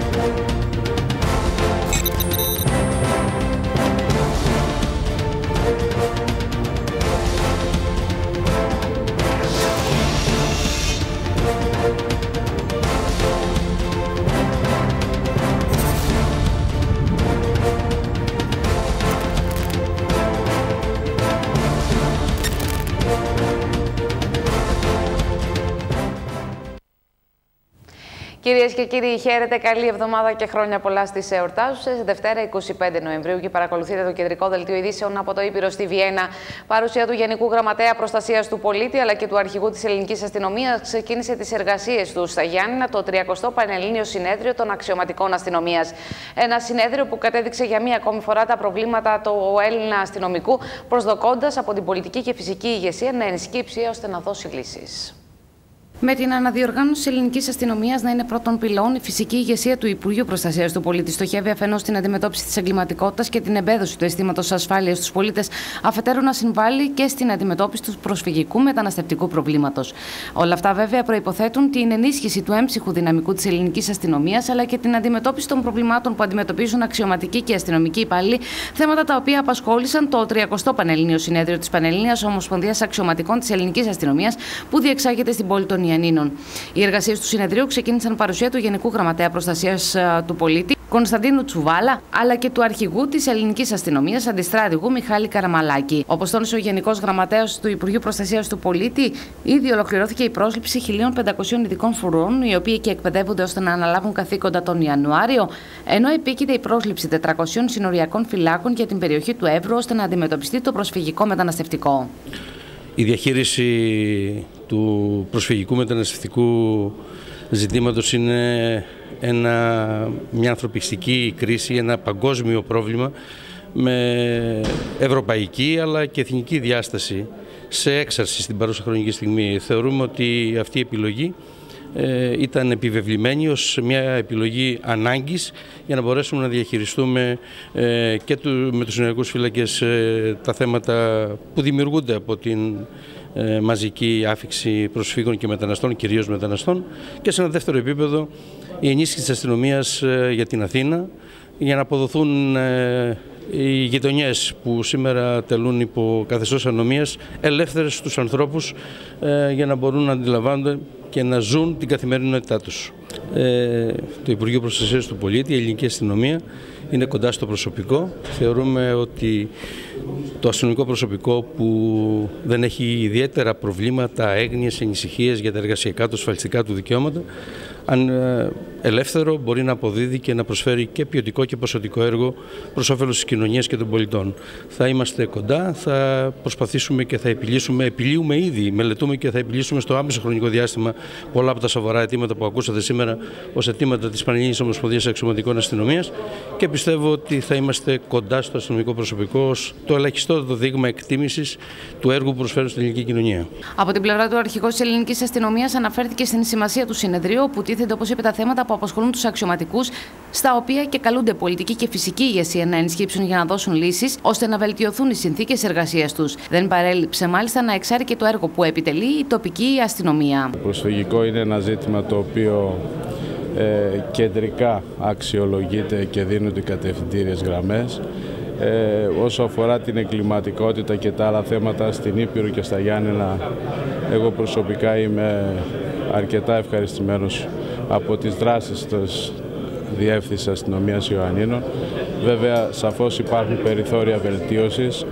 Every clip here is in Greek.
Thank you. Κυρίες και κύριοι, χαίρετε. Καλή εβδομάδα και χρόνια πολλά στις εορτάζουσες. Δευτέρα 25 Νοεμβρίου και παρακολουθείτε το κεντρικό δελτίο ειδήσεων από το Ήπειρο στη Βιέννα. Παρουσία του Γενικού Γραμματέα Προστασίας του Πολίτη αλλά και του Αρχηγού της Ελληνικής Αστυνομίας ξεκίνησε τις εργασίες του στα Γιάννηνα το 30ο Πανελλήνιο Συνέδριο των Αξιωματικών Αστυνομίας. Ένα συνέδριο που κατέδειξε για μία ακόμη φορά τα προβλήματα του Έλληνα αστυνομικού, προσδοκώντας από την πολιτική και φυσική ηγεσία να ενσκύψει ώστε να δώσει λύσεις. Με την αναδιοργάνωση τη ελληνικής αστυνομίας να είναι πρώτον πυλών, η φυσική ηγεσία του Υπουργείου Προστασίας του Πολίτη στοχεύει αφενός στην αντιμετώπιση της εγκληματικότητας και την εμπέδωση του αισθήματος ασφάλειας στους πολίτες, αφετέρου να συμβάλλει και στην αντιμετώπιση του προσφυγικού μεταναστευτικού προβλήματος. Όλα αυτά, βέβαια, προποθέτουν την ενίσχυση του έμψυχου δυναμικού της ελληνικής αστυνομίας, αλλά και την αντιμετώπιση των προβλημάτων που αντιμετωπίζουν αξιωματικοί και αστυνομικοί υπάλληλοι, θέματα τα οποία απασχόλησαν το 30ο Πανελλήνιο Συνέδριο της Πανελλήνια Ομοσπονδίας Αξιωματικών της Ελληνικής Αστυνομίας, που διεξάγεται στην πόλη των οι εργασίες του συνεδρίου ξεκίνησαν παρουσία του Γενικού Γραμματέα Προστασίας ε, του Πολίτη, Κωνσταντίνου Τσουβάλα, αλλά και του αρχηγού της Ελληνικής Αστυνομίας, Αντιστράτηγου Μιχάλη Καραμαλάκη. Όπως τόνισε ο Γενικός Γραμματέας του Υπουργείου Προστασίας του Πολίτη, ήδη ολοκληρώθηκε η πρόσληψη 1.500 ειδικών φουρών, οι οποίοι και εκπαιδεύονται ώστε να αναλάβουν καθήκοντα τον Ιανουάριο, ενώ επίκειται η πρόσληψη 400 συνοριακών φυλάκων για την περιοχή του Εύρου, ώστε να αντιμετωπιστεί το προσφυγικό μεταναστευτικό. Η διαχείριση του προσφυγικού μεταναστευτικού ζητήματος είναι ένα, μια ανθρωπιστική κρίση, ένα παγκόσμιο πρόβλημα με ευρωπαϊκή αλλά και εθνική διάσταση σε έξαρση στην παρούσα χρονική στιγμή. Θεωρούμε ότι αυτή η επιλογή ε, ήταν επιβεβλημένη ως μια επιλογή ανάγκης για να μπορέσουμε να διαχειριστούμε ε, και με τους νεαρικούς φύλακες ε, τα θέματα που δημιουργούνται από την μαζική άφηξη προσφύγων και μεταναστών, κυρίως μεταναστών και σε ένα δεύτερο επίπεδο η ενίσχυση της αστυνομίας για την Αθήνα για να αποδοθούν οι γειτονιές που σήμερα τελούν υπό καθεστώς ανομίας ελεύθερες στους ανθρώπους για να μπορούν να αντιλαμβάνονται και να ζουν την καθημερινότητά τους. Ε, το Υπουργείο Προστασίας του Πολίτη, η Ελληνική Αστυνομία, είναι κοντά στο προσωπικό. Θεωρούμε ότι το αστυνομικό προσωπικό που δεν έχει ιδιαίτερα προβλήματα, έγνοιες, ανησυχίε για τα εργασιακά του, ασφαλιστικά του δικαιώματα, αν ε, ελεύθερο μπορεί να αποδίδει και να προσφέρει και ποιοτικό και ποσοτικό έργο προς όφελος της κοινωνίας και των πολιτών. Θα είμαστε κοντά, θα προσπαθήσουμε και θα επιλύσουμε, επιλύουμε ήδη, μελετούμε και θα επιλύσουμε στο άμεσο χρονικό διάστημα πολλά από τα σοβαρά αιτήματα που ακούσατε σήμερα ως αιτήματα της Πανελλήνιας Ομοσπονδίας Αξιωματικών Αστυνομίας και πιστεύω ότι θα είμαστε κοντά στο αστυνομικό προσωπικό το ελαχιστότερο δείγμα εκτίμησης του έργου που προσφέρουν στην ελληνική κοινωνία. Από την πλευρά του αρχηγός της Ελληνικής Αστυνομίας αναφέρθηκε στην σημασία του συνεδρίου που τίθεται, όπως είπε, τα θέματα που απασχολούν τους αξιωματικούς, στα οποία και καλούνται πολιτική και φυσική ηγεσία να ενισχύψουν για να δώσουν λύσεις, ώστε να βελτιωθούν οι συνθήκες εργασίας τους. Δεν παρέλειψε μάλιστα να εξάρει και το έργο που επιτελεί η τοπική αστυνομία. Το προσφυγικό είναι ένα ζήτημα το οποίο ε, κεντρικά αξιολογείται και δίνονται κατευθυντήριες γραμμές. Ε, όσο αφορά την εγκληματικότητα και τα άλλα θέματα στην Ήπειρο και στα Γιάννενα, εγώ προσωπικά είμαι αρκετά ευχαριστημένος από τις δράσεις της Διεύθυνσης Αστυνομίας Ιωαννίνων. Βέβαια, σαφώς υπάρχουν περιθώρια βελτίωσης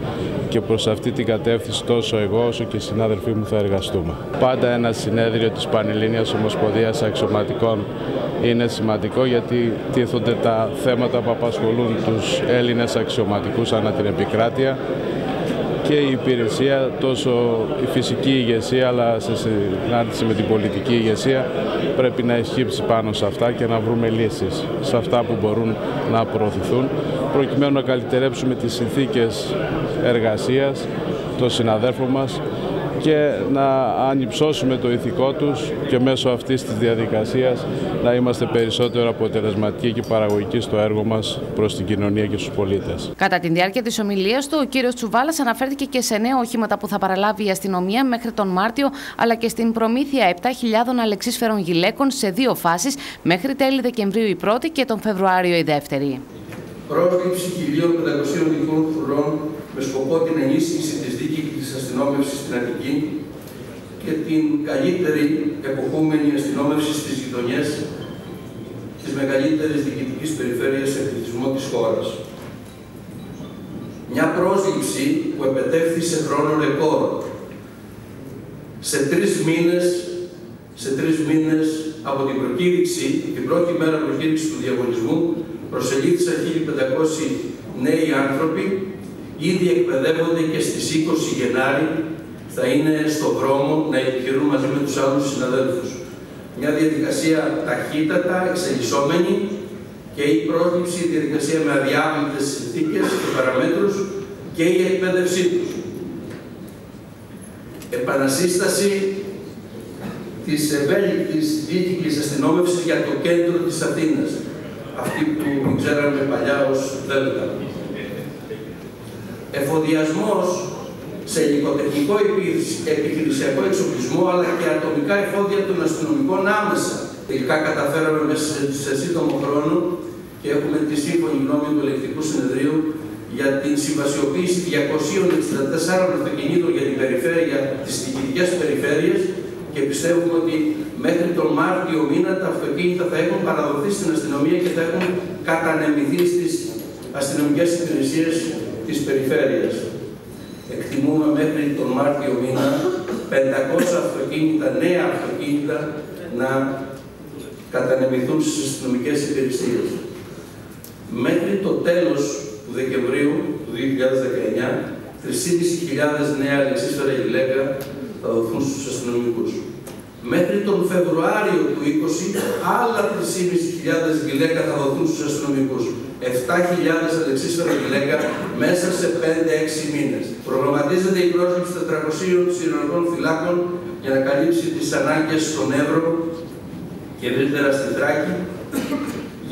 και προς αυτή την κατεύθυνση τόσο εγώ όσο και οι συνάδελφοί μου θα εργαστούμε. Πάντα ένα συνέδριο της Πανελλήνιας Ομοσπονδίας Αξιωματικών είναι σημαντικό γιατί τίθονται τα θέματα που απασχολούν τους Έλληνες αξιωματικούς ανά την επικράτεια και η υπηρεσία, τόσο η φυσική ηγεσία αλλά σε συνάντηση με την πολιτική ηγεσία πρέπει να ισχύψει πάνω σε αυτά και να βρούμε λύσεις σε αυτά που μπορούν να προωθηθούν προκειμένου να καλυτερέψουμε τις συνθήκες εργασίας των συναδέλφων μας και να ανυψώσουμε το ηθικό τους και μέσω αυτής της διαδικασίας να είμαστε περισσότερο αποτελεσματικοί και παραγωγικοί στο έργο μας προς την κοινωνία και στους πολίτες. Κατά τη διάρκεια της ομιλίας του, ο κύριος Τσουβάλας αναφέρθηκε και σε νέα οχήματα που θα παραλάβει η αστυνομία μέχρι τον Μάρτιο, αλλά και στην προμήθεια 7.000 αλεξίσφαιρων γυλαίκων σε δύο φάσεις μέχρι τέλη Δεκεμβρίου η πρώτη και τον Φεβρουάριο η δεύτερη. Πρόσληψη 1.500 ειδικών φρουρών με σκοπό την ενίσχυση της δίκης αστυνόμευσης στην Αττική και την καλύτερη εποχούμενη αστυνόμευση στις γειτονιές της μεγαλύτερης διοικητικής περιφέρειας σε πληθυσμό της χώρας. Μια πρόσληψη που επετεύχθη σε χρόνο ρεκόρ. Σε τρεις μήνες, σε τρεις μήνες από την προκήρυξη, την πρώτη μέρα προκήρυξης του διαγωνισμού, προσελήφθησαν 1.500 νέοι άνθρωποι ήδη εκπαιδεύονται και στις 20 Γενάρη θα είναι στο δρόμο να επιχειρούν μαζί με τους άλλους συναδέλφους. Μια διαδικασία ταχύτατα, εξελισσόμενη και η πρόσληψη, η διαδικασία με αδιάβλητες συνθήκες και παραμέτρους και η εκπαίδευσή τους. Επανασύσταση της ευέλικτης δίκυκλης αστυνόμευσης για το κέντρο της Αθήνας, αυτή που ξέραμε παλιά ως Δέλτα εφοδιασμός σε υλικοτεχνικό επιχειρησιακό εξοπλισμό αλλά και ατομικά εφόδια των αστυνομικών άμεσα. Τελικά καταφέραμε μέσα σε σύντομο χρόνο και έχουμε τη σύμφωνη γνώμη του Ελεκτικού Συνεδρίου για την συμβασιοποίηση 264 αυτοκινήτων για την περιφέρεια, τις διοικητικές περιφέρειες και πιστεύουμε ότι μέχρι τον Μάρτιο μήνα τα αυτοκίνητα θα έχουν παραδοθεί στην αστυνομία και θα έχουν κατανεμηθεί στις αστυνομικές υπηρεσίες της περιφέρειας. Εκτιμούμε μέχρι τον Μάρτιο μήνα 500 αυτοκίνητα, νέα αυτοκίνητα να κατανεμηθούν στις αστυνομικές υπηρεσίες. Μέχρι το τέλος του Δεκεμβρίου του 2019, 3.500 νέα αλεξίσφαιρα γυλαίκα θα δοθούν στους αστυνομικούς. Μέχρι τον Φεβρουάριο του 2020, άλλα 3.500 γυλαίκα θα δοθούν στους αστυνομικούς. 7.000 αλεξίσφαιρα γυλαίκα μέσα σε 5-6 μήνες. Προγραμματίζεται η πρόσληψη 400 συνολικών φυλάκων για να καλύψει τις ανάγκες στον Εύρο και ευρύτερα στην Τράκη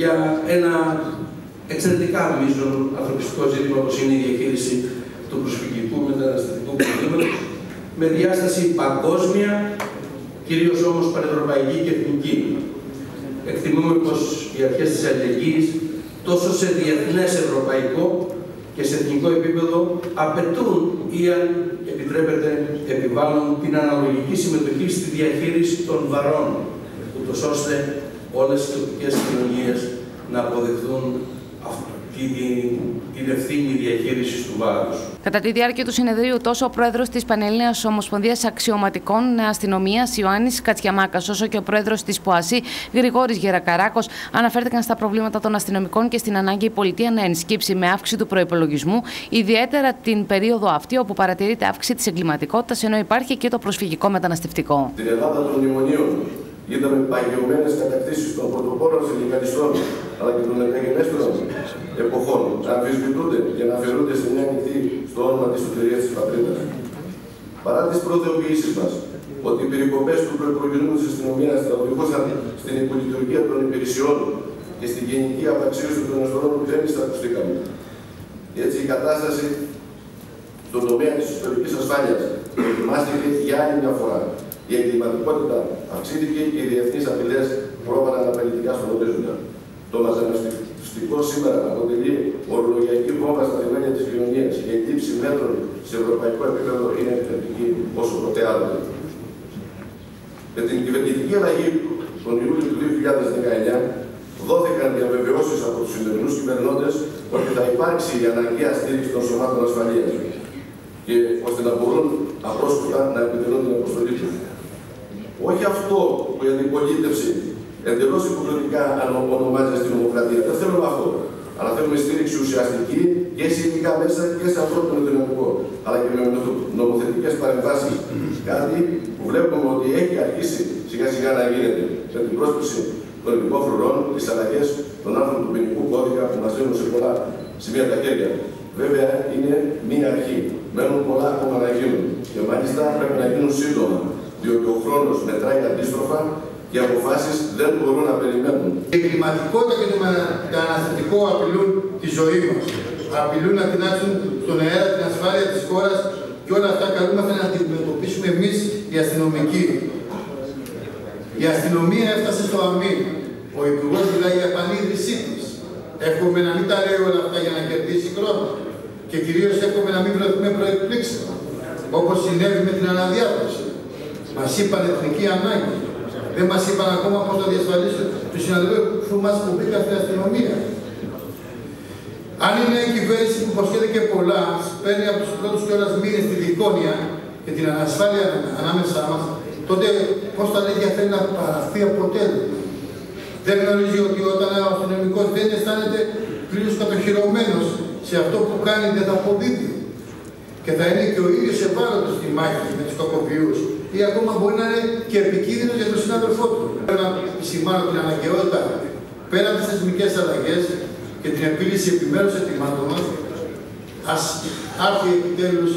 για ένα εξαιρετικά μείζον ανθρωπιστικό ζήτημα όπως είναι η διαχείριση του προσφυγικού μεταναστευτικού προβλήματος με διάσταση παγκόσμια, κυρίως όμως πανευρωπαϊκή και εθνική. Εκτιμούμε πως οι αρχές της αλληλεγγύης τόσο σε διεθνές ευρωπαϊκό και σε εθνικό επίπεδο απαιτούν ή αν επιτρέπεται επιβάλλουν την αναλογική συμμετοχή στη διαχείριση των βαρών, ούτως ώστε όλες οι τοπικές κοινωνίες να αποδεχθούν την, την ευθύνη διαχείρισης του βάρους. Κατά τη διάρκεια του συνεδρίου, τόσο ο πρόεδρος της Πανελλήνιας Ομοσπονδίας Αξιωματικών Αστυνομίας Ιωάννης Κατσιαμάκας, όσο και ο πρόεδρος της ΠΟΑΣΥ Γρηγόρης Γερακαράκος αναφέρθηκαν στα προβλήματα των αστυνομικών και στην ανάγκη η πολιτεία να ενσκύψει με αύξηση του προπολογισμού, ιδιαίτερα την περίοδο αυτή όπου παρατηρείται αύξηση της εγκληματικότητας, ενώ υπάρχει και το προσφυγικό μεταναστευτικό. Την Ελλάδα των μνημονίων είδαμε παγιωμένες κατακτήσεις των πρωτοπόρων συνδικαλιστών αλλά και των μεταγενέστερων εποχών να αμφισβητούνται και να αφαιρούνται σε μια νυχτή στο όνομα της σωτηρίας της πατρίδας. Παρά τις προθεοποιήσεις μας ότι οι περικοπές του προπολογισμού της αστυνομίας θα οδηγούσαν στην υπολειτουργία των υπηρεσιών και στην γενική απαξίωση των εσωτερών που δεν ακουστήκαμε. Έτσι η κατάσταση στον τομέα της ιστορικής ασφάλειας δοκιμάστηκε για άλλη μια φορά. Η εγκληματικότητα αυξήθηκε και οι διεθνείς απειλές πρόβαναν απαιτητικά στον ορίζοντα. Το μαζαναστικό σήμερα αποτελεί ορολογιακή βόμβα στα λιμάνια της κοινωνίας και η λήψη μέτρων σε ευρωπαϊκό επίπεδο είναι επιθετική όσο ποτέ άλλοτε. Με την κυβερνητική αλλαγή τον Ιούλιο του 2019 δόθηκαν διαβεβαιώσεις από τους σημερινούς κυβερνώντες ότι θα υπάρξει η αναγκαία στήριξη των σωμάτων ασφαλείας και ώστε να μπορούν απρόσωπα να επιτελούν την αποστολή τους. Όχι αυτό που η αντιπολίτευση εντελώς υποχρεωτικά ονομάζει αστυνομοκρατία. Δεν θέλουμε αυτό. Αλλά θέλουμε στήριξη ουσιαστική και σε ειδικά μέσα και σε ανθρώπινο δυναμικό. Αλλά και με νομοθετικές παρεμβάσεις. Κάτι που βλέπουμε ότι έχει αρχίσει σιγά σιγά να γίνεται με την πρόσκληση των ελληνικών φρουρών, τις αλλαγές των άνθρωπων του ποινικού κώδικα που μας δίνουν σε πολλά σημεία τα χέρια. Βέβαια είναι μία αρχή. μένουν πολλά ακόμα να γίνουν. Και μάλιστα πρέπει να γίνουν σύντομα, διότι ο χρόνος μετράει αντίστροφα και οι αποφάσεις δεν μπορούν να περιμένουν. Η κλιματικότητα και το μεταναστευτικό απειλούν τη ζωή μας. Απειλούν να τεινάξουν στον αέρα την ασφάλεια της χώρας και όλα αυτά καλούμαστε να αντιμετωπίσουμε εμείς οι αστυνομικοί. Η αστυνομία έφτασε στο αμήν. Ο Υπουργός μιλάει για επανίδρυσή τη. Εύχομαι να μην τα λέει όλα αυτά για να κερδίσει χρόνο. Και κυρίως εύχομαι να μην βρεθούμε προεκπλήξεων. Όπως συνέβη με την αναδιάρθρωση. Μας είπαν εθνική ανάγκη. Δεν μας είπαν ακόμα πώς θα διασφαλίσουν τους συναδέλφους μας που μπήκαν στην αστυνομία. Αν η νέα κυβέρνηση που υποσχέται και πολλά παίρνει από τους πρώτους κιόλας μήνες τη διχόνοια και την ανασφάλεια ανάμεσά μας, τότε πώς θα λέει για θέλει να παραχθεί αποτέλεσμα. Δεν γνωρίζει ότι όταν ο αστυνομικός δεν αισθάνεται πλήρως κατοχυρωμένος σε αυτό που κάνει δεν θα αποδίδει. Και θα είναι και ο ίδιος ευάλωτος στη μάχη με τους κακοποιούς ή ακόμα μπορεί να είναι και επικίνδυνο για τον συνάδελφό του. Θέλω να επισημάνω την αναγκαιότητα πέρα από τις θεσμικέ αλλαγές και την επίλυση επιμέρους αιτημάτων μας, ας έρθει επιτέλους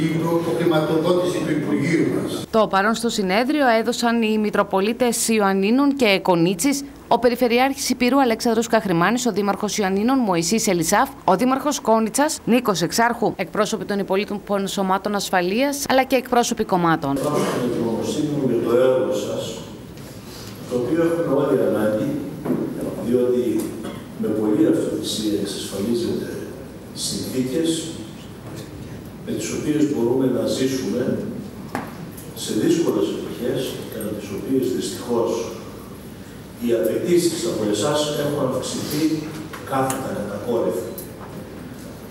η υποχρηματοδότηση του Υπουργείου μας. Το παρόν στο συνέδριο έδωσαν οι Μητροπολίτες Ιωαννίνων και Κονίτσης, ο Περιφερειάρχης Υπήρου Αλέξανδρος Καχρημάνης, ο Δήμαρχος Ιωαννίνων Μωυσής Ελισάφ, ο Δήμαρχος Κόνιτσας Νίκος Εξάρχου, εκπρόσωποι των υπολείπων σωμάτων ασφαλείας, αλλά και εκπρόσωποι κομμάτων. για το έργο σας, το οποίο έχουμε όλοι ανάγκη, διότι με πολλή αυτοθυσία εξασφαλίζεται συνθήκες με τις οποίες μπορούμε να ζήσουμε σε δύσκολες εποχές, κατά τις οποίες δυστυχώς οι απαιτήσεις από εσάς έχουν αυξηθεί κάθετα κατακόρυφα.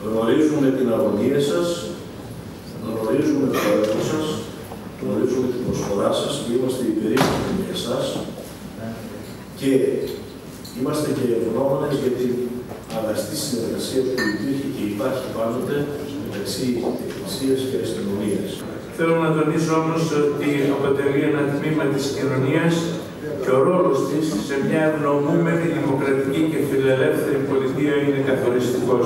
Γνωρίζουμε την αγωνία σας, γνωρίζουμε το έργο σας, γνωρίζουμε την προσφορά σας και είμαστε υπερήφανοι για εσάς και είμαστε και ευγνώμονες για την αγαστή συνεργασία που υπήρχε και υπάρχει πάντοτε μεταξύ Εκκλησίας και αστυνομίας. Θέλω να τονίσω όμως ότι αποτελεί ένα τμήμα της κοινωνίας και ο ρόλος της σε μια ευνομούμενη δημοκρατική και φιλελεύθερη πολιτεία είναι καθοριστικός.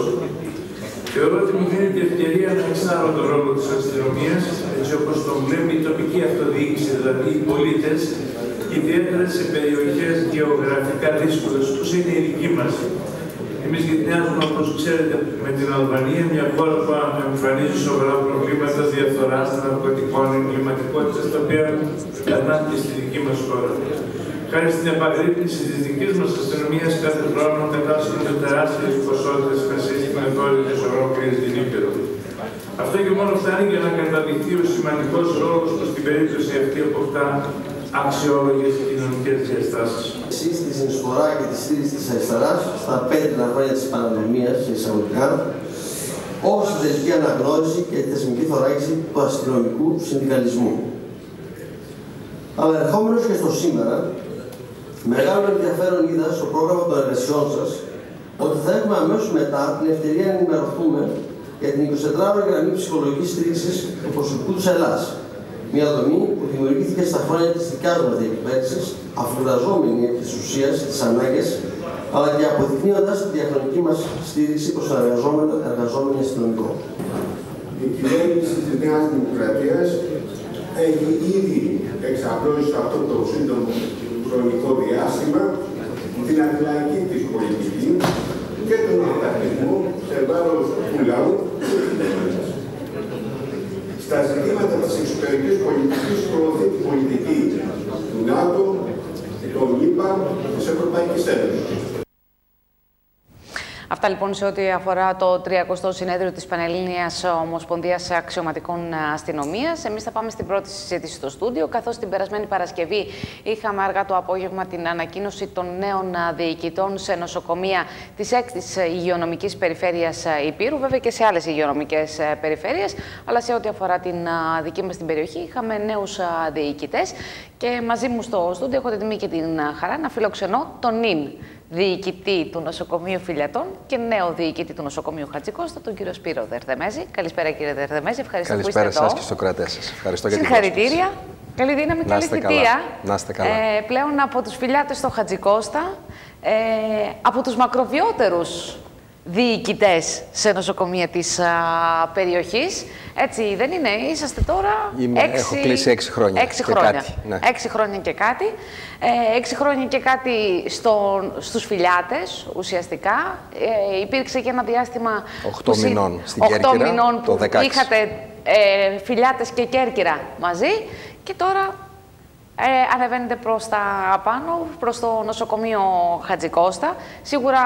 Θεωρώ ότι μου δίνεται ευκαιρία να εξάρω τον ρόλο της αστυνομίας, έτσι όπως το βλέπει η τοπική αυτοδιοίκηση, δηλαδή οι πολίτες, ιδιαίτερα σε περιοχές γεωγραφικά δύσκολες, όπως είναι η δική μας. Εμείς γυρνιάζουμε, όπως ξέρετε, με την Αλβανία, μια χώρα που εμφανίζει σοβαρά προβλήματα διαφθοράς, ναρκωτικών, εγκληματικότητας, τα οποία περνάνε και στη δική μας χώρα. Χάρη στην επαγρύπνηση της δικής μας αστυνομίας, κάθε χρόνο κατάσχονται τεράστιες ποσότητες χρυσή στην μεθόδια της ολόκληρης την Ήπειρο. Αυτό και μόνο φτάνει για να καταδειχθεί ο σημαντικός ρόλος που στην περίπτωση αυτή αποκτά αξιόλογες κοινωνικές διαστάσεις. Εσείς τη συνεισφορά και τη στήριξη της αριστεράς στα πέντε χρόνια της πανδημία εισαγωγικά, όπω τη θεσμική αναγνώριση και τη θεσμική θωράκιση του αστυνομικού συνδικαλισμού. Αλλά ερχόμενο και στο σήμερα, μεγάλο ενδιαφέρον είδα στο πρόγραμμα των εργασιών σας ότι θα έχουμε αμέσως μετά την ευκαιρία να ενημερωθούμε για την 24ωρη γραμμή ψυχολογικής στήριξης του προσωπικού της Ελλάδα μια δομή που δημιουργήθηκε στα χρόνια της δικιάς μας διακυβέρνησης, αφουγκραζόμενη επί της ουσίας τις ανάγκες, αλλά και αποδεικνύοντας τη διαχρονική μας στήριξη προς το εργαζόμενο, εργαζόμενο αστυνομικό. Η κυβέρνηση της Νέας Δημοκρατίας έχει ήδη εξαπλώσει σε αυτό το σύντομο χρονικό διάστημα την αντιλαϊκή της πολιτική και τον αντακτισμό σε βάρος του λαού στα ζητήματα της εξωτερικής πολιτικής προωθεί την πολιτική του ΝΑΤΟ, των ΗΠΑ, της Ευρωπαϊκής Ένωσης. Αυτά λοιπόν σε ό,τι αφορά το 30ο συνέδριο της Πανελλήνιας Ομοσπονδίας Αξιωματικών Αστυνομίας. Εμείς θα πάμε στην πρώτη συζήτηση στο στούντιο, καθώς την περασμένη Παρασκευή είχαμε αργά το απόγευμα την ανακοίνωση των νέων διοικητών σε νοσοκομεία της 6ης Υγειονομικής Περιφέρειας Υπήρου, βέβαια και σε άλλες υγειονομικές περιφέρειες, αλλά σε ό,τι αφορά την δική μας την περιοχή είχαμε νέους διοικητές. Και μαζί μου στο στούντιο έχω την τιμή και την χαρά να φιλοξενώ τον νυν διοικητή του νοσοκομείου Φιλιατών και νέο διοικητή του νοσοκομείου Χατζικώστα, τον κύριο Σπύρο Δερδεμέζη. Καλησπέρα κύριε Δερδεμέζη, ευχαριστώ Καλησπέρα που είστε εδώ. Καλησπέρα σας και στο κρατέ σας. Ευχαριστώ για την Συγχαρητήρια. Καλή δύναμη, καλή θητεία. Να είστε καλά. Ε, πλέον από τους φιλιάτες στο Χατζικώστα, ε, από τους μακροβιότερους διοικητές σε νοσοκομεία της α, περιοχής. Έτσι δεν είναι, είσαστε τώρα Είμαι, έξι, έχω κλείσει έξι χρόνια έξι και χρόνια. κάτι, ναι. Έξι χρόνια και κάτι. Ε, έξι χρόνια και κάτι στο, στους φιλιάτες, ουσιαστικά. Ε, υπήρξε και ένα διάστημα... Οχτώ που συ- μηνών στην οχτώ Κέρκυρα, μηνών το που 16. είχατε ε, φιλιάτες και Κέρκυρα μαζί και τώρα ε, ανεβαίνετε προς τα απάνω, προς το νοσοκομείο Χατζικώστα. Σίγουρα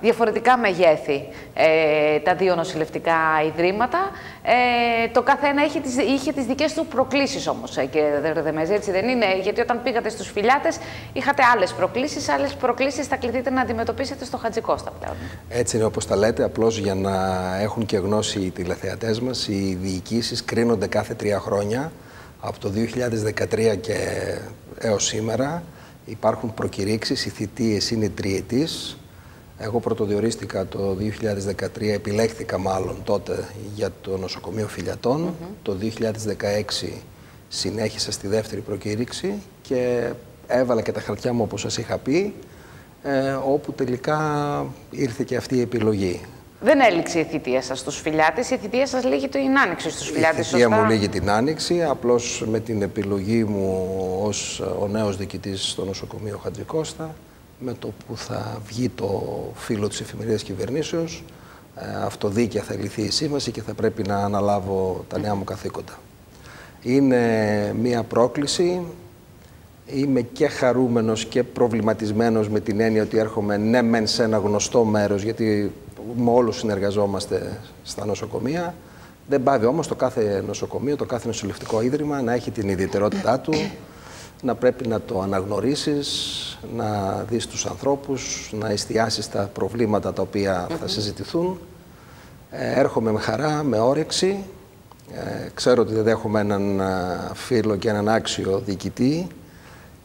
διαφορετικά μεγέθη ε, τα δύο νοσηλευτικά ιδρύματα. Ε, το καθένα είχε τις, είχε τις δικές του προκλήσεις όμως, ε, κύριε Δερδεμέζη, έτσι δεν είναι; Γιατί όταν πήγατε στους φιλιάτες είχατε άλλες προκλήσεις, άλλες προκλήσεις θα κληθείτε να αντιμετωπίσετε στο Χατζικώστα πλέον. Έτσι είναι όπως τα λέτε, απλώς για να έχουν και γνώση οι τηλεθεατές μας, οι διοικήσεις κρίνονται κάθε τρία χρόνια. Από το 2013 και έως σήμερα υπάρχουν προκηρύξεις, οι θητείες είναι τριετής. Εγώ πρωτοδιορίστηκα το 2013, επιλέχθηκα μάλλον τότε για το νοσοκομείο Φιλιατών. Το 2016 συνέχισα στη δεύτερη προκήρυξη και έβαλα και τα χαρτιά μου όπως σας είχα πει, ε, όπου τελικά ήρθε και αυτή η επιλογή. Δεν έληξε η θητεία σας στους φιλιάτες, η θητεία σας λύγει την άνοιξη στους Η φιλιάτες, θητεία σωστά; μου λύγει την Άνοιξη, απλώς με την επιλογή μου ως ο νέος διοικητής στο νοσοκομείο Χατζικώστα, με το που θα βγει το φύλλο της εφημερίδας κυβερνήσεως, ε, αυτοδίκαια θα λυθεί η σύμβαση και θα πρέπει να αναλάβω τα νέα μου καθήκοντα. Είναι μία πρόκληση. Είμαι και χαρούμενος και προβληματισμένος με την έννοια ότι έρχομαι ναι μεν σε ένα γνωστό μέρος, γιατί με όλους συνεργαζόμαστε στα νοσοκομεία. Δεν πάβει όμως το κάθε νοσοκομείο, το κάθε νοσηλευτικό ίδρυμα να έχει την ιδιαιτερότητά του, να πρέπει να το αναγνωρίσεις, να δεις τους ανθρώπους, να εστιάσεις στα προβλήματα τα οποία θα συζητηθούν. Ε, έρχομαι με χαρά, με όρεξη. Ε, ξέρω ότι δεν έχουμε έναν α, φίλο και έναν άξιο διοικητή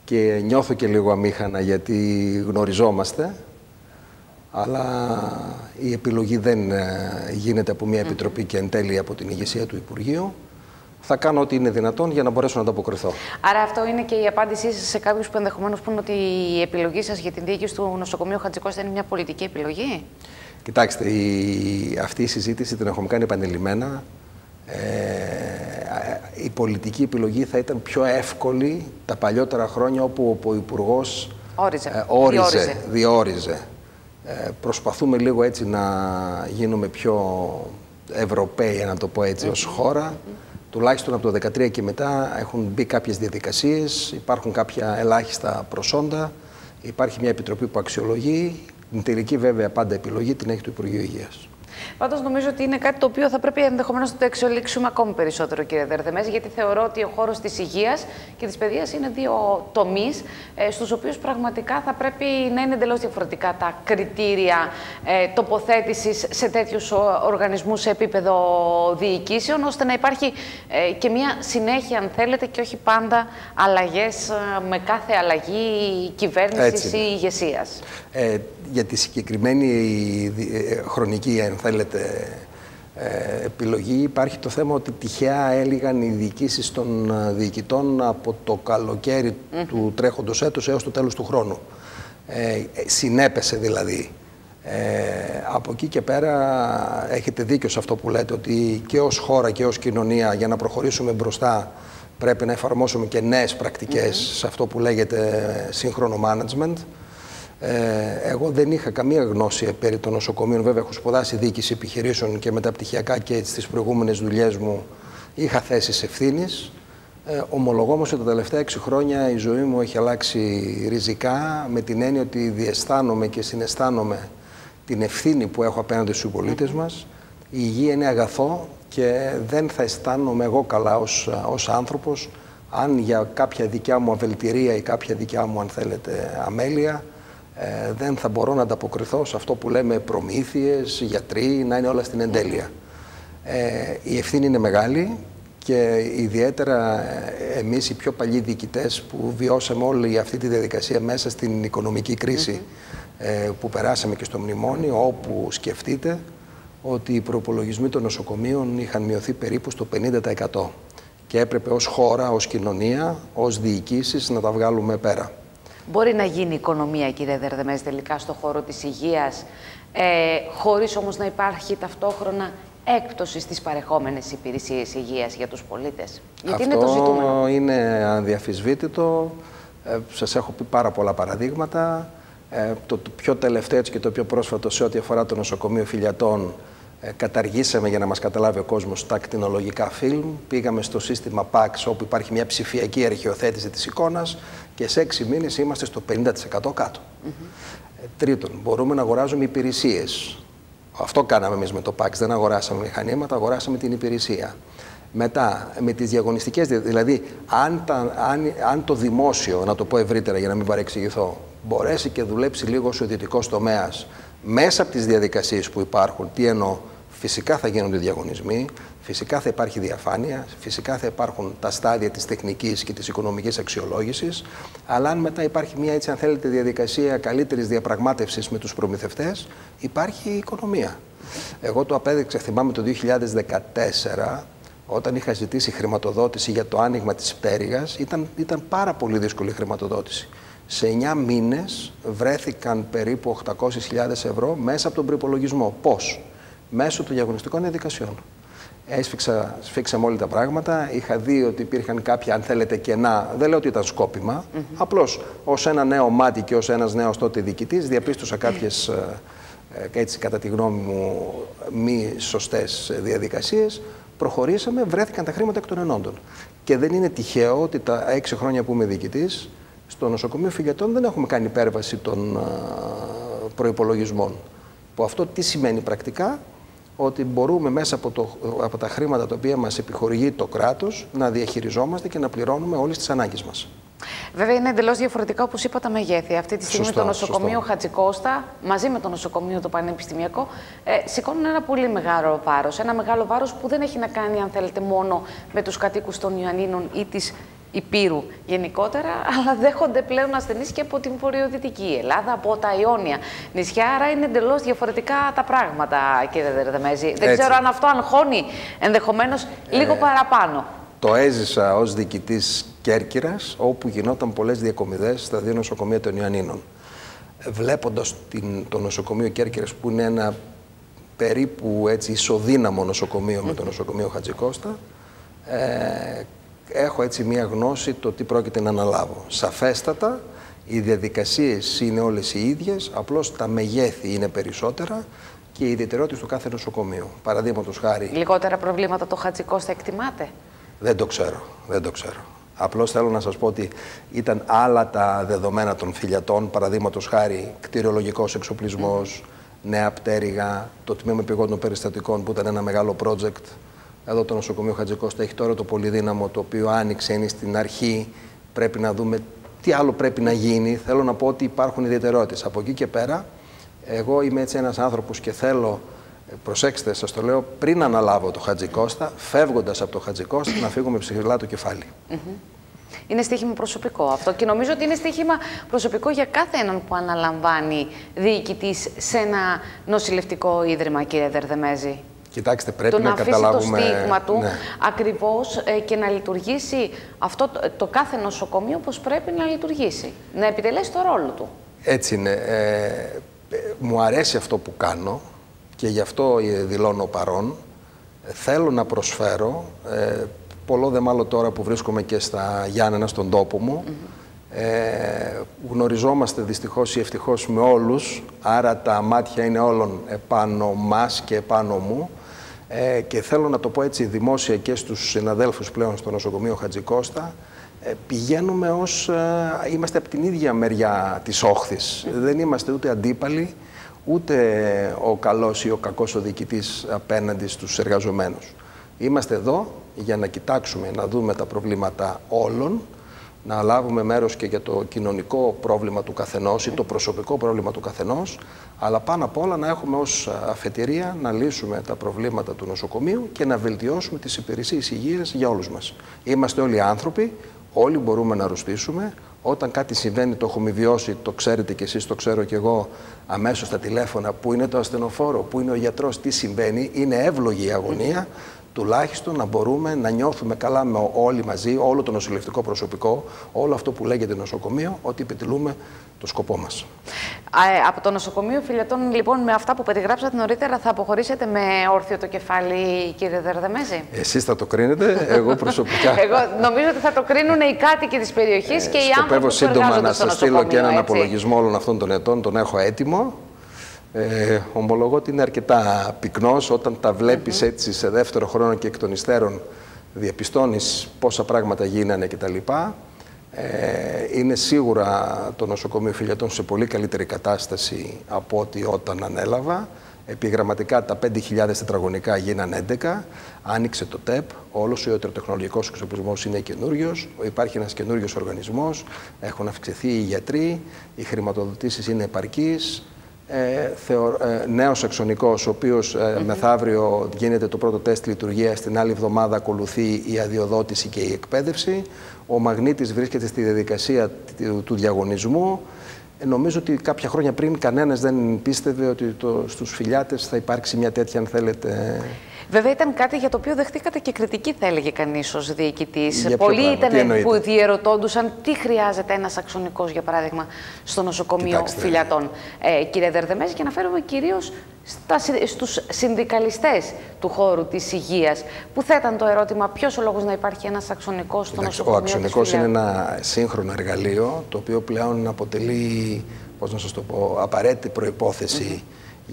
και νιώθω και λίγο αμήχανα γιατί γνωριζόμαστε. Αλλά η επιλογή δεν ε, γίνεται από μια επιτροπή και εν τέλει από την ηγεσία του Υπουργείου. Θα κάνω ό,τι είναι δυνατόν για να μπορέσω να ανταποκριθώ. Άρα αυτό είναι και η απάντησή σας σε κάποιους που ενδεχομένως πούν ότι η επιλογή σας για την διοίκηση του νοσοκομείου Χατζικώστα είναι μια πολιτική επιλογή; Κοιτάξτε, η, αυτή η συζήτηση την έχουμε κάνει επανειλημμένα. Ε, η πολιτική επιλογή θα ήταν πιο εύκολη τα παλιότερα χρόνια όπου ο Υπουργός Όριζε. ε, όριζε, Διόριζε. διόριζε. Ε, προσπαθούμε λίγο έτσι να γίνουμε πιο Ευρωπαίοι, να το πω έτσι, ως χώρα. Τουλάχιστον από το 2013 και μετά έχουν μπει κάποιες διαδικασίες, υπάρχουν κάποια ελάχιστα προσόντα, υπάρχει μια επιτροπή που αξιολογεί. Την τελική βέβαια πάντα επιλογή την έχει το Υπουργείο Υγείας. Πάντως, νομίζω ότι είναι κάτι το οποίο θα πρέπει ενδεχομένως να το εξελίξουμε ακόμη περισσότερο, κύριε Δερδεμέζη, γιατί θεωρώ ότι ο χώρος της υγείας και της παιδείας είναι δύο τομείς ε, στους οποίους πραγματικά θα πρέπει να είναι εντελώς διαφορετικά τα κριτήρια ε, τοποθέτησης σε τέτοιους οργανισμούς σε επίπεδο διοικήσεων, ώστε να υπάρχει ε, και μια συνέχεια, αν θέλετε, και όχι πάντα αλλαγές με κάθε αλλαγή κυβέρνησης Έτσι ή είναι. ηγεσίας. Ε, για τη συγκεκριμένη ε, χρονική, αν θέλετε, ε, επιλογή υπάρχει το θέμα ότι τυχαία έλυγαν οι διοικήσεις των ε, διοικητών από το καλοκαίρι του τρέχοντος έτους έως το τέλος του χρόνου. Ε, ε, συνέπεσε δηλαδή. Ε, από εκεί και πέρα έχετε δίκιο σε αυτό που λέτε ότι και ως χώρα και ως κοινωνία για να προχωρήσουμε μπροστά πρέπει να εφαρμόσουμε και νέες πρακτικές σε αυτό που λέγεται σύγχρονο management. Ε, εγώ δεν είχα καμία γνώση περί των νοσοκομείων. Βέβαια, έχω σπουδάσει διοίκηση επιχειρήσεων και μεταπτυχιακά και στις προηγούμενες δουλειές μου είχα θέσεις ευθύνης. Ε, ομολογώ όμως ότι τα τελευταία έξι χρόνια η ζωή μου έχει αλλάξει ριζικά με την έννοια ότι διαισθάνομαι και συναισθάνομαι την ευθύνη που έχω απέναντι στους συμπολίτε μας. Η υγεία είναι αγαθό και δεν θα αισθάνομαι εγώ καλά ως, ως άνθρωπος αν για κάποια δικιά μου αβελτηρία ή κάποια δικιά μου, αν θέλετε, αμέλεια ε, δεν θα μπορώ να ανταποκριθώ σε αυτό που λέμε προμήθειες, γιατροί, να είναι όλα στην εντέλεια. Ε, η ευθύνη είναι μεγάλη και ιδιαίτερα ε, εμείς οι πιο παλιοί διοικητές που βιώσαμε όλη αυτή τη διαδικασία μέσα στην οικονομική κρίση ε, που περάσαμε και στο μνημόνιο, όπου σκεφτείτε ότι οι προπολογισμοί των νοσοκομείων είχαν μειωθεί περίπου στο 50% και έπρεπε ως χώρα, ως κοινωνία, ως διοικήσεις να τα βγάλουμε πέρα. Μπορεί να γίνει οικονομία, κύριε Δερδεμέζη, τελικά στο χώρο της υγείας, ε, χωρίς όμως να υπάρχει ταυτόχρονα έκπτωση στις παρεχόμενες υπηρεσίες υγείας για τους πολίτες. Γιατί Αυτό είναι το ζητούμενο. είναι αδιαφυσβήτητο. Ε, σας έχω πει πάρα πολλά παραδείγματα. Ε, το, το, πιο τελευταίο και το πιο πρόσφατο σε ό,τι αφορά το νοσοκομείο Φιλιατών ε, καταργήσαμε για να μας καταλάβει ο κόσμος τα ακτινολογικά φιλμ. Πήγαμε στο σύστημα PAX όπου υπάρχει μια ψηφιακή αρχαιοθέτηση της εικόνας και σε έξι μήνες είμαστε στο 50% κάτω. Ε, τρίτον, μπορούμε να αγοράζουμε υπηρεσίες. Αυτό κάναμε εμείς με το PAX. Δεν αγοράσαμε μηχανήματα, αγοράσαμε την υπηρεσία. Μετά, με τις διαγωνιστικές, δηλαδή, αν, αν, αν το δημόσιο, να το πω ευρύτερα για να μην παρεξηγηθώ, μπορέσει και δουλέψει λίγο ο ιδιωτικός τομέας μέσα από τις διαδικασίες που υπάρχουν, τι εννοώ, φυσικά θα γίνονται διαγωνισμοί, φυσικά θα υπάρχει διαφάνεια, φυσικά θα υπάρχουν τα στάδια της τεχνικής και της οικονομικής αξιολόγησης, αλλά αν μετά υπάρχει μια έτσι αν θέλετε διαδικασία καλύτερης διαπραγμάτευσης με τους προμηθευτές, υπάρχει οικονομία. Εγώ το απέδειξα, θυμάμαι το 2014, όταν είχα ζητήσει χρηματοδότηση για το άνοιγμα της πτέρυγας, ήταν, ήταν πάρα πολύ δύσκολη χρηματοδότηση. Σε 9 μήνες βρέθηκαν περίπου 800.000 ευρώ μέσα από τον προπολογισμό. Πώς; Μέσω των διαγωνιστικών διαδικασιών. Έσφιξα, σφίξαμε όλα τα πράγματα. Είχα δει ότι υπήρχαν κάποια, αν θέλετε, κενά. Δεν λέω ότι ήταν σκόπιμα. Mm -hmm. Απλώς ως ένα νέο μάτι και ως ένας νέος τότε διοικητής, διαπίστωσα κάποιες, ε, έτσι κατά τη γνώμη μου, μη σωστές διαδικασίες. Προχωρήσαμε, βρέθηκαν τα χρήματα εκ των ενόντων. Και δεν είναι τυχαίο ότι τα έξι χρόνια που είμαι διοικητής, στο νοσοκομείο Φυγετών δεν έχουμε κάνει υπέρβαση των προϋπολογισμών. Που αυτό τι σημαίνει πρακτικά, ότι μπορούμε μέσα από, το, από τα χρήματα τα οποία μας επιχορηγεί το κράτος να διαχειριζόμαστε και να πληρώνουμε όλες τις ανάγκες μας. Βέβαια, είναι εντελώς διαφορετικά, όπως είπα, τα μεγέθη. Αυτή τη στιγμή το νοσοκομείο σωστό. Χατζικώστα, μαζί με το νοσοκομείο το Πανεπιστημιακό, ε, σηκώνουν ένα πολύ μεγάλο βάρος. Ένα μεγάλο βάρος που δεν έχει να κάνει, αν θέλετε, μόνο με τους κατοίκους των Ιωαννίνων ή της Υπήρου γενικότερα, αλλά δέχονται πλέον ασθενείς και από την βορειοδυτική Ελλάδα, από τα Ιόνια νησιά. Άρα είναι εντελώς διαφορετικά τα πράγματα, κύριε Δερδεμέζη. Δεν ξέρω αν αυτό αγχώνει ενδεχομένως λίγο ε, παραπάνω. Το έζησα ως διοικητής Κέρκυρας, όπου γινόταν πολλές διακομιδές στα δύο νοσοκομεία των Ιωαννίνων. Βλέποντας το νοσοκομείο Κέρκυρας, που είναι ένα περίπου έτσι ισοδύναμο νοσοκομείο με το νοσοκομείο Χατζικώστα, ε, έχω έτσι μία γνώση το τι πρόκειται να αναλάβω. Σαφέστατα, οι διαδικασίες είναι όλες οι ίδιες, απλώς τα μεγέθη είναι περισσότερα και οι ιδιαιτερότητες του κάθε νοσοκομείου. Παραδείγματος χάρη... Λιγότερα προβλήματα το Χατζικώστα εκτιμάτε; Δεν το ξέρω, δεν το ξέρω. Απλώς θέλω να σας πω ότι ήταν άλλα τα δεδομένα των φιλιατών, παραδείγματος χάρη κτηριολογικός εξοπλισμός, νέα πτέρυγα, το τμήμα πηγών περιστατικών που ήταν ένα μεγάλο project εδώ το νοσοκομείο Χατζικώστα έχει τώρα το πολυδύναμο το οποίο άνοιξε, είναι στην αρχή. Πρέπει να δούμε τι άλλο πρέπει να γίνει. Θέλω να πω ότι υπάρχουν ιδιαιτερότητες. Από εκεί και πέρα, εγώ είμαι έτσι ένας άνθρωπος και θέλω, ε, προσέξτε, σας το λέω, πριν αναλάβω το Χατζικώστα, φεύγοντας από το Χατζικώστα, να φύγω με ψυχηλά το κεφάλι. Είναι στοίχημα προσωπικό αυτό και νομίζω ότι είναι στοίχημα προσωπικό για κάθε έναν που αναλαμβάνει διοικητής σε ένα νοσηλευτικό ίδρυμα, κύριε Δερδεμέζη. Κοιτάξτε, πρέπει το να, να καταλάβουμε... το στίγμα του ναι. ακριβώς ε, και να λειτουργήσει αυτό το, το, κάθε νοσοκομείο όπως πρέπει να λειτουργήσει. Να επιτελέσει το ρόλο του. Έτσι είναι. Ε, ε μου αρέσει αυτό που κάνω και γι' αυτό δηλώνω παρόν. Θέλω να προσφέρω, ε, πολλό δε μάλλον τώρα που βρίσκομαι και στα Γιάννενα στον τόπο μου, ε, γνωριζόμαστε δυστυχώς ή ευτυχώς με όλους, άρα τα μάτια είναι όλων επάνω μας και επάνω μου. Ε, και θέλω να το πω έτσι δημόσια και στους συναδέλφους πλέον στο νοσοκομείο Χατζικώστα, ε, πηγαίνουμε ως, ε, είμαστε από την ίδια μεριά της όχθης. Δεν είμαστε ούτε αντίπαλοι, ούτε ο καλός ή ο κακός ο διοικητής απέναντι στους εργαζομένους. Είμαστε εδώ για να κοιτάξουμε, να δούμε τα προβλήματα όλων, να λάβουμε μέρος και για το κοινωνικό πρόβλημα του καθενός ή το προσωπικό πρόβλημα του καθενός, αλλά πάνω απ' όλα να έχουμε ως αφετηρία να λύσουμε τα προβλήματα του νοσοκομείου και να βελτιώσουμε τις υπηρεσίες υγείας για όλους μας. Είμαστε όλοι άνθρωποι, όλοι μπορούμε να αρρωστήσουμε. Όταν κάτι συμβαίνει, το έχουμε βιώσει, το ξέρετε κι εσείς, το ξέρω κι εγώ, αμέσως στα τηλέφωνα, πού είναι το ασθενοφόρο, πού είναι ο γιατρός, τι συμβαίνει, είναι εύλογη η αγωνία. Τουλάχιστον να μπορούμε να νιώθουμε καλά με όλοι μαζί, όλο το νοσηλευτικό προσωπικό, όλο αυτό που λέγεται νοσοκομείο, ότι επιτελούμε το σκοπό μας. Ε, από το νοσοκομείο Φιλετών, λοιπόν, με αυτά που περιγράψατε νωρίτερα, θα αποχωρήσετε με όρθιο το κεφάλι, κύριε Δερδεμέζη; Εσείς θα το κρίνετε, εγώ προσωπικά. εγώ νομίζω ότι θα το κρίνουν οι κάτοικοι της περιοχής ε, και οι άνθρωποι που σύντομα να σας στείλω και έναν απολογισμό όλων αυτών των ετών, τον έχω έτοιμο. Ε, ομολογώ ότι είναι αρκετά πυκνός όταν τα βλέπεις έτσι σε δεύτερο χρόνο και εκ των υστέρων διαπιστώνεις πόσα πράγματα γίνανε κτλ. Ε, είναι σίγουρα το νοσοκομείο Φιλιατών σε πολύ καλύτερη κατάσταση από ό,τι όταν ανέλαβα. Επιγραμματικά τα 5.000 τετραγωνικά γίνανε 11. Άνοιξε το ΤΕΠ. Όλος ο ιατροτεχνολογικός εξοπλισμός είναι καινούριος. Υπάρχει ένας καινούριος οργανισμός. Έχουν αυξηθεί οι γιατροί. Οι χρηματοδοτήσεις είναι επαρκείς ε, θεω, ε, νέος αξονικός, ο οποίος ε, μεθαύριο γίνεται το πρώτο τεστ λειτουργίας, την άλλη εβδομάδα ακολουθεί η αδειοδότηση και η εκπαίδευση. Ο Μαγνήτης βρίσκεται στη διαδικασία του, του διαγωνισμού. Ε, νομίζω ότι κάποια χρόνια πριν κανένας δεν πίστευε ότι το, στους φιλιάτες θα υπάρξει μια τέτοια, αν θέλετε, Βέβαια, ήταν κάτι για το οποίο δεχτήκατε και κριτική, θα έλεγε κανείς ως διοικητής. Πολλοί ήταν που διερωτώντουσαν τι χρειάζεται ένας αξονικός, για παράδειγμα, στο νοσοκομείο Κοιτάξτε. Φιλιατών. Ε, κύριε Δερδεμέζη, και αναφέρομαι κυρίως στους συνδικαλιστές του χώρου της υγείας, που θέταν το ερώτημα ποιος ο λόγος να υπάρχει ένας αξονικός στο νοσοκομείο. Ο αξονικός είναι ένα σύγχρονο εργαλείο, το οποίο πλέον αποτελεί, πώς να σας το πω, απαραίτητη προπόθεση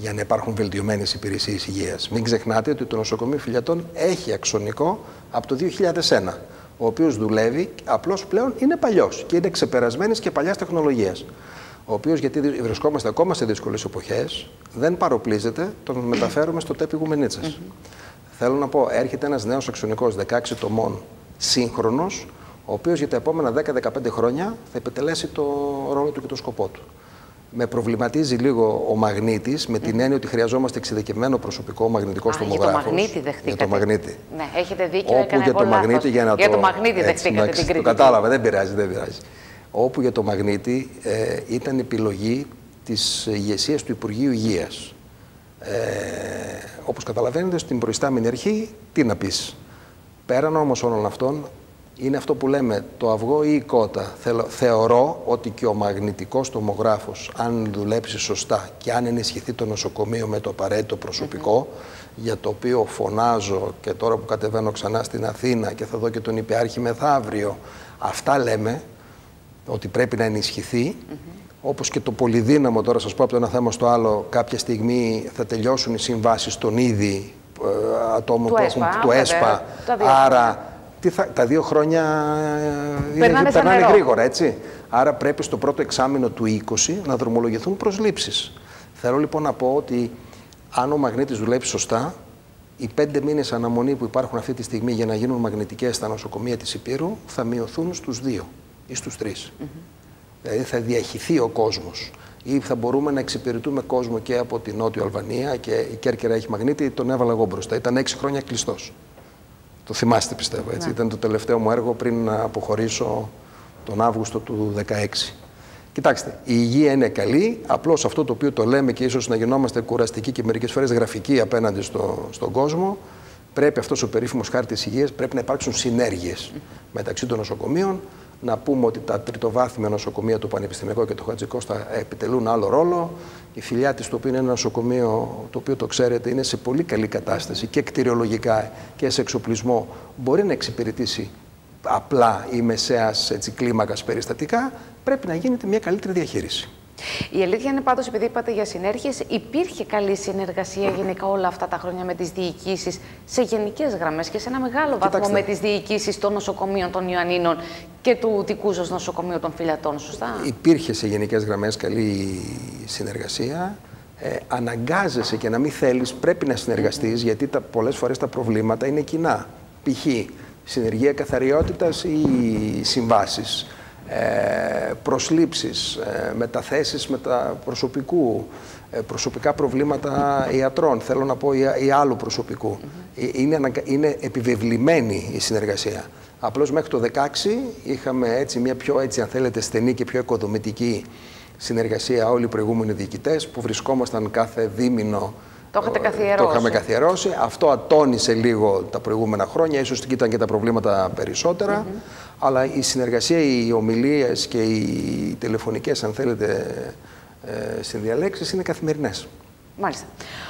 για να υπάρχουν βελτιωμένες υπηρεσίες υγείας. Μην ξεχνάτε ότι το νοσοκομείο Φιλιατών έχει αξονικό από το 2001, ο οποίος δουλεύει, απλώς πλέον είναι παλιός και είναι ξεπερασμένης και παλιάς τεχνολογίας. Ο οποίος, γιατί βρισκόμαστε ακόμα σε δύσκολες εποχές, δεν παροπλίζεται, τον μεταφέρουμε στο τέπι Γουμενίτσας. Θέλω να πω, έρχεται ένας νέος αξονικός 16 τομών σύγχρονος, ο οποίος για τα επόμενα 10-15 χρόνια θα επιτελέσει το ρόλο του και το σκοπό του με προβληματίζει λίγο ο μαγνήτης με την έννοια ότι χρειαζόμαστε εξειδικευμένο προσωπικό μαγνητικό στομογράφο. Για το μαγνήτη δεχτήκατε. Για το μαγνήτη. Ναι, έχετε δίκιο. Όπου για το μαγνήτη για να για το, μαγνήτη δεχτήκατε την κριτική. Το κατάλαβα, δεν πειράζει, δεν πειράζει. Όπου για το μαγνήτη ε, ήταν επιλογή της ηγεσίας του Υπουργείου Υγείας. Ε, Όπως καταλαβαίνετε, στην προϊστάμενη αρχή, τι να πεις. Πέραν όμως όλων αυτών, είναι αυτό που λέμε το αυγό ή η κότα. Θεωρώ ότι και ο μαγνητικός τομογράφος, αν δουλέψει σωστά και αν ενισχυθεί το νοσοκομείο με το απαραίτητο προσωπικό, για το οποίο φωνάζω και τώρα που κατεβαίνω ξανά στην Αθήνα και θα δω και τον υπηάρχη μεθαύριο, αυτά λέμε ότι πρέπει να ενισχυθεί. Mm Όπως και το πολυδύναμο, τώρα σας πω από το ένα θέμα στο άλλο, κάποια στιγμή θα τελειώσουν οι συμβάσεις των ήδη ε, ατόμων του, ΕΣΠΑ, του ΕΣΠΑ. Άρα τι θα, τα δύο χρόνια ε, περνάνε, περνάνε γρήγορα, έτσι. Άρα πρέπει στο πρώτο εξάμεινο του 20 να δρομολογηθούν προσλήψεις. Θέλω λοιπόν να πω ότι αν ο μαγνήτης δουλέψει σωστά, οι πέντε μήνες αναμονή που υπάρχουν αυτή τη στιγμή για να γίνουν μαγνητικές στα νοσοκομεία της Υπήρου θα μειωθούν στους δύο ή στους τρεις. Mm Δηλαδή θα διαχυθεί ο κόσμος. Ή θα μπορούμε να εξυπηρετούμε κόσμο και από την Νότιο Αλβανία και η Κέρκυρα έχει μαγνήτη, τον έβαλα εγώ μπροστά. Ήταν έξι χρόνια κλειστός. Το θυμάστε πιστεύω, έτσι. Ναι. Ήταν το τελευταίο μου έργο πριν να αποχωρήσω τον Αύγουστο του 2016. Κοιτάξτε, η υγεία είναι καλή, απλώς αυτό το οποίο το λέμε και ίσως να γινόμαστε κουραστικοί και μερικές φορές γραφικοί απέναντι στο, στον κόσμο, πρέπει αυτός ο περίφημος χάρτης υγείας, πρέπει να υπάρξουν συνέργειες μεταξύ των νοσοκομείων, να πούμε ότι τα τριτοβάθμια νοσοκομεία του Πανεπιστημιακού και του Χατζικώστα επιτελούν άλλο ρόλο. Η φιλιά της, το οποίο είναι ένα νοσοκομείο, το οποίο το ξέρετε, είναι σε πολύ καλή κατάσταση και κτηριολογικά και σε εξοπλισμό, μπορεί να εξυπηρετήσει απλά ή μεσαίας κλίμακας περιστατικά, πρέπει να γίνεται μια καλύτερη διαχείριση. Η αλήθεια είναι πάντως, επειδή είπατε για συνέργειες, υπήρχε καλή συνεργασία γενικά όλα αυτά τα χρόνια με τις διοικήσεις σε γενικές γραμμές και σε ένα μεγάλο βαθμό με τις διοικήσεις των νοσοκομείων των Ιωαννίνων και του Τικούζο Νοσοκομείου των Φιλατών, σωστά; Υπήρχε σε γενικές γραμμές καλή συνεργασία. Ε, αναγκάζεσαι και να μην θέλεις, πρέπει να συνεργαστείς, γιατί τα, πολλές φορές τα προβλήματα είναι κοινά. Π.χ. συνεργεία καθαριότητας ή συμβάσεις ε, προσλήψεις, ε, μεταθέσεις μετα προσωπικού, ε, προσωπικά προβλήματα ιατρών, θέλω να πω, ή, άλλου προσωπικού. Ε, είναι, είναι επιβεβλημένη η συνεργασία. Απλώς μέχρι το 2016 είχαμε έτσι μια πιο, έτσι, αν θέλετε, στενή και πιο οικοδομητική συνεργασία όλοι οι προηγούμενοι διοικητές που βρισκόμασταν κάθε δίμηνο Το είχατε Το καθιερώσει. είχαμε καθιερώσει. Αυτό ατόνισε λίγο τα προηγούμενα χρόνια. Ίσως ήταν και τα προβλήματα περισσότερα. Αλλά η συνεργασία, οι ομιλίες και οι τηλεφωνικές, αν θέλετε, ε, συνδιαλέξεις είναι καθημερινές. Μάλιστα.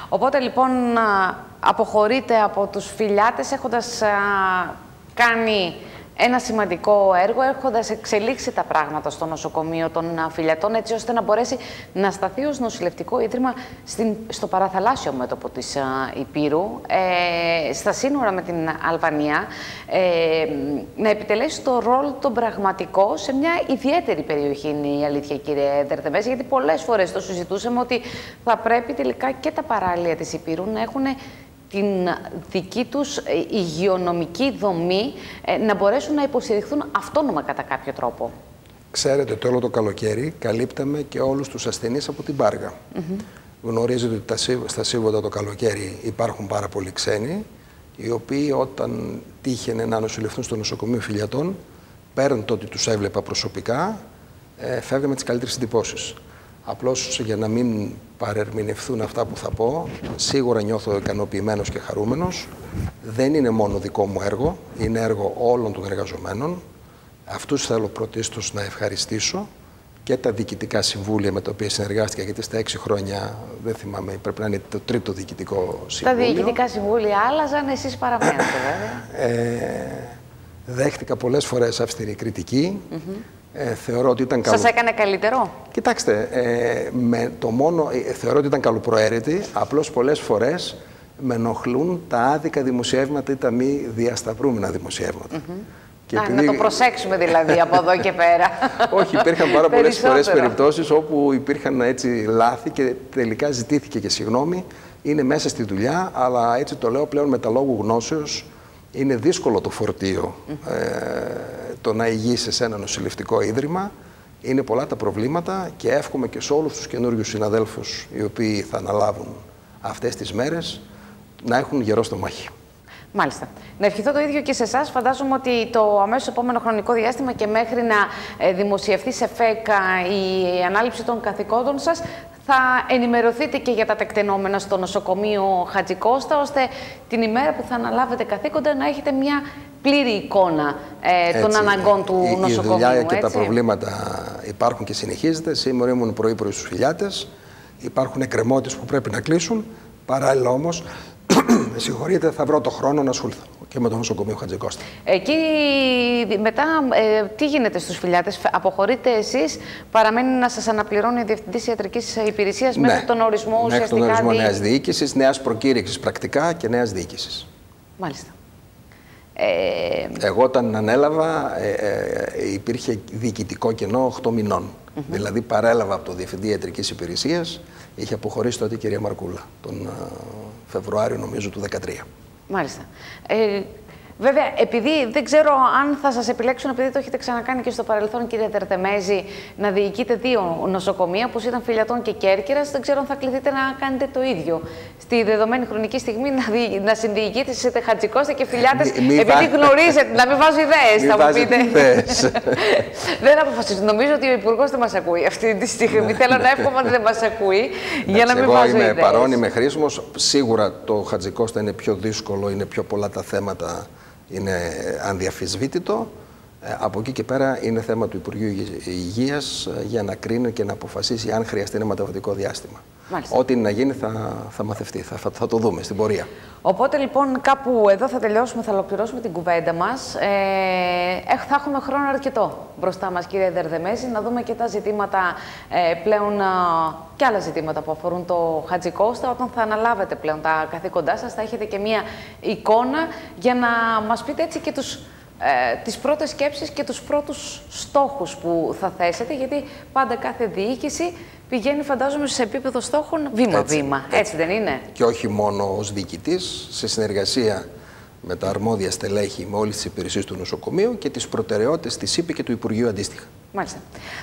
Οπότε λοιπόν α, αποχωρείτε από τους φιλιάτες έχοντας α, κάνει ένα σημαντικό έργο, έχοντας εξελίξει τα πράγματα στο νοσοκομείο των α, φιλιατών, έτσι ώστε να μπορέσει να σταθεί ως νοσηλευτικό ίδρυμα στην, στο παραθαλάσσιο μέτωπο της α, Υπήρου, ε, στα σύνορα με την Αλβανία, ε, να επιτελέσει το ρόλο τον πραγματικό σε μια ιδιαίτερη περιοχή, είναι η αλήθεια κύριε Δερτεμέση, γιατί πολλές φορές το συζητούσαμε ότι θα πρέπει τελικά και τα παράλια της Υπήρου να έχουν την δική τους ε, υγειονομική δομή, ε, να μπορέσουν να υποστηριχθούν αυτόνομα κατά κάποιο τρόπο. Ξέρετε ότι όλο το καλοκαίρι καλύπταμε και όλους τους ασθενείς από την Πάργα. Γνωρίζετε ότι τα σί- στα Σίβοντα το καλοκαίρι υπάρχουν πάρα πολλοί ξένοι, οι οποίοι όταν τύχαινε να νοσηλευτούν στο νοσοκομείο φιλιατών, πέραν το ότι τους έβλεπα προσωπικά, ε, φεύγαμε τις καλύτερες εντυπώσεις. Απλώς για να μην παρερμηνευθούν αυτά που θα πω, σίγουρα νιώθω ικανοποιημένος και χαρούμενος. Δεν είναι μόνο δικό μου έργο, είναι έργο όλων των εργαζομένων. Αυτούς θέλω πρωτίστως να ευχαριστήσω και τα διοικητικά συμβούλια με τα οποία συνεργάστηκα, γιατί στα έξι χρόνια, δεν θυμάμαι, πρέπει να είναι το τρίτο διοικητικό Τα συμβούλιο. διοικητικά συμβούλια άλλαζαν, εσείς παραμένετε βέβαια. Ε, δέχτηκα πολλές φορές αυστηρή κριτική. Ε, θεωρώ ότι ήταν καλό. Σας έκανε καλύτερο; Κοιτάξτε, ε, με το μόνο, ε, θεωρώ ότι ήταν καλοπροαίρετη, απλώς πολλές φορές με ενοχλούν τα άδικα δημοσιεύματα ή τα μη διασταυρούμενα δημοσιεύματα. Και Α, επειδή- Να το προσέξουμε δηλαδή από εδώ και πέρα. Όχι, υπήρχαν πάρα πολλές φορές Περισσότερο. περιπτώσεις όπου υπήρχαν έτσι λάθη και τελικά ζητήθηκε και συγγνώμη. Είναι μέσα στη δουλειά, αλλά έτσι το λέω πλέον με τα λόγου γνώσεως. Είναι δύσκολο το φορτίο ε, το να ηγείσαι σε ένα νοσηλευτικό ίδρυμα. Είναι πολλά τα προβλήματα και εύχομαι και σε όλους τους καινούριους συναδέλφους οι οποίοι θα αναλάβουν αυτές τις μέρες να έχουν γερό στο μάχη. Μάλιστα. Να ευχηθώ το ίδιο και σε εσάς. Φαντάζομαι ότι το αμέσως επόμενο χρονικό διάστημα και μέχρι να ε, δημοσιευθεί σε ΦΕΚΑ η ανάληψη των καθηκόντων σας, θα ενημερωθείτε και για τα τεκτενόμενα στο νοσοκομείο Χατζικώστα, ώστε την ημέρα που θα αναλάβετε καθήκοντα να έχετε μια πλήρη εικόνα ε, των Έτσι είναι. αναγκών του η, νοσοκομείου. Η δουλειά και τα έτσι. προβλήματα υπάρχουν και συνεχίζεται. Σήμερα ήμουν πρωί-πρωί στου φιλιάτε. Υπάρχουν εκκρεμότητες που πρέπει να κλείσουν. Παράλληλα όμως, με συγχωρείτε, θα βρω το χρόνο να ασχοληθώ και με το νοσοκομείο Χατζικώστα. Εκεί μετά ε, τι γίνεται στους φιλιάτες, Φε- αποχωρείτε εσείς, παραμένει να σας αναπληρώνει ο Διευθυντής Ιατρικής Υπηρεσίας μέχρι τον ορισμό Ναι. Μέχρι τον ουσιαστικά. ορισμό δι- νέας διοίκησης, νέας προκήρυξης πρακτικά και νέας διοίκησης. Μάλιστα. Ε, Εγώ όταν ανέλαβα ε, ε, υπήρχε διοικητικό κενό 8 μηνών. Δηλαδή παρέλαβα από το Διευθυντή Ιατρικής Υπηρεσίας, είχε αποχωρήσει τότε η κυρία Μαρκούλα, τον ε, Φεβρουάριο νομίζω του 2013. μάλιστα. Ε, βέβαια, επειδή δεν ξέρω αν θα σας επιλέξουν, επειδή το έχετε ξανακάνει και στο παρελθόν, κύριε Τερτεμέζη, να διοικείτε δύο νοσοκομεία, που ήταν Φιλιατών και Κέρκυρας, δεν ξέρω αν θα κληθείτε να κάνετε το ίδιο. Στη δεδομένη χρονική στιγμή να, δι... να συνδιοικείτε σε Χατζικώστα και Φιλιάτες, Μη- μη επειδή βά- γνωρίζετε, να μην βάζω ιδέες, Μην θα μου βάζετε πείτε. ιδέες. δεν αποφασίζω. Νομίζω ότι ο Υπουργός δεν μας ακούει αυτή τη στιγμή. Θέλω να εύχομαι ότι δεν μας ακούει για να Εντάξει, μην εγώ βάζω είμαι ιδέες. παρόν, είμαι χρήσιμος. Σίγουρα το Χατζικώστα είναι πιο δύσκολο, είναι πιο πολλά τα θέματα, είναι ανδιαφυσβήτητο. Ε, από εκεί και πέρα είναι θέμα του Υπουργείου Υγε- Υγείας ε, για να κρίνει και να αποφασίσει αν χρειαστεί ένα μεταβατικό διάστημα. Μάλιστα. Ό,τι είναι να γίνει θα, θα μαθευτεί, θα, θα, θα το δούμε στην πορεία. Οπότε λοιπόν κάπου εδώ θα τελειώσουμε, θα ολοκληρώσουμε την κουβέντα μας. Ε, έχ- θα έχουμε χρόνο αρκετό μπροστά μας κύριε Δερδεμέζη να δούμε και τα ζητήματα ε, πλέον α, και άλλα ζητήματα που αφορούν το Χατζικώστα. Όταν θα αναλάβετε πλέον τα καθήκοντά σας θα έχετε και μία εικόνα για να μας πείτε έτσι και τους ε, τις πρώτες σκέψεις και τους πρώτους στόχους που θα θέσετε, γιατί πάντα κάθε διοίκηση πηγαίνει φαντάζομαι σε επίπεδο στόχων βήμα-βήμα. Έτσι, δεν είναι; Και όχι μόνο ως διοικητής, σε συνεργασία με τα αρμόδια στελέχη, με όλες τις υπηρεσίες του νοσοκομείου και τις προτεραιότητες της ΥΠΗ και του Υπουργείου αντίστοιχα. Μάλιστα.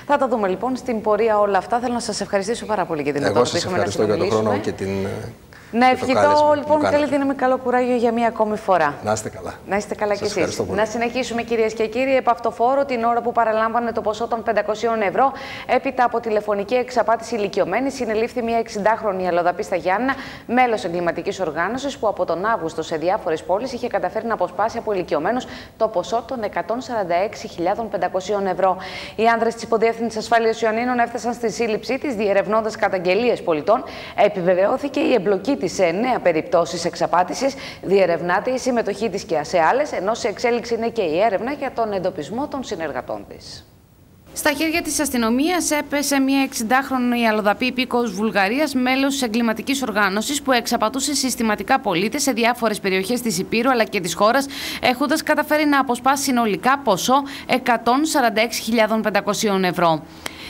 Θα τα δούμε λοιπόν στην πορεία όλα αυτά. Θέλω να σας ευχαριστήσω πάρα πολύ για την Εγώ εδώ που σας είχαμε να ευχαριστώ για τον χρόνο συνομιλήσουμε. και την ε, Να ευχηθώ λοιπόν καλή δύναμη, καλό κουράγιο για μία ακόμη φορά. Να είστε καλά. Να είστε καλά κι εσείς. Να συνεχίσουμε κυρίες και κύριοι επαυτοφόρο την ώρα που παραλάμβανε το ποσό των 500 ευρώ έπειτα από τηλεφωνική εξαπάτηση ηλικιωμένη συνελήφθη μια 60χρονη Ελλοδαπή στα Γιάννα, μέλος εγκληματικής οργάνωσης που από τον Αύγουστο σε διάφορες πόλεις είχε καταφέρει να αποσπάσει από ηλικιωμένους το ποσό των 146.500 ευρώ. Οι άνδρες της Υποδιεύθυνσης Ασφάλειας Ιωαννίνων έφτασαν στη σύλληψή της διερευνώντας καταγγελίες πολιτών. Επιβεβαιώθηκε η εμπλοκή τη σε εννέα περιπτώσεις εξαπάτησης. Διερευνάται η συμμετοχή της και σε άλλες, ενώ σε εξέλιξη είναι και η έρευνα για τον εντοπισμό των συνεργατών της. Στα χέρια της αστυνομίας έπεσε μια 60χρονη αλλοδαπή υπήκο Βουλγαρίας, μέλος της εγκληματικής οργάνωσης που εξαπατούσε συστηματικά πολίτες σε διάφορες περιοχές της Υπήρου αλλά και της χώρας, έχοντας καταφέρει να αποσπάσει συνολικά ποσό 146.500 ευρώ.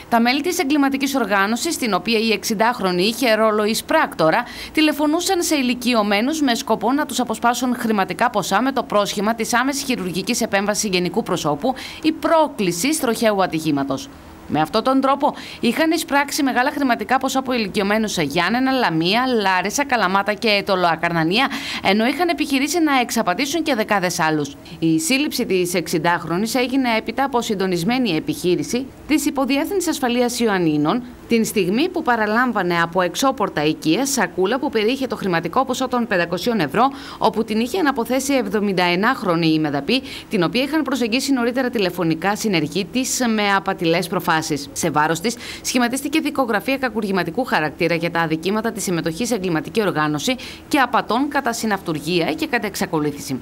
Τα μέλη της εγκληματικής οργάνωσης, στην οποία η 60χρονη είχε ρόλο εισπράκτορα, τηλεφωνούσαν σε ηλικιωμένους με σκοπό να τους αποσπάσουν χρηματικά ποσά με το πρόσχημα της άμεσης χειρουργικής επέμβασης γενικού προσώπου ή πρόκλησης τροχαίου ατυχήματος. Με αυτόν τον τρόπο είχαν εισπράξει μεγάλα χρηματικά ποσά από ηλικιωμένους σε Γιάννενα, Λαμία, Λάρισα, Καλαμάτα και Τολοακαρνανία, ενώ είχαν επιχειρήσει να εξαπατήσουν και δεκάδες άλλους. Η σύλληψη της 60χρονη έγινε έπειτα από συντονισμένη επιχείρηση της Υποδιεύθυνσης Ασφαλείας Ιωαννίνων, την στιγμή που παραλάμβανε από εξώπορτα οικία σακούλα που περιείχε το χρηματικό ποσό των 500 ευρώ, όπου την είχε αναποθέσει 79χρονη η Μεδαπή, την οποία είχαν προσεγγίσει νωρίτερα τηλεφωνικά συνεργή της με απατηλές προφάσει. Σε βάρος της, σχηματίστηκε δικογραφία κακουργηματικού χαρακτήρα για τα αδικήματα της συμμετοχής σε εγκληματική οργάνωση και απατών κατά συναυτουργία και κατά εξακολούθηση.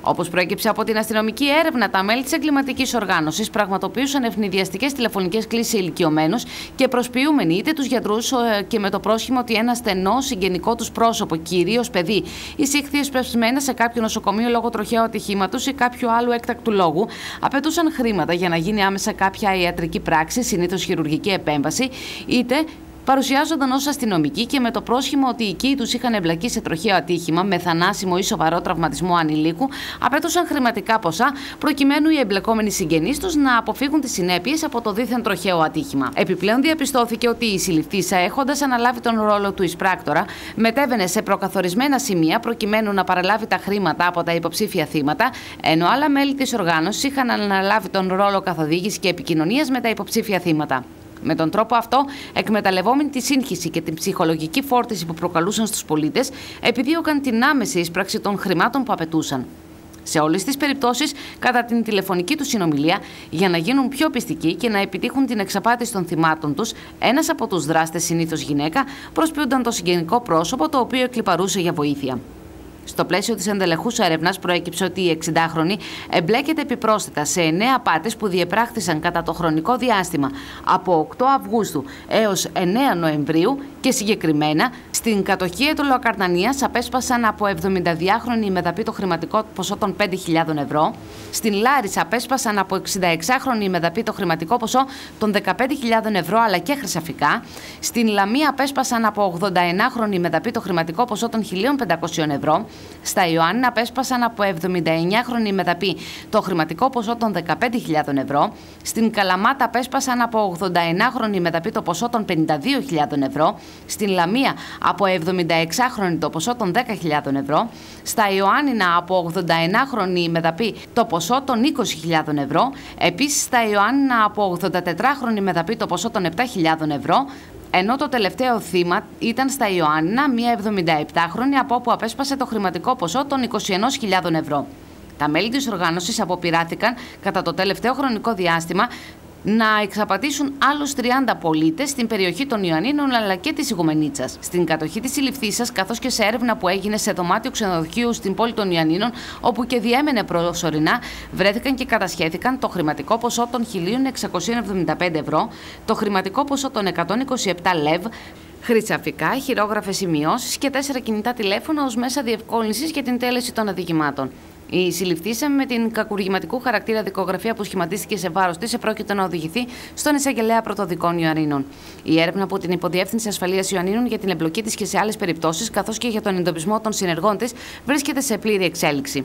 Όπως προέκυψε από την αστυνομική έρευνα, τα μέλη της εγκληματικής οργάνωσης πραγματοποιούσαν ευνηδιαστικές τηλεφωνικές κλήσεις ηλικιωμένους και προσποιούμενοι είτε τους γιατρούς ε, και με το πρόσχημα ότι ένα στενό συγγενικό τους πρόσωπο, κυρίως παιδί, εισήχθη εσπευσμένα σε κάποιο νοσοκομείο λόγω τροχαίου ατυχήματος ή κάποιου άλλου έκτακτου λόγου, απαιτούσαν χρήματα για να γίνει άμεσα κάποια ιατρική πράξη, συνήθως χειρουργική επέμβαση, είτε παρουσιάζονταν ως αστυνομικοί και με το πρόσχημα ότι οι οικοί τους είχαν εμπλακεί σε τροχαίο ατύχημα με θανάσιμο ή σοβαρό τραυματισμό ανηλίκου, απέτωσαν χρηματικά ποσά προκειμένου οι εμπλεκόμενοι συγγενείς τους να αποφύγουν τις συνέπειες από το δίθεν τροχαίο ατύχημα. Επιπλέον, διαπιστώθηκε ότι η συλληφθήσα, έχοντας αναλάβει τον ρόλο του εισπράκτορα, μετέβαινε σε προκαθορισμένα σημεία προκειμένου να παραλάβει τα χρήματα από τα υποψήφια θύματα, ενώ άλλα μέλη της οργάνωσης είχαν αναλάβει τον ρόλο καθοδήγησης και επικοινωνίας με τα υποψήφια θύματα. Με τον τρόπο αυτό, εκμεταλλευόμενοι τη σύγχυση και την ψυχολογική φόρτιση που προκαλούσαν στους πολίτες, επιδίωκαν την άμεση εισπράξη των χρημάτων που απαιτούσαν. Σε όλες τις περιπτώσεις, κατά την τηλεφωνική τους συνομιλία, για να γίνουν πιο πιστικοί και να επιτύχουν την εξαπάτηση των θυμάτων τους, ένας από τους δράστες, συνήθως γυναίκα, προσποιούνταν το συγγενικό πρόσωπο το οποίο εκλυπαρούσε για βοήθεια. Στο πλαίσιο της εντελεχούς έρευνας, προέκυψε ότι η 60χρονη εμπλέκεται επιπρόσθετα σε 9 απάτες που διεπράχθησαν κατά το χρονικό διάστημα από 8 Αυγούστου έως 9 Νοεμβρίου και συγκεκριμένα στην κατοχή Ετωλοακαρνανία απέσπασαν από 72χρονη μεδαπή το χρηματικό ποσό των 5.000 ευρώ. Στην Λάρισα απέσπασαν από 66χρονη μεδαπή το χρηματικό ποσό των 15.000 ευρώ αλλά και χρυσαφικά. Στην Λαμία απέσπασαν από 81χρονη μεδαπή το χρηματικό ποσό των 1.500 ευρώ. Στα Ιωάννη απέσπασαν από 79χρονη μεδαπή το χρηματικό ποσό των 15.000 ευρώ. Στην Καλαμάτα απέσπασαν από 81χρονη μεδαπή το ποσό των 52.000 ευρώ. Στην Λαμία από 76χρονη το ποσό των 10.000 ευρώ. Στα Ιωάννινα από 81χρονη μεδαπή το ποσό των 20.000 ευρώ. Επίσης στα Ιωάννινα από 84χρονη μεδαπή το ποσό των 7.000 ευρώ ενώ το τελευταίο θύμα ήταν στα Ιωάννινα, μία 77χρονη, από όπου απέσπασε το χρηματικό ποσό των 21.000 ευρώ. Τα μέλη της οργάνωσης αποπειράθηκαν κατά το τελευταίο χρονικό διάστημα να εξαπατήσουν άλλους 30 πολίτες στην περιοχή των Ιωαννίνων αλλά και της Ιγουμενίτσα. Στην κατοχή της Ηλιφθήσα, καθώς και σε έρευνα που έγινε σε δωμάτιο ξενοδοχείου στην πόλη των Ιωαννίνων, όπου και διέμενε προσωρινά, βρέθηκαν και κατασχέθηκαν το χρηματικό ποσό των 1.675 ευρώ, το χρηματικό ποσό των 127 λεβ, χρυσαφικά, χειρόγραφες σημειώσεις και τέσσερα κινητά τηλέφωνα ως μέσα διευκόλυνσης για την τέλεση των αδικημάτων. Η συλληφθήσα με την κακουργηματικού χαρακτήρα δικογραφία που σχηματίστηκε σε βάρος της επρόκειτο να οδηγηθεί στον εισαγγελέα πρωτοδικών Ιωαννίνων. Η έρευνα από την Υποδιεύθυνση Ασφαλείας Ιωαννίνων για την εμπλοκή της και σε άλλες περιπτώσεις, καθώς και για τον εντοπισμό των συνεργών της, βρίσκεται σε πλήρη εξέλιξη.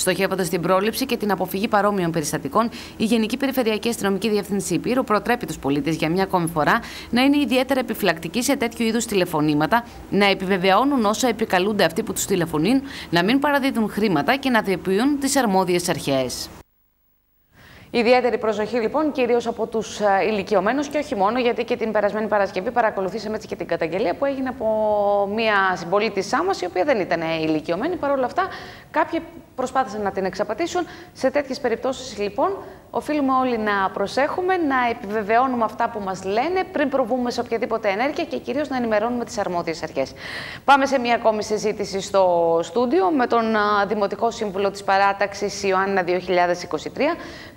Στοχεύοντας την πρόληψη και την αποφυγή παρόμοιων περιστατικών, η Γενική Περιφερειακή Αστυνομική Διεύθυνση Υπήρου προτρέπει τους πολίτες για μια ακόμη φορά να είναι ιδιαίτερα επιφυλακτικοί σε τέτοιου είδους τηλεφωνήματα, να επιβεβαιώνουν όσα επικαλούνται αυτοί που τους τηλεφωνούν, να μην παραδίδουν χρήματα και να διεποιούν τις αρμόδιες αρχές. Ιδιαίτερη προσοχή λοιπόν κυρίως από τους ε, ηλικιωμένους και όχι μόνο, γιατί και την περασμένη Παρασκευή παρακολουθήσαμε έτσι και την καταγγελία που έγινε από μία συμπολίτησά μας, η οποία δεν ήταν ηλικιωμένη. Παρ' όλα αυτά, κάποιοι προσπάθησαν να την εξαπατήσουν. Σε τέτοιες περιπτώσεις λοιπόν, οφείλουμε όλοι να προσέχουμε, να επιβεβαιώνουμε αυτά που μας λένε πριν προβούμε σε οποιαδήποτε ενέργεια και κυρίως να ενημερώνουμε τις αρμόδιες αρχές. Πάμε σε μία ακόμη συζήτηση στο στούντιο με τον Δημοτικό Σύμβουλο της Παράταξης Ιωάννα 2023,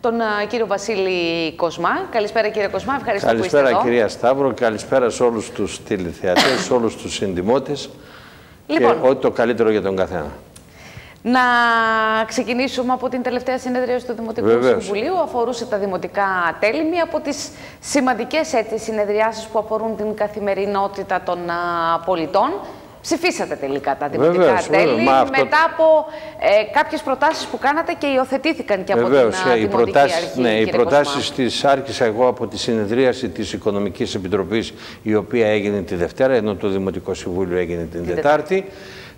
τον κύριο Βασίλη Κοσμά. Καλησπέρα κύριε Κοσμά, ευχαριστώ καλησπέρα, που είστε εδώ. κυρία Σταύρο, καλησπέρα σε όλους τους τηλεθεατές, σε όλους τους συντημότες λοιπόν, και ό,τι το καλύτερο για τον καθένα. Να ξεκινήσουμε από την τελευταία συνέδρια του Δημοτικού Βεβαίως. Συμβουλίου. Αφορούσε τα δημοτικά τέλη. Μία από τις σημαντικές έτσι, συνεδριάσεις που αφορούν την καθημερινότητα των α, πολιτών. Ψηφίσατε τελικά τα δημοτικά Βεβαίως, τέλη βεβαίως. Μα αυτό- μετά από ε, κάποιες προτάσεις που κάνατε και υιοθετήθηκαν και Βεβαίως, από την α, οι Δημοτική προτάσεις, Αρχή. ναι, οι κύριε προτάσεις τις άρχισα εγώ από τη συνεδρίαση της Οικονομικής Επιτροπής η οποία έγινε τη Δευτέρα ενώ το Δημοτικό Συμβούλιο έγινε την Τετάρτη.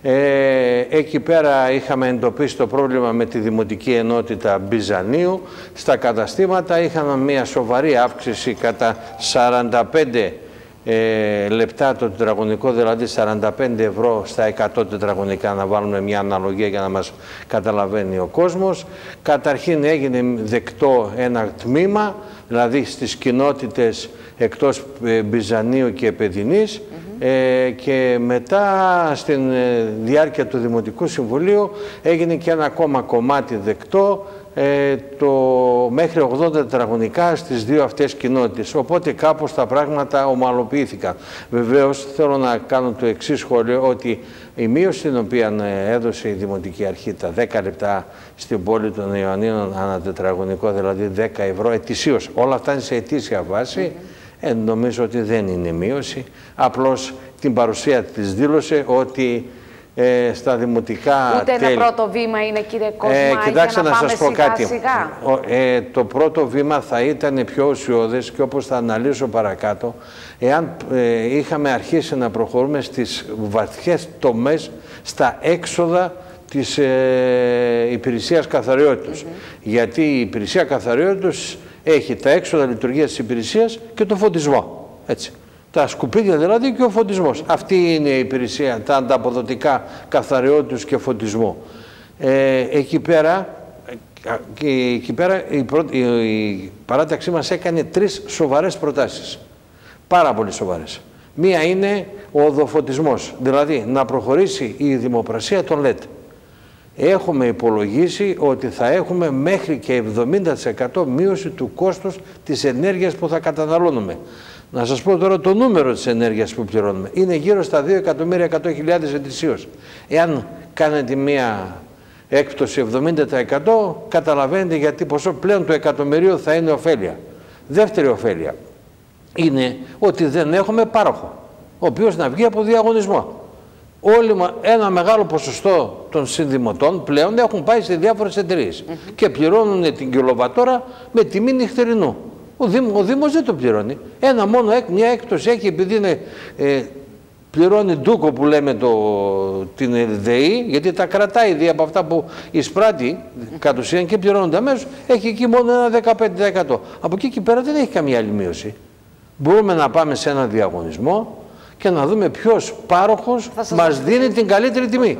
Ε, εκεί πέρα είχαμε εντοπίσει το πρόβλημα με τη Δημοτική Ενότητα Μπιζανίου. Στα καταστήματα είχαμε μια σοβαρή αύξηση κατά 45 ε, λεπτά το τετραγωνικό, δηλαδή 45 ευρώ στα 100 τετραγωνικά, να βάλουμε μια αναλογία για να μας καταλαβαίνει ο κόσμος. Καταρχήν έγινε δεκτό ένα τμήμα, δηλαδή στις κοινότητες εκτός ε, Μπιζανίου και Παιδινής, ε, και μετά στην ε, διάρκεια του Δημοτικού Συμβουλίου έγινε και ένα ακόμα κομμάτι δεκτό ε, το μέχρι 80 τετραγωνικά στις δύο αυτές κοινότητες. Οπότε κάπως τα πράγματα ομαλοποιήθηκαν. Βεβαίως θέλω να κάνω το εξής σχόλιο ότι η μείωση την οποία ε, έδωσε η Δημοτική Αρχή τα 10 λεπτά στην πόλη των Ιωαννίνων ανά τετραγωνικό, δηλαδή 10 ευρώ ετησίως, όλα αυτά είναι σε ετήσια βάση, ε, νομίζω ότι δεν είναι μείωση. Απλώς την παρουσία της δήλωσε ότι ε, στα δημοτικά Ούτε ένα τέλη- πρώτο βήμα είναι κύριε Κοσμά ε, κοιτάξτε για να, να πάμε σας πω σιγά κάτι. σιγά. Ο- ε, το πρώτο βήμα θα ήταν πιο ουσιώδες και όπως θα αναλύσω παρακάτω, εάν ε, είχαμε αρχίσει να προχωρούμε στις βαθιές τομές στα έξοδα της ε, υπηρεσίας καθαριότητας. Γιατί η υπηρεσία καθαριότητας έχει τα έξοδα λειτουργίας της υπηρεσίας και το φωτισμό. Έτσι. Τα σκουπίδια δηλαδή και ο φωτισμός. Αυτή είναι η υπηρεσία, τα ανταποδοτικά καθαριότητας και φωτισμού. Ε, εκεί πέρα, ε, και εκεί πέρα η, πρω- η, η παράταξή μας έκανε τρεις σοβαρές προτάσεις. Πάρα πολύ σοβαρές. Μία είναι ο οδοφωτισμός, δηλαδή να προχωρήσει η δημοπρασία των LED. Έχουμε υπολογίσει ότι θα έχουμε μέχρι και 70% μείωση του κόστους της ενέργειας που θα καταναλώνουμε. Να σας πω τώρα το νούμερο της ενέργειας που πληρώνουμε. Είναι γύρω στα 2.100.000 ετησίως. Εάν κάνετε μία έκπτωση 70% καταλαβαίνετε γιατί ποσό πλέον το εκατομμυρίο θα είναι ωφέλεια. Δεύτερη ωφέλεια είναι ότι δεν έχουμε πάροχο, ο οποίος να βγει από διαγωνισμό. Όλοι, μα- ένα μεγάλο ποσοστό των συνδημοτών πλέον έχουν πάει σε διάφορες εταιρείες και πληρώνουν την κιλοβατόρα με τιμή νυχτερινού. Ο, Δήμο, ο Δήμος δεν το πληρώνει. Ένα μόνο, έκ- μια έκπτωση έχει επειδή είναι, ε, πληρώνει ντούκο που λέμε το, την ΔΕΗ, γιατί τα κρατάει δι' από αυτά που εισπράττει κατ' ουσίαν και πληρώνονται αμέσως, έχει εκεί μόνο ένα 15%. Από εκεί και πέρα δεν έχει καμία άλλη μείωση. Μπορούμε να πάμε σε ένα διαγωνισμό και να δούμε ποιος πάροχος μας δίνει την καλύτερη τιμή.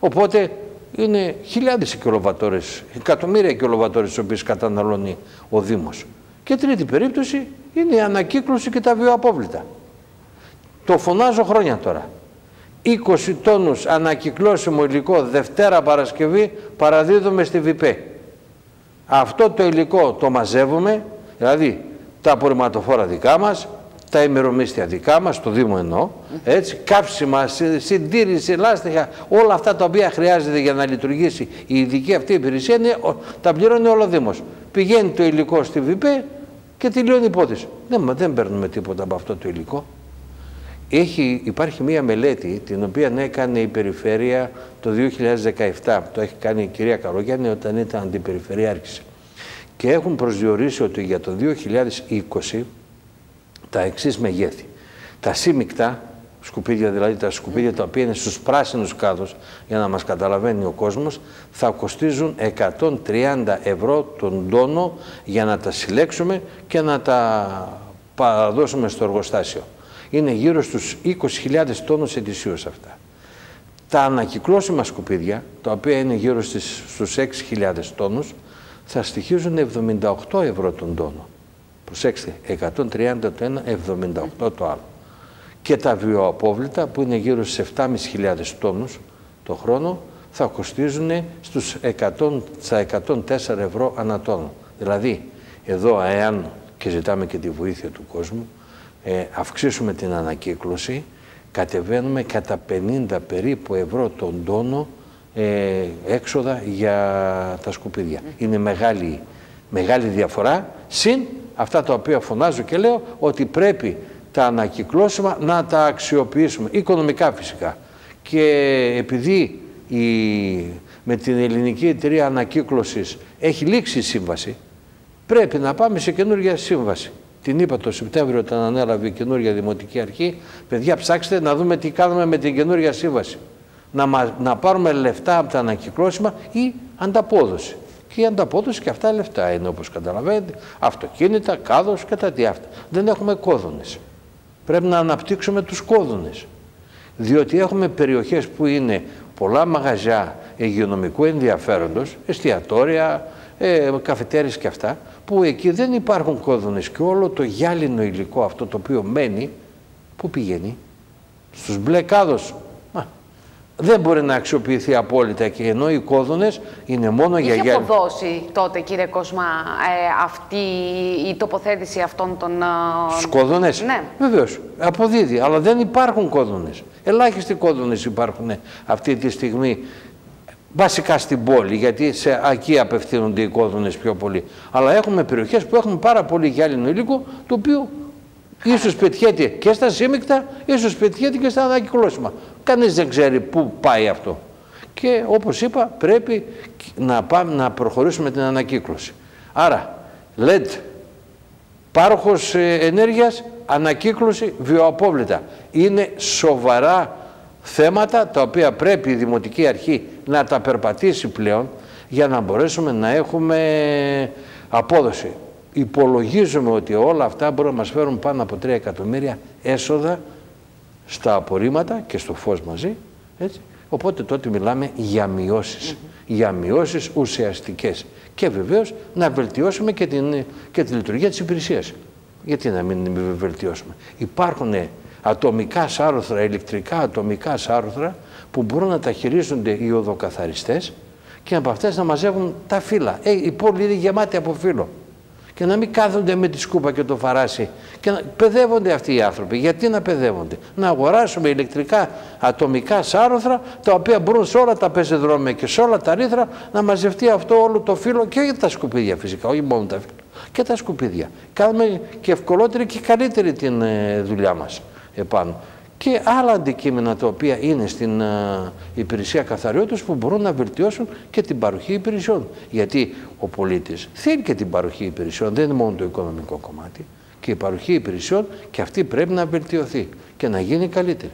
Οπότε είναι χιλιάδες κιλοβατόρες, εκατομμύρια κιλοβατόρες τις οποίες καταναλώνει ο Δήμος. Και τρίτη περίπτωση είναι η ανακύκλωση και τα βιοαπόβλητα. Το φωνάζω χρόνια τώρα. 20 τόνους ανακυκλώσιμο υλικό Δευτέρα Παρασκευή παραδίδουμε στη ΒΙΠΕ. Αυτό το υλικό το μαζεύουμε, δηλαδή τα απορριμματοφόρα δικά μας, τα ημερομίσθια δικά μας, το Δήμο εννοώ, έτσι, κάψιμα, συ- συντήρηση, λάστιχα, όλα αυτά τα οποία χρειάζεται για να λειτουργήσει η ειδική αυτή υπηρεσία, είναι, ο- τα πληρώνει όλο ο Δήμος. Πηγαίνει το υλικό στη ΒΙΠΕ και τελειώνει η υπόθεση. Δεν, μα δεν παίρνουμε τίποτα από αυτό το υλικό. Έχει, υπάρχει μία μελέτη την οποία έκανε η Περιφέρεια το 2017. Το έχει κάνει η κυρία Καλογιάννη όταν ήταν αντιπεριφερειάρχηση. Και έχουν προσδιορίσει ότι για το 2020 τα εξής μεγέθη. Τα σύμμικτα σκουπίδια, δηλαδή τα σκουπίδια τα οποία είναι στους πράσινους κάδους, για να μας καταλαβαίνει ο κόσμος, θα κοστίζουν 130 ευρώ τον τόνο για να τα συλλέξουμε και να τα παραδώσουμε στο εργοστάσιο. Είναι γύρω στους 20.000 τόνους ετησίως αυτά. Τα ανακυκλώσιμα σκουπίδια, τα οποία είναι γύρω στις, στους 6.000 τόνους, θα στοιχίζουν 78 ευρώ τον τόνο. Προσέξτε, 130 το ένα, 78 το άλλο και τα βιοαπόβλητα που είναι γύρω στις 7.500 τόνους το χρόνο θα κοστίζουν στους 100, στα 104 ευρώ ανά τόνο. Δηλαδή, εδώ εάν και ζητάμε και τη βοήθεια του κόσμου, ε, αυξήσουμε την ανακύκλωση, κατεβαίνουμε κατά 50 περίπου ευρώ τον τόνο ε, έξοδα για τα σκουπίδια. Είναι μεγάλη, μεγάλη διαφορά, συν αυτά τα οποία φωνάζω και λέω ότι πρέπει τα ανακυκλώσιμα να τα αξιοποιήσουμε, οικονομικά φυσικά. Και επειδή η, με την ελληνική εταιρεία ανακύκλωσης έχει λήξει η σύμβαση, πρέπει να πάμε σε καινούργια σύμβαση. Την είπα το Σεπτέμβριο όταν ανέλαβε η καινούργια Δημοτική Αρχή, παιδιά ψάξτε να δούμε τι κάνουμε με την καινούργια σύμβαση. Να, να πάρουμε λεφτά από τα ανακυκλώσιμα ή ανταπόδοση. Και η ανταπόδοση και αυτά λεφτά είναι όπως καταλαβαίνετε, αυτοκίνητα, κάδος και τα τι αυτά. Δεν έχουμε κόδωνες πρέπει να αναπτύξουμε τους κόδωνες. Διότι έχουμε περιοχές που είναι πολλά μαγαζιά υγειονομικού ενδιαφέροντος, εστιατόρια, ε, καφετέρες και αυτά, που εκεί δεν υπάρχουν κόδωνες και όλο το γυάλινο υλικό αυτό το οποίο μένει, που πηγαίνει, στους μπλε κάδος δεν μπορεί να αξιοποιηθεί απόλυτα και ενώ οι κόδωνες είναι μόνο για γέλια. Είχε αποδώσει τότε, κύριε Κοσμά, ε, αυτή η τοποθέτηση αυτών των. Στους κόδωνες; Ναι. Βεβαίως. Αποδίδει. Αλλά δεν υπάρχουν κόδωνες. Ελάχιστοι κόδωνες υπάρχουν αυτή τη στιγμή. Βασικά στην πόλη, γιατί σε, εκεί απευθύνονται οι κόδωνες πιο πολύ. Αλλά έχουμε περιοχές που έχουν πάρα πολύ γυάλινο υλικό, το οποίο ίσως πετιέται και στα σύμμικτα, ίσως πετιέται και στα ανακυκλώσιμα. Κανείς δεν ξέρει πού πάει αυτό. Και όπως είπα πρέπει να, πάμε, να προχωρήσουμε την ανακύκλωση. Άρα, LED, πάροχος ε, ενέργειας, ανακύκλωση, βιοαπόβλητα. Είναι σοβαρά θέματα τα οποία πρέπει η Δημοτική Αρχή να τα περπατήσει πλέον για να μπορέσουμε να έχουμε απόδοση. Υπολογίζουμε ότι όλα αυτά μπορούν να μας φέρουν πάνω από 3 εκατομμύρια έσοδα στα απορρίμματα και στο φως μαζί. Έτσι. Οπότε τότε μιλάμε για μειώσεις, για μειώσεις ουσιαστικές. Και βεβαίως να βελτιώσουμε και, την, και τη λειτουργία της υπηρεσίας. Γιατί να μην βελτιώσουμε. Υπάρχουν ατομικά σάρθρα, ηλεκτρικά ατομικά σάρθρα που μπορούν να τα χειρίζονται οι οδοκαθαριστές και από αυτές να μαζεύουν τα φύλλα. Ε, η πόλη είναι γεμάτη από φύλλο και να μην κάθονται με τη σκούπα και το φαράσι. Και να παιδεύονται αυτοί οι άνθρωποι. Γιατί να παιδεύονται; Να αγοράσουμε ηλεκτρικά ατομικά σάρωθρα τα οποία μπορούν σε όλα τα πεζεδρόμια και σε όλα τα ρήθρα να μαζευτεί αυτό όλο το φύλλο και για τα σκουπίδια φυσικά, όχι μόνο τα φύλλα. Και τα σκουπίδια. Κάνουμε και ευκολότερη και καλύτερη την ε, δουλειά μας επάνω και άλλα αντικείμενα τα οποία είναι στην uh, υπηρεσία καθαριότητας που μπορούν να βελτιώσουν και την παροχή υπηρεσιών. Γιατί ο πολίτης θέλει και την παροχή υπηρεσιών, δεν είναι μόνο το οικονομικό κομμάτι. Και η παροχή υπηρεσιών και αυτή πρέπει να βελτιωθεί και να γίνει καλύτερη.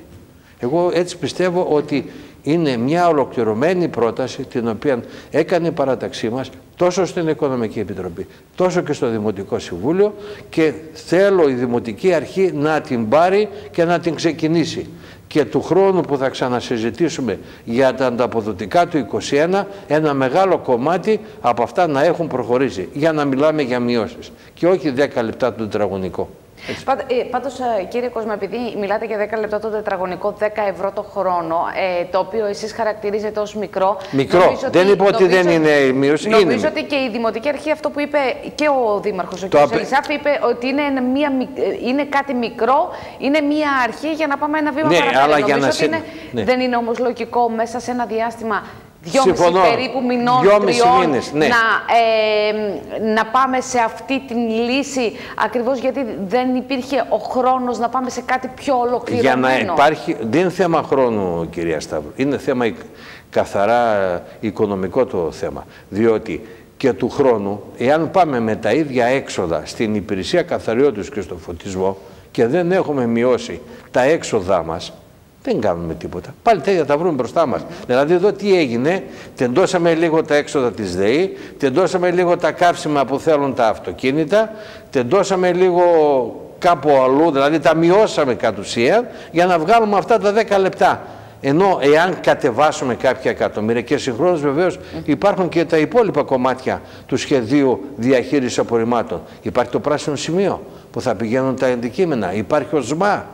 Εγώ έτσι πιστεύω ότι είναι μια ολοκληρωμένη πρόταση την οποία έκανε η παράταξή μας τόσο στην Οικονομική Επιτροπή, τόσο και στο Δημοτικό Συμβούλιο και θέλω η Δημοτική Αρχή να την πάρει και να την ξεκινήσει. Και του χρόνου που θα ξανασυζητήσουμε για τα ανταποδοτικά του 2021, ένα μεγάλο κομμάτι από αυτά να έχουν προχωρήσει, για να μιλάμε για μειώσεις και όχι 10 λεπτά του τετραγωνικό. Ε, Πάντως, ε, κύριε Κόσμα, επειδή μιλάτε για 10 λεπτά το τετραγωνικό, 10 ευρώ το χρόνο, ε, το οποίο εσείς χαρακτηρίζετε ως μικρό. Μικρό. δεν είπα ότι δεν είναι η μείωση. Νομίζω είναι. ότι και η Δημοτική Αρχή αυτό που είπε και ο Δήμαρχος, ο κ. Ελισάφ, είπε ότι είναι, μια, είναι κάτι μικρό, είναι μια αρχή για να πάμε ένα βήμα ναι, παραπέρα. Αλλά για να ότι είναι, ναι. δεν είναι όμως λογικό μέσα σε ένα διάστημα δυόμιση Συμφωνώ. περίπου μηνών, Δυόμιση τριών, μήνες, ναι. να, ε, να πάμε σε αυτή την λύση, ακριβώς γιατί δεν υπήρχε ο χρόνος να πάμε σε κάτι πιο Για ολοκληρωμένο. να υπάρχει, δεν είναι θέμα χρόνου κυρία Σταύρου, είναι θέμα οικ- καθαρά οικονομικό το θέμα. Διότι και του χρόνου, εάν πάμε με τα ίδια έξοδα στην υπηρεσία καθαριότητας και στο φωτισμό και δεν έχουμε μειώσει τα έξοδά μας, δεν κάνουμε τίποτα. Πάλι τα ίδια τα βρούμε μπροστά μας. Δηλαδή εδώ τι έγινε, τεντώσαμε λίγο τα έξοδα της ΔΕΗ, τεντώσαμε λίγο τα καύσιμα που θέλουν τα αυτοκίνητα, τεντώσαμε λίγο κάπου αλλού, δηλαδή τα μειώσαμε κατ' ουσίαν για να βγάλουμε αυτά τα 10 λεπτά. Ενώ εάν κατεβάσουμε κάποια εκατομμύρια και συγχρόνως βεβαίως υπάρχουν και τα υπόλοιπα κομμάτια του σχεδίου διαχείρισης απορριμμάτων. Υπάρχει το πράσινο σημείο που θα πηγαίνουν τα αντικείμενα. Υπάρχει ο ΣΜΑ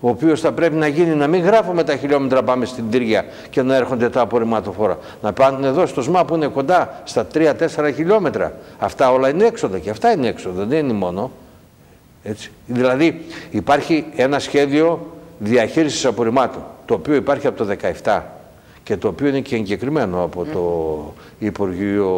ο οποίος θα πρέπει να γίνει να μην γράφουμε τα χιλιόμετρα πάμε στην Τύρια και να έρχονται τα απορριμματοφόρα. Να πάνε εδώ στο ΣΜΑ που είναι κοντά στα 3-4 χιλιόμετρα. Αυτά όλα είναι έξοδα και αυτά είναι έξοδα, δεν είναι μόνο. Έτσι. Δηλαδή υπάρχει ένα σχέδιο διαχείρισης απορριμμάτων, το οποίο υπάρχει από το 17 και το οποίο είναι και εγκεκριμένο από το Υπουργείο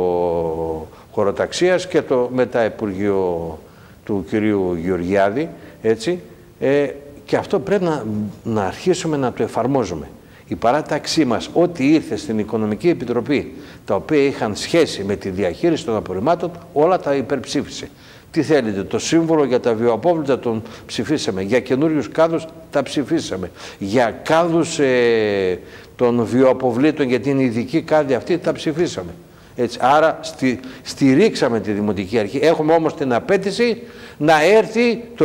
Χωροταξίας και το μετά Υπουργείο του κυρίου Γεωργιάδη, έτσι, ε, και αυτό πρέπει να, να αρχίσουμε να το εφαρμόζουμε. Η παράταξή μας, ό,τι ήρθε στην Οικονομική Επιτροπή, τα οποία είχαν σχέση με τη διαχείριση των απορριμμάτων, όλα τα υπερψήφισε. Τι θέλετε, το σύμβολο για τα βιοαπόβλητα τον ψηφίσαμε, για καινούριους κάδους τα ψηφίσαμε, για κάδους ε, των βιοαποβλήτων για την ειδική κάδη αυτή τα ψηφίσαμε. Έτσι, άρα στη, στηρίξαμε τη Δημοτική Αρχή. Έχουμε όμως την απέτηση να έρθει το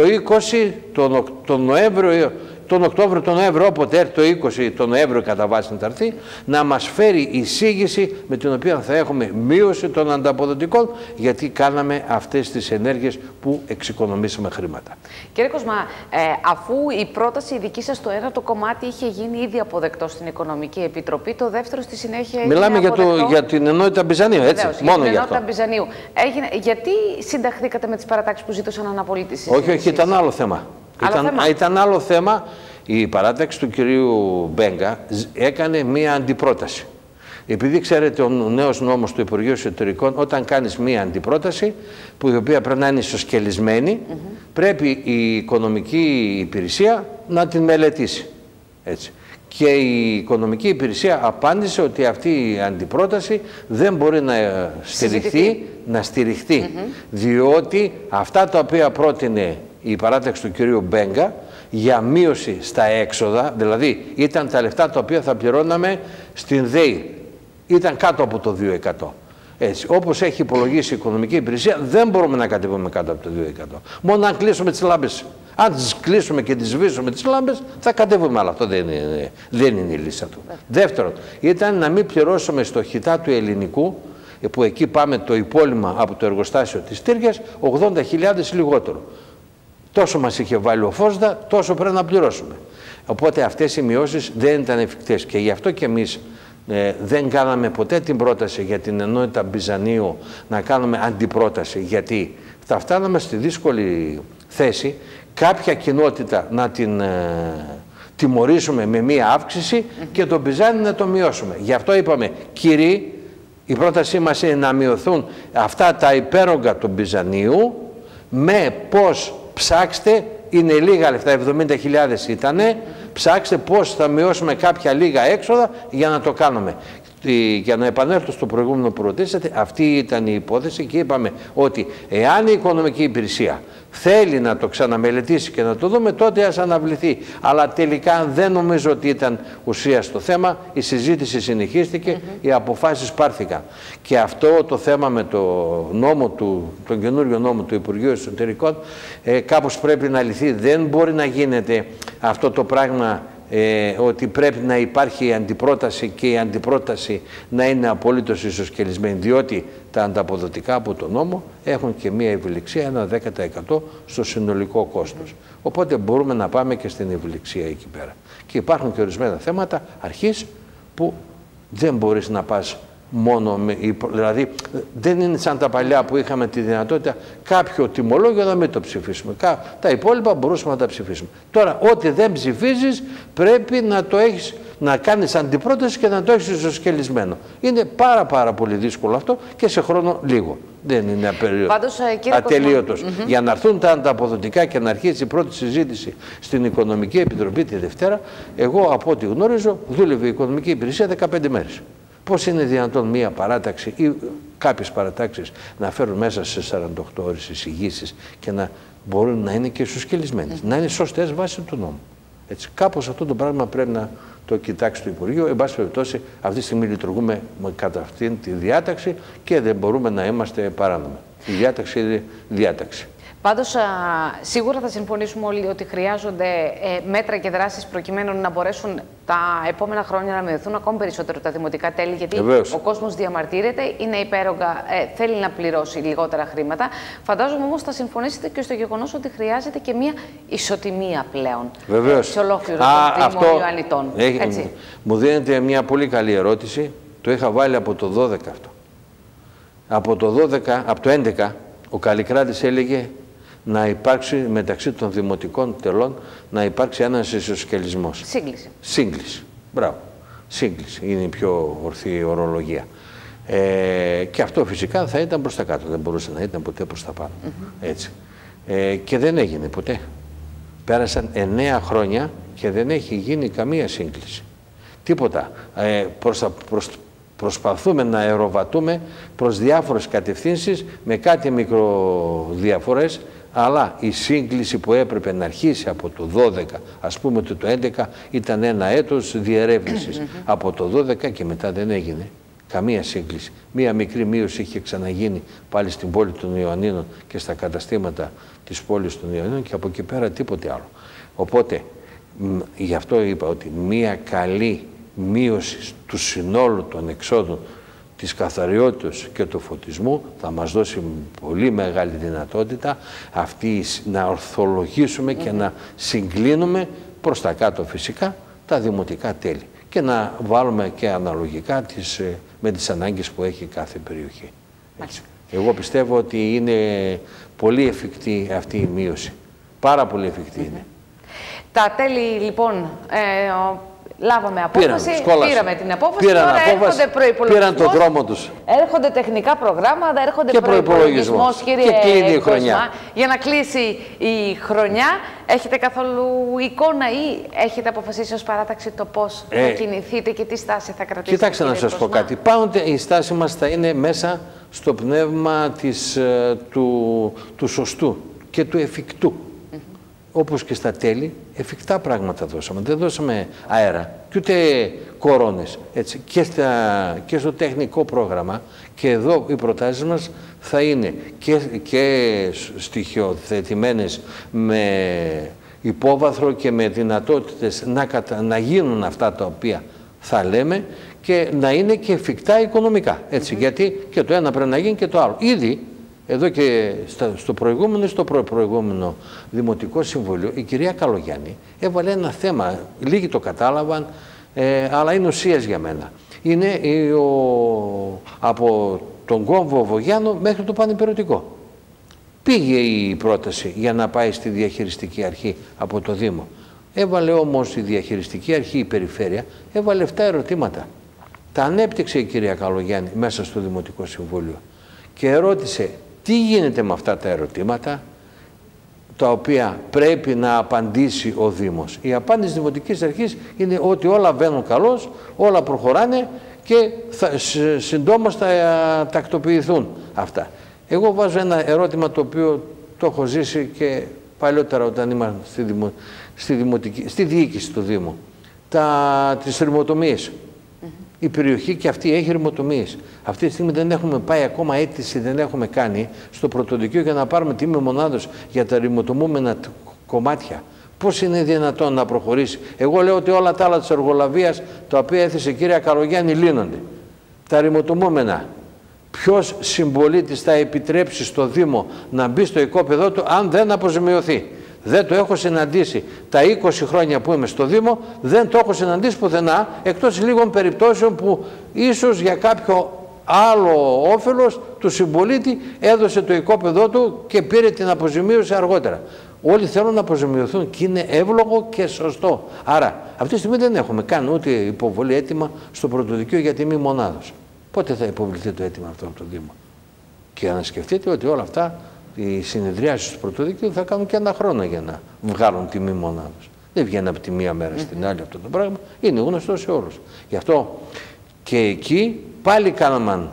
20, τον, Οκ- τον Νοέμβριο, τον Οκτώβριο, τον Νοέμβριο, όποτε έρθει το 20, τον Νοέμβριο κατά βάση να έρθει, να μας φέρει εισήγηση με την οποία θα έχουμε μείωση των ανταποδοτικών, γιατί κάναμε αυτές τις ενέργειες που εξοικονομήσαμε χρήματα. Κύριε Κοσμά, ε, αφού η πρόταση η δική σας το ένα το κομμάτι είχε γίνει ήδη αποδεκτό στην Οικονομική Επιτροπή, το δεύτερο στη συνέχεια έγινε Μιλάμε για, το, αποδεκτό; για την ενότητα Μπιζανίου, έτσι, Βεβαίως, μόνο την για ενότητα αυτό. Μπυζανίου. Έγινε, γιατί συνταχθήκατε με τις παρατάξεις που ζήτησαν αναπολίτησης. Όχι, όχι, ήταν άλλο θέμα. Άλλο ήταν, θέμα. α, ήταν άλλο θέμα. Η παράταξη του κυρίου Μπέγκα ζ- έκανε μία αντιπρόταση. Επειδή ξέρετε ο νέος νόμος του Υπουργείου Εσωτερικών, όταν κάνεις μία αντιπρόταση, που η οποία πρέπει να είναι ισοσκελισμένη, πρέπει η οικονομική υπηρεσία να την μελετήσει. Έτσι. Και η οικονομική υπηρεσία απάντησε ότι αυτή η αντιπρόταση δεν μπορεί να ε, στηριχθεί, Συζητηθεί. να στηριχθεί. Διότι αυτά τα οποία πρότεινε η παράταξη του κυρίου Μπέγκα για μείωση στα έξοδα, δηλαδή ήταν τα λεφτά τα οποία θα πληρώναμε στην ΔΕΗ. Ήταν κάτω από το 2%. Έτσι, όπως έχει υπολογίσει η οικονομική υπηρεσία, δεν μπορούμε να κατεβούμε κάτω από το 2%. Μόνο αν κλείσουμε τις λάμπες. Αν τις κλείσουμε και τις σβήσουμε τις λάμπες, θα κατεβούμε, αλλά αυτό δεν είναι, δεν είναι η λύση του. Δεύτερον, ήταν να μην πληρώσουμε στο χιτά του ελληνικού, που εκεί πάμε το υπόλοιμα από το εργοστάσιο της Τύργιας, 80.000 λιγότερο. Τόσο μας είχε βάλει ο Φώσδα, τόσο πρέπει να πληρώσουμε. Οπότε αυτές οι μειώσεις δεν ήταν εφικτές και γι' αυτό και εμείς ε, δεν κάναμε ποτέ την πρόταση για την ενότητα Μπυζανίου να κάνουμε αντιπρόταση γιατί θα φτάναμε στη δύσκολη θέση κάποια κοινότητα να την ε, τιμωρήσουμε με μία αύξηση και τον Μπυζάνι να το μειώσουμε. Γι' αυτό είπαμε κύριοι η πρότασή μας είναι να μειωθούν αυτά τα υπέρογκα του Μπυζανίου με πώς ψάξτε, είναι λίγα λεφτά, 70.000 ήτανε, ψάξτε πώς θα μειώσουμε κάποια λίγα έξοδα για να το κάνουμε. Τι- Για να επανέλθω στο προηγούμενο που ρωτήσατε, αυτή ήταν η υπόθεση και είπαμε ότι εάν η οικονομική υπηρεσία θέλει να το ξαναμελετήσει και να το δούμε, τότε ας αναβληθεί. Αλλά τελικά δεν νομίζω ότι ήταν ουσία στο θέμα. Η συζήτηση συνεχίστηκε, οι αποφάσεις πάρθηκαν. Και αυτό το θέμα με το νόμο του, τον καινούριο νόμο του Υπουργείου Εσωτερικών ε, κάπως πρέπει να λυθεί. Δεν μπορεί να γίνεται αυτό το πράγμα ε, ότι πρέπει να υπάρχει η αντιπρόταση και η αντιπρόταση να είναι απολύτως ισοσκελισμένη διότι τα ανταποδοτικά από τον νόμο έχουν και μία ευελιξία, ένα 10% στο συνολικό κόστος. Οπότε μπορούμε να πάμε και στην ευελιξία εκεί πέρα. Και υπάρχουν και ορισμένα θέματα αρχής που δεν μπορείς να πας μόνο με, υπο- δηλαδή δεν είναι σαν τα παλιά που είχαμε τη δυνατότητα κάποιο τιμολόγιο να μην το ψηφίσουμε. Κα- Τα υπόλοιπα μπορούσαμε να τα ψηφίσουμε. Τώρα ό,τι δεν ψηφίζεις πρέπει να το έχεις να κάνεις αντιπρόταση και να το έχεις ισοσκελισμένο. Είναι πάρα πάρα πολύ δύσκολο αυτό και σε χρόνο λίγο. Δεν είναι απεριό... Πάντως, ε, κύριε ατελείωτος. Για να έρθουν τα ανταποδοτικά και να αρχίσει η πρώτη συζήτηση στην Οικονομική Επιτροπή τη Δευτέρα, εγώ από ό,τι γνώριζω δούλευε η Οικονομική Υπηρεσία 15 μέρες. Πώς είναι δυνατόν μία παράταξη ή κάποιες παρατάξεις να φέρουν μέσα σε 48 ώρες εισηγήσεις και να μπορούν να είναι και ισοσκελισμένες, να είναι σωστές βάσει του νόμου. Έτσι, κάπως αυτό το πράγμα πρέπει να το κοιτάξει το Υπουργείο. Εν πάση περιπτώσει, αυτή τη στιγμή λειτουργούμε με κατά αυτήν τη διάταξη και δεν μπορούμε να είμαστε παράνομοι. Η διάταξη είναι διάταξη. Πάντως, σίγουρα θα συμφωνήσουμε όλοι ότι χρειάζονται ε, μέτρα και δράσεις προκειμένου να μπορέσουν τα επόμενα χρόνια να μειωθούν ακόμη περισσότερο τα δημοτικά τέλη. Γιατί ο κόσμος διαμαρτύρεται, είναι υπέρογκα, ε, θέλει να πληρώσει λιγότερα χρήματα. Φαντάζομαι όμως θα συμφωνήσετε και στο γεγονός ότι χρειάζεται και μια ισοτιμία πλέον Βεβαίως. σε ολόκληρο τον Δήμο Ιωαννητών. Έχει, μου δίνετε μια πολύ καλή ερώτηση. Το είχα βάλει από το 12 αυτό. Από το 12, από το 11, ο Καλλικράτης έλεγε να υπάρξει μεταξύ των δημοτικών τελών να υπάρξει ένας ισοσκελισμός. Σύγκληση. Σύγκληση. Μπράβο. Σύγκληση είναι η πιο ορθή ορολογία. Ε, και αυτό φυσικά θα ήταν προς τα κάτω. Δεν μπορούσε να ήταν ποτέ προς τα πάνω. Έτσι. Ε, και δεν έγινε ποτέ. Πέρασαν εννέα χρόνια και δεν έχει γίνει καμία σύγκληση. Τίποτα. Ε, προς, προς, προσπαθούμε να αεροβατούμε προς διάφορες κατευθύνσεις με κάτι μικροδιαφορές αλλά η σύγκληση που έπρεπε να αρχίσει από το 12, ας πούμε ότι το 11 ήταν ένα έτος διερεύνησης. από το 12 και μετά δεν έγινε καμία σύγκληση. Μία μικρή μείωση είχε ξαναγίνει πάλι στην πόλη των Ιωαννίνων και στα καταστήματα της πόλης των Ιωαννίνων και από εκεί πέρα τίποτε άλλο. Οπότε, γι' αυτό είπα ότι μία καλή μείωση του συνόλου των εξόδων της καθαριότητας και του φωτισμού θα μας δώσει πολύ μεγάλη δυνατότητα αυτή να ορθολογήσουμε και να συγκλίνουμε προς τα κάτω φυσικά τα δημοτικά τέλη και να βάλουμε και αναλογικά τις, ε, με τις ανάγκες που έχει κάθε περιοχή. Εγώ πιστεύω ότι είναι πολύ εφικτή αυτή η μείωση. Πάρα πολύ εφικτή είναι. Τα τέλη λοιπόν ε, Λάβαμε απόφαση, πήραν, πήραμε την απόφαση, πήραν τώρα απόφαση, έρχονται προϋπολογισμός, πήραν τον δρόμο τους. Έρχονται τεχνικά προγράμματα, έρχονται και προϋπολογισμός, κύριε και κλείνει η χρονιά. Για να κλείσει η χρονιά, έχετε καθόλου εικόνα ή έχετε αποφασίσει ως παράταξη το πώς ε, θα κινηθείτε και τι στάση θα κρατήσετε. Κοιτάξτε να σας πω κάτι. Πάντοτε η στάση μας θα είναι μέσα στο πνεύμα της, ε, του, του σωστού και του εφικτού όπως και στα τέλη, εφικτά πράγματα δώσαμε. Δεν δώσαμε αέρα και ούτε κορώνες. Έτσι. Και, στα, και στο τεχνικό πρόγραμμα και εδώ οι προτάσεις μας θα είναι και, και στοιχειοθετημένες με υπόβαθρο και με δυνατότητες να, να γίνουν αυτά τα οποία θα λέμε και να είναι και εφικτά οικονομικά. Έτσι, Γιατί και το ένα πρέπει να γίνει και το άλλο. Ήδη εδώ και στο προηγούμενο ή στο προ προηγούμενο Δημοτικό Συμβούλιο, η κυρία Καλογιάννη έβαλε ένα θέμα, λίγοι το κατάλαβαν, ε, αλλά είναι ουσίας για μένα. Είναι ο, από τον κόμβο Βογιάννο μέχρι το Πανεπερωτικό. Πήγε η πρόταση για να πάει στη διαχειριστική αρχή από το Δήμο. Έβαλε όμως η διαχειριστική αρχή, η περιφέρεια, έβαλε 7 ερωτήματα. Τα ανέπτυξε η κυρία Καλογιάννη μέσα στο Δημοτικό Συμβούλιο και ρώτησε τι γίνεται με αυτά τα ερωτήματα τα οποία πρέπει να απαντήσει ο Δήμος. Η απάντηση της Δημοτικής Αρχής είναι ότι όλα βαίνουν καλώς, όλα προχωράνε και θα, συντόμως θα ε, τακτοποιηθούν αυτά. Εγώ βάζω ένα ερώτημα το οποίο το έχω ζήσει και παλιότερα όταν ήμουν στη, δημο, στη, δημοτική, στη διοίκηση του Δήμου. Τα, τις η περιοχή και αυτή έχει ρημοτομίες. Αυτή τη στιγμή δεν έχουμε πάει ακόμα αίτηση, δεν έχουμε κάνει στο πρωτοδικείο για να πάρουμε τιμή μονάδος για τα ρημοτομούμενα κομμάτια. Πώς είναι δυνατόν να προχωρήσει; Εγώ λέω ότι όλα τα άλλα της εργολαβίας τα οποία έθεσε η κυρία Καρογιάννη λύνονται. Τα ρημοτομούμενα. Ποιος συμπολίτης θα επιτρέψει στο Δήμο να μπει στο οικόπεδό του αν δεν αποζημιωθεί; Δεν το έχω συναντήσει. Τα 20 χρόνια που είμαι στο Δήμο δεν το έχω συναντήσει πουθενά εκτός λίγων περιπτώσεων που ίσως για κάποιο άλλο όφελος του συμπολίτη έδωσε το οικόπεδό του και πήρε την αποζημίωση αργότερα. Όλοι θέλουν να αποζημιωθούν και είναι εύλογο και σωστό. Άρα, αυτή τη στιγμή δεν έχουμε καν ούτε υποβολή έτοιμα στο πρωτοδικείο για τιμή μονάδος. Πότε θα υποβληθεί το αίτημα αυτό από το Δήμο; Και να σκεφτείτε ότι όλα αυτά, οι συνεδριάσεις του πρωτοδικείου θα κάνουν και ένα χρόνο για να βγάλουν τιμή μονάδο. Δεν βγαίνει από τη μία μέρα στην άλλη αυτό το πράγμα. Είναι γνωστό σε όλους. Γι' αυτό και εκεί πάλι κάναμε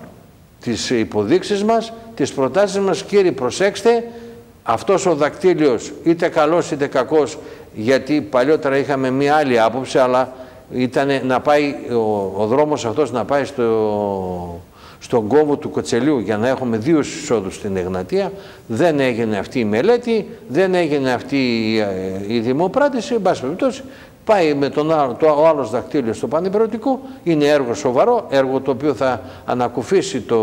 τις υποδείξεις μας, τις προτάσεις μας, κύριοι προσέξτε, αυτός ο δακτύλιος είτε καλός είτε κακός, γιατί παλιότερα είχαμε μία άλλη άποψη, αλλά ήταν να πάει ο, ο δρόμος αυτός να πάει στο, στον κόμβο του Κοτσελίου για να έχουμε δύο εισόδους στην Εγνατία. Δεν έγινε αυτή η μελέτη, δεν έγινε αυτή η, η δημοπράτηση, εν πάση περιπτώσει. Πάει με τον άλλο, το άλλος δακτύλιος στο Πανεπιστημιακό, είναι έργο σοβαρό, έργο το οποίο θα ανακουφίσει το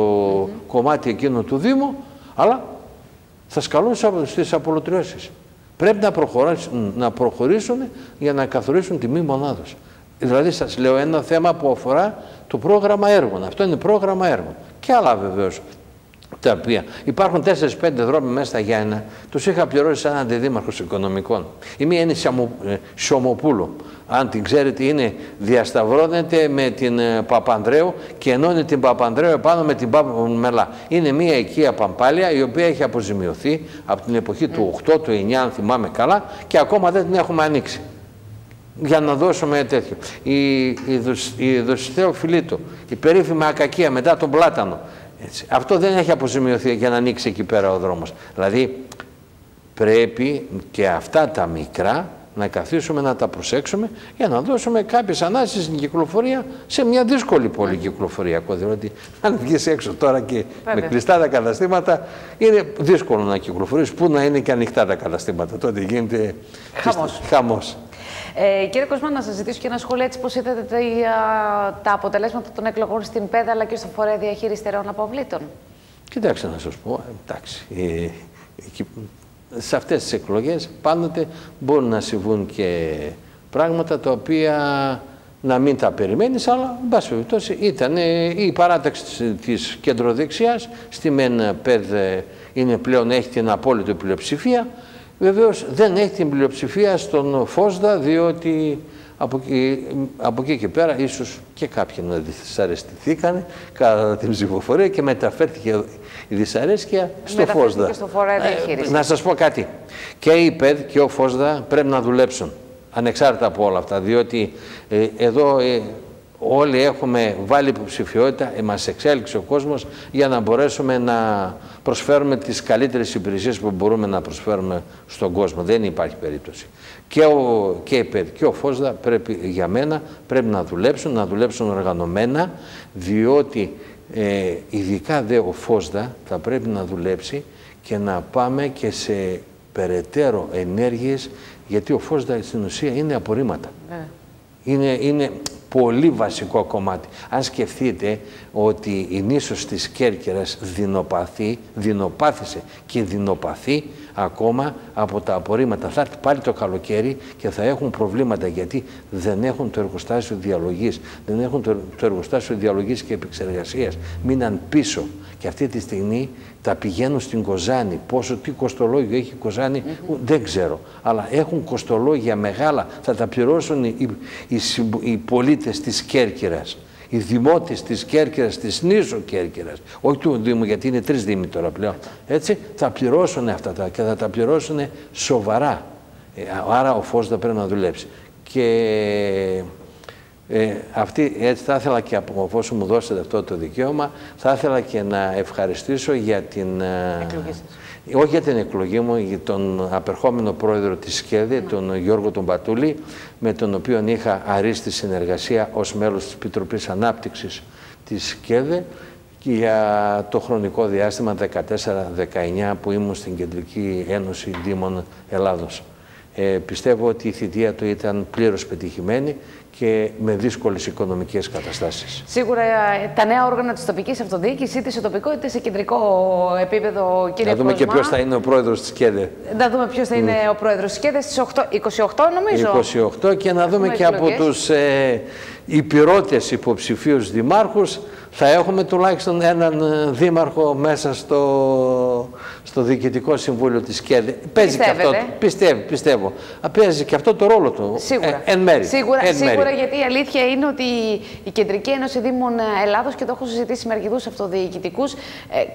κομμάτι εκείνο του Δήμου, αλλά θα σκαλούν στις απολωτριώσεις. Πρέπει να προχωρήσουν, να προχωρήσουν για να καθορίσουν τιμή μονάδος. Δηλαδή σας λέω ένα θέμα που αφορά το πρόγραμμα έργων. Αυτό είναι πρόγραμμα έργων. Και άλλα βεβαίως τα οποία υπάρχουν 4-5 δρόμοι μέσα στα Γιάννα, τους είχα πληρώσει σαν αντιδήμαρχος οικονομικών. Η μία είναι ε, Σιωμοπούλου. Αν την ξέρετε, είναι διασταυρώνεται με την ε, Παπανδρέου και ενώνει την Παπανδρέου επάνω με την Παπαμελά. Είναι μία οικία παμπάλια η οποία έχει αποζημιωθεί από την εποχή του 8, του 9, αν θυμάμαι καλά, και ακόμα δεν την έχουμε ανοίξει. Για να δώσουμε τέτοιο. Η, η, η Δοσιστέο Φιλίτου, η περίφημη ακακία μετά τον Πλάτανο, έτσι. Αυτό δεν έχει αποζημιωθεί για να ανοίξει εκεί πέρα ο δρόμος. Δηλαδή πρέπει και αυτά τα μικρά να καθίσουμε να τα προσέξουμε για να δώσουμε κάποιες ανάσεις στην κυκλοφορία σε μια δύσκολη πόλη κυκλοφοριακό. Δηλαδή, αν βγεις έξω τώρα και με κλειστά τα καταστήματα, είναι δύσκολο να κυκλοφορήσει. Πού να είναι και ανοιχτά τα καταστήματα. Τότε γίνεται χαμός. Ε, κύριε Κοσμά, να σας ζητήσω και ένα σχόλιο έτσι πώς είδατε τα, τα αποτελέσματα των εκλογών στην ΠΕΔΑ αλλά και στο Φορέα Διαχείρισης Τερών Αποβλήτων; Κοιτάξτε να σας πω, εντάξει. Ε, σε αυτές τις εκλογές πάντοτε μπορούν να συμβούν και πράγματα τα οποία να μην τα περιμένεις, αλλά εν πάση περιπτώσει ήταν η παράταξη της κεντροδεξιάς, στη ΜΕΝ ΠΕΔ είναι πλέον, έχει την απόλυτη πλειοψηφία, Βεβαίως δεν έχει την πλειοψηφία στον Φόσδα, διότι από εκεί, από εκεί και πέρα ίσως και κάποιοι να δυσαρεστηθήκαν κατά την ψηφοφορία και μεταφέρθηκε η δυσαρέσκεια στο Φόσδα. Στο ε, να σας πω κάτι. Και η ΠΕΔ και ο Φόσδα πρέπει να δουλέψουν ανεξάρτητα από όλα αυτά, διότι ε, εδώ ε, όλοι έχουμε βάλει υποψηφιότητα, ε, μας εξέλιξε ο κόσμος για να μπορέσουμε να προσφέρουμε τις καλύτερες υπηρεσίες που μπορούμε να προσφέρουμε στον κόσμο. Δεν υπάρχει περίπτωση. Και ο, και και ο Φόσδα πρέπει για μένα πρέπει να δουλέψουν, να δουλέψουν οργανωμένα, διότι ε, ειδικά δε ο Φόσδα θα πρέπει να δουλέψει και να πάμε και σε περαιτέρω ενέργειες, γιατί ο Φόσδα στην ουσία είναι απορρίμματα. Ναι. Είναι, είναι, πολύ βασικό κομμάτι. Αν σκεφτείτε ότι η νήσος της Κέρκυρας δεινοπαθεί, δεινοπάθησε και δεινοπαθεί ακόμα από τα απορρίμματα. Θα έρθει πάλι το καλοκαίρι και θα έχουν προβλήματα γιατί δεν έχουν το εργοστάσιο διαλογής, δεν έχουν το, το εργοστάσιο διαλογής και επεξεργασίας. Μείναν πίσω και αυτή τη στιγμή τα πηγαίνουν στην Κοζάνη. Πόσο, τι κοστολόγιο έχει η Κοζάνη, δεν ξέρω. Αλλά έχουν κοστολόγια μεγάλα. Θα τα πληρώσουν οι, οι, οι πολίτες της Κέρκυρας. Οι δημότες της Κέρκυρας, της νήσου Κέρκυρας. Όχι του Δήμου, γιατί είναι τρεις Δήμοι τώρα πλέον. Έτσι, θα πληρώσουν αυτά τα και θα τα πληρώσουν σοβαρά. Ε, άρα ο φως θα πρέπει να δουλέψει. Και ε, αυτή, έτσι θα ήθελα και από εφόσον μου δώσετε αυτό το δικαίωμα, θα ήθελα και να ευχαριστήσω για την... Ε, όχι για την εκλογή μου, για τον απερχόμενο πρόεδρο της ΣΚΕΔΕ, τον Γιώργο τον Πατούλη, με τον οποίο είχα αρίστη συνεργασία ως μέλος της Επιτροπής Ανάπτυξης της ΣΚΕΔΕ και για το χρονικό διάστημα 14-19 που ήμουν στην Κεντρική Ένωση Δήμων Ελλάδος. Ε, πιστεύω ότι η θητεία του ήταν πλήρως πετυχημένη και με δύσκολες οικονομικές καταστάσεις. Σίγουρα ε, τα νέα όργανα της τοπικής αυτοδιοίκησης, είτε σε τοπικό είτε σε κεντρικό επίπεδο, κύριε Να δούμε Κοσμά. και ποιος θα είναι ο πρόεδρος της ΚΕΔΕ. Να δούμε ποιος θα είναι ο πρόεδρος της ΚΕΔΕ στις 8, 28 νομίζω. 28 και να δούμε Έχουμε και από εκλογές. τους ε, υπηρώτες υποψηφίους δημάρχους θα έχουμε τουλάχιστον έναν ε, δήμαρχο μέσα στο, στο Διοικητικό Συμβούλιο της ΚΕΔΕ. Παίζει και αυτό, Πιστεύετε; πιστεύω, πιστεύω. Α, Παίζει και αυτό το ρόλο του. Σίγουρα. Ε, εν μέρη. Σίγουρα, εν μέρη. σίγουρα γιατί η αλήθεια είναι ότι η Κεντρική Ένωση Δήμων Ελλάδος και το έχω συζητήσει με αρκετούς αυτοδιοικητικούς, ε,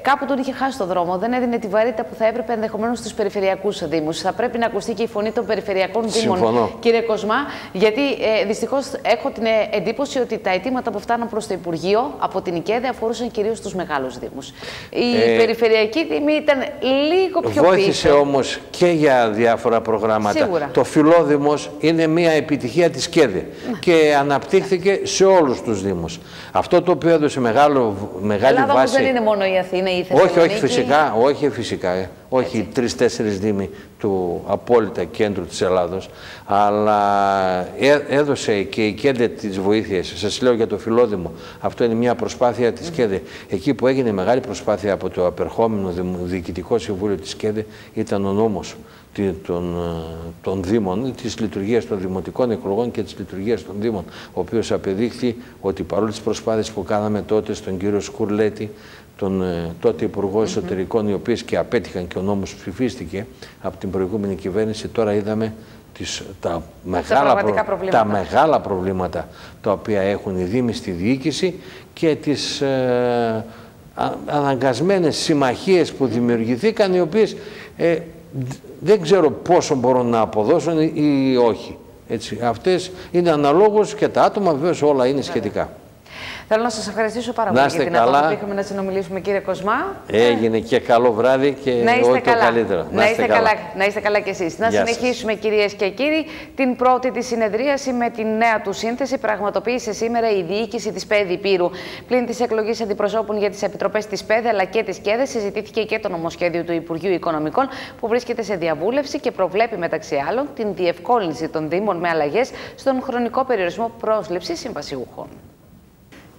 κάπου τον είχε χάσει το δρόμο. Δεν έδινε τη βαρύτητα που θα έπρεπε ενδεχομένως στους περιφερειακούς Δήμους. Θα πρέπει να ακουστεί και η φωνή των περιφερειακών Δήμων, Συμφωνώ. κύριε Κοσμά, γιατί ε, δυστυχώς έχω την ε, εντύπωση ότι τα αιτήματα που φτάναν προς το Υπουργείο από την ΙΚΕΔΕ αφορούσαν κυρίως τους μεγάλους Δήμους. Η Ε, περιφερειακή Δήμη ήταν λίγο πιο Βοήθησε πίσω. όμως και για διάφορα προγράμματα. Σίγουρα. Το Φιλόδημος είναι μια επιτυχία της ΚΕΔΕ και αναπτύχθηκε σε όλους τους Δήμους. Αυτό το οποίο έδωσε μεγάλο, μεγάλη Ελλάδα όμως βάση... δεν είναι μόνο η Αθήνα ή η όχι, Θεσσαλονίκη. όχι φυσικά, όχι φυσικά. ε. Όχι οι τρεις-τέσσερις δήμοι του απόλυτα κέντρου της Ελλάδος, αλλά έ- έδωσε και η ΚΕΔΕ τις βοήθειες. Σας λέω για το Φιλόδημο. Αυτό είναι μια προσπάθεια της ΚΕΔΕ. Εκεί που έγινε μεγάλη προσπάθεια από το απερχόμενο Δημο- Διοικητικό Συμβούλιο της ΚΕΔΕ ήταν ο νόμος τη- των, ε, των Δήμων, της λειτουργίας των Δημοτικών εκλογών και της λειτουργίας των Δήμων, ο οποίος απεδείχθη ότι παρόλο τις προσπάθειες που κάναμε τότε στον κύριο Σκουρλέτη, τον ε, τότε Υπουργό Εσωτερικών, οι οποίες και απέτυχαν και ο νόμος ψηφίστηκε από την προηγούμενη κυβέρνηση, τώρα είδαμε τις, τα, μεγάλα πραγματικά προβλήματα. τα μεγάλα προβλήματα τα οποία έχουν οι Δήμοι στη διοίκηση και τις ε, α- αναγκασμένες συμμαχίες που δημιουργηθήκαν, οι οποίες ε, δ- δεν ξέρω πόσο μπορούν να αποδώσουν ή- ή όχι. Έτσι, αυτές είναι αναλόγως και τα άτομα βεβαίως όλα είναι σχετικά. Θέλω να σας ευχαριστήσω πάρα Να πολύ είστε για την δυνατότητα καλά. που είχαμε να συνομιλήσουμε, κύριε Κοσμά. Έγινε και καλό βράδυ και Να είστε ό,τι το καλά. καλύτερο. Να είστε καλά. Να είστε καλά κι εσείς. Να Γεια σας. συνεχίσουμε, κυρίες και κύριοι, την πρώτη της συνεδρίαση με την νέα του σύνθεση. Πραγματοποίησε σήμερα η διοίκηση της ΠΕΔ Πύρου. Πλην της εκλογής αντιπροσώπων για τις επιτροπές της ΠΕΔ αλλά και της ΚΕΔΕ, συζητήθηκε και το νομοσχέδιο του Υπουργείου Οικονομικών που βρίσκεται σε διαβούλευση και προβλέπει μεταξύ άλλων την διευκόλυνση των Δήμων με αλλαγές στον χρονικό περιορισμό πρόσληψης συμβασιούχων.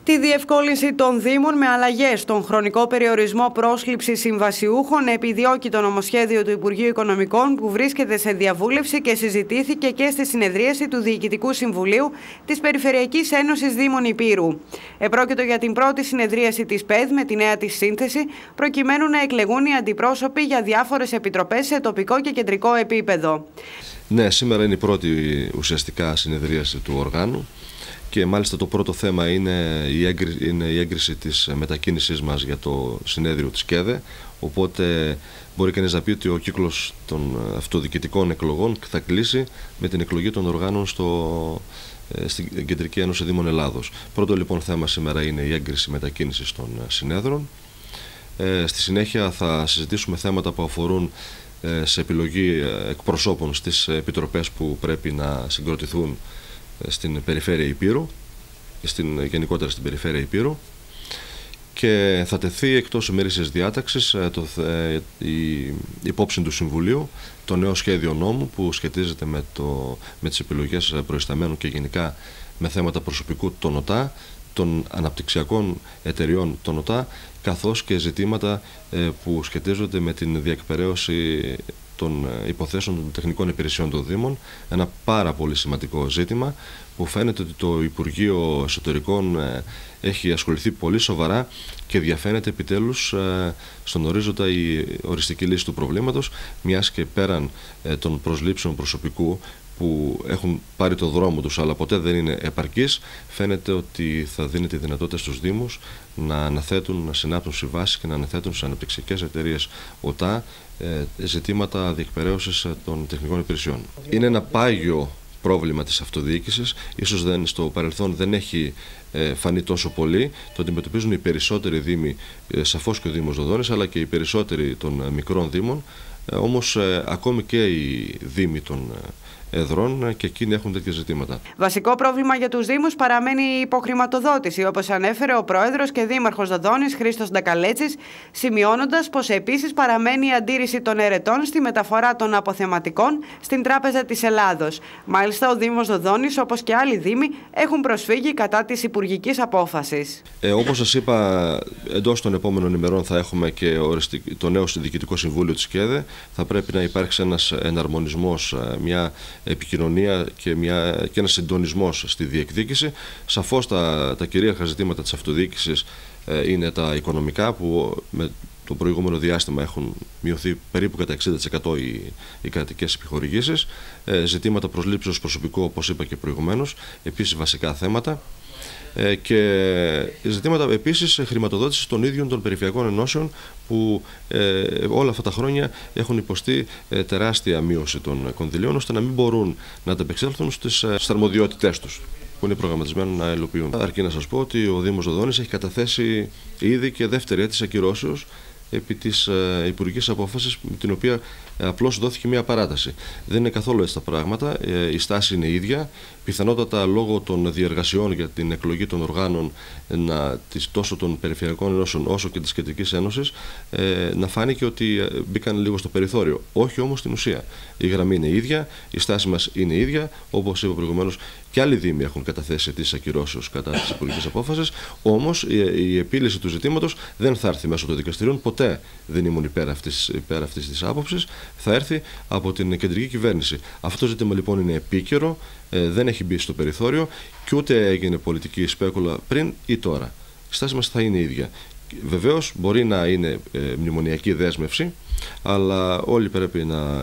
Τη διευκόλυνση των Δήμων με αλλαγές στον χρονικό περιορισμό πρόσληψης συμβασιούχων επιδιώκει το νομοσχέδιο του Υπουργείου Οικονομικών που βρίσκεται σε διαβούλευση και συζητήθηκε και στη συνεδρίαση του Διοικητικού Συμβουλίου της Περιφερειακής Ένωσης Δήμων Υπήρου. Επρόκειτο για την πρώτη συνεδρίαση της ΠΕΔ με τη νέα της σύνθεση, προκειμένου να εκλεγούν οι αντιπρόσωποι για διάφορες επιτροπές σε τοπικό και κεντρικό επίπεδο. Ναι, σήμερα είναι η πρώτη ουσιαστικά συνεδρίαση του οργάνου και μάλιστα το πρώτο θέμα είναι η, έγκριση, είναι η έγκριση της μετακίνησής μας για το συνέδριο της ΚΕΔΕ οπότε μπορεί κανείς να πει ότι ο κύκλος των αυτοδιοικητικών εκλογών θα κλείσει με την εκλογή των οργάνων στο, ε, στην Κεντρική Ένωση Δήμων Ελλάδος. Πρώτο λοιπόν θέμα σήμερα είναι η έγκριση μετακίνησης των συνέδρων. Ε, στη συνέχεια θα συζητήσουμε θέματα που αφορούν ε, σε επιλογή ε, εκπροσώπων στις επιτροπές που πρέπει να συγκροτηθούν ε, στην περιφέρεια Υπήρου, στην, γενικότερα στην περιφέρεια Υπήρου. Και θα τεθεί εκτός ημερήσιας διάταξης ε, το, ε, η υπόψη του Συμβουλίου το νέο σχέδιο νόμου που σχετίζεται με, το, με τις επιλογές προϊσταμένων και γενικά με θέματα προσωπικού των ΟΤΑ, των αναπτυξιακών εταιριών των ΟΤΑ, καθώς και ζητήματα ε, που σχετίζονται με την διεκπαιρέωση των ε, υποθέσεων των τεχνικών υπηρεσιών των Δήμων. Ένα πάρα πολύ σημαντικό ζήτημα που φαίνεται ότι το Υπουργείο Εσωτερικών ε, έχει ασχοληθεί πολύ σοβαρά και διαφαίνεται επιτέλους ε, στον ορίζοντα η οριστική λύση του προβλήματος, μιας και πέραν των προσλήψεων προσωπικού που έχουν πάρει το δρόμο τους αλλά ποτέ δεν είναι επαρκής φαίνεται ότι θα δίνει τη δυνατότητα στους Δήμους να αναθέτουν, να συνάπτουν συμβάσεις και να αναθέτουν σε αναπτυξιακές εταιρείες ΟΤΑ ε, ζητήματα διεκπαιρέωσης των τεχνικών υπηρεσιών. Είναι ένα πάγιο πρόβλημα της αυτοδιοίκησης, ίσως δεν, στο παρελθόν δεν έχει ε, φανεί τόσο πολύ, το αντιμετωπίζουν οι περισσότεροι δήμοι, ε, σαφώς και ο Δήμος Δοδόνης, αλλά και οι περισσότεροι των μικρών δήμων, ε, όμως ακόμη και οι δήμοι των εδρών και εκείνοι έχουν τέτοια ζητήματα. Βασικό πρόβλημα για τους Δήμους παραμένει η υποχρηματοδότηση, όπως ανέφερε ο Πρόεδρος και Δήμαρχος Δαδόνη Χρήστος Ντακαλέτσης, σημειώνοντας πως επίσης παραμένει η αντίρρηση των ερετών στη μεταφορά των αποθεματικών στην Τράπεζα της Ελλάδος. Μάλιστα, ο Δήμος Δοδόνη, όπως και άλλοι Δήμοι, έχουν προσφύγει κατά της υπουργικής απόφασης. Ε, όπως σας είπα, εντός των επόμενων ημερών θα έχουμε και το νέο Διοικητικό Συμβούλιο της ΚΕΔΕ. Θα πρέπει να υπάρξει ένας εναρμονισμός, ε, μια επικοινωνία και, μια, και ένας συντονισμός στη διεκδίκηση. Σαφώς τα, τα κυρίαρχα ζητήματα της αυτοδιοίκησης ε, είναι τα οικονομικά που με το προηγούμενο διάστημα έχουν μειωθεί περίπου κατά 60% οι, οι κρατικές επιχορηγήσεις. Ε, ζητήματα προσλήψεως προσωπικού, όπως είπα και προηγουμένως, επίσης βασικά θέματα. Ε, και ζητήματα επίσης χρηματοδότησης των ίδιων των περιφερειακών ενώσεων που ε, όλα αυτά τα χρόνια έχουν υποστεί ε, τεράστια μείωση των κονδυλίων ώστε να μην μπορούν να ανταπεξέλθουν στις αρμοδιότητές τους που είναι προγραμματισμένο να υλοποιούν. Αρκεί να σας πω ότι ο Δήμος Δοδόνης έχει καταθέσει ήδη και δεύτερη αίτηση ακυρώσεως επί της ε, υπουργικής απόφασης, με την οποία απλώς δόθηκε μια παράταση. Δεν είναι καθόλου έτσι τα πράγματα. Ε, η στάση είναι ίδια. Πιθανότατα λόγω των διεργασιών για την εκλογή των οργάνων να, της, τόσο των περιφερειακών ενώσεων όσο και της Κεντρικής Ένωσης ε, να φάνηκε ότι ε, μπήκαν λίγο στο περιθώριο. Όχι όμως στην ουσία. Η γραμμή είναι ίδια, η στάση μας είναι ίδια. Όπως είπα προηγουμένως, και άλλοι Δήμοι έχουν καταθέσει αιτήσεις ακυρώσεως κατά της υπουργικής απόφασης. Όμως η, η επίλυση του ζητήματος δεν θα έρθει μέσω των δικαστηρίων. Ποτέ δεν ήμουν υπέρ αυτής της άποψης θα έρθει από την κεντρική κυβέρνηση. Αυτό το ζήτημα λοιπόν είναι επίκαιρο, ε, δεν έχει μπει στο περιθώριο και ούτε έγινε πολιτική σπέκουλα πριν ή τώρα. Η στάση μας θα είναι ίδια. Βεβαίως μπορεί να είναι ε, μνημονιακή δέσμευση, αλλά όλοι πρέπει να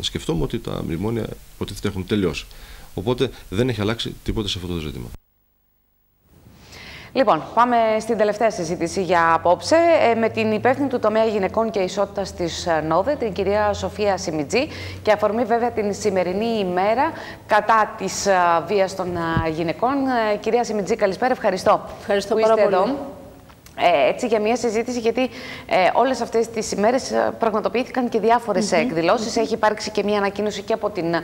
σκεφτούμε ότι τα μνημόνια υποτίθεται έχουν τελειώσει. Οπότε δεν έχει αλλάξει τίποτα σε αυτό το ζήτημα. Λοιπόν, πάμε στην τελευταία συζήτηση για απόψε ε, με την υπεύθυνη του τομέα γυναικών και ισότητας της ε, ΝΟΔΕ, την κυρία Σοφία Σιμιτζή, και αφορμή βέβαια την σημερινή ημέρα κατά της ε, βίας των γυναικών. Κυρία Σιμιτζή, καλησπέρα. Ευχαριστώ. Ευχαριστώ πάρα πολύ. Εδώ ε, έτσι για μια συζήτηση, γιατί ε, όλες αυτές τις ημέρες ε, πραγματοποιήθηκαν και διάφορες mm -hmm. εκδηλώσεις. Έχει υπάρξει και μια ανακοίνωση και από την ε,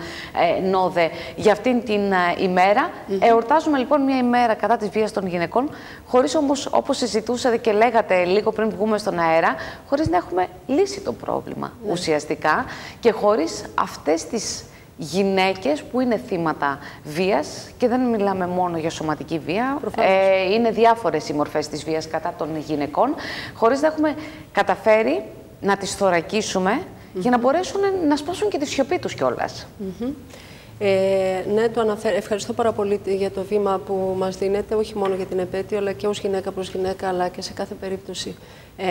ΝΟΔΕ για αυτήν την ε, ημέρα. Mm Εορτάζουμε λοιπόν μια ημέρα κατά της βίας των γυναικών, χωρίς όμως, όπως συζητούσατε και λέγατε λίγο πριν βγούμε στον αέρα, χωρίς να έχουμε λύσει το πρόβλημα ναι. ουσιαστικά και χωρίς αυτές τις γυναίκες που είναι θύματα βίας και δεν μιλάμε μόνο για σωματική βία, ε, είναι διάφορες οι μορφές της βίας κατά των γυναικών, χωρίς να έχουμε καταφέρει να τις θωρακίσουμε για να μπορέσουν να σπάσουν και τη σιωπή τους κιόλας. Ε, ναι, το αναφέρω. Ευχαριστώ πάρα πολύ για το βήμα που μας δίνετε, όχι μόνο για την επέτειο, αλλά και ως γυναίκα προς γυναίκα, αλλά και σε κάθε περίπτωση ε,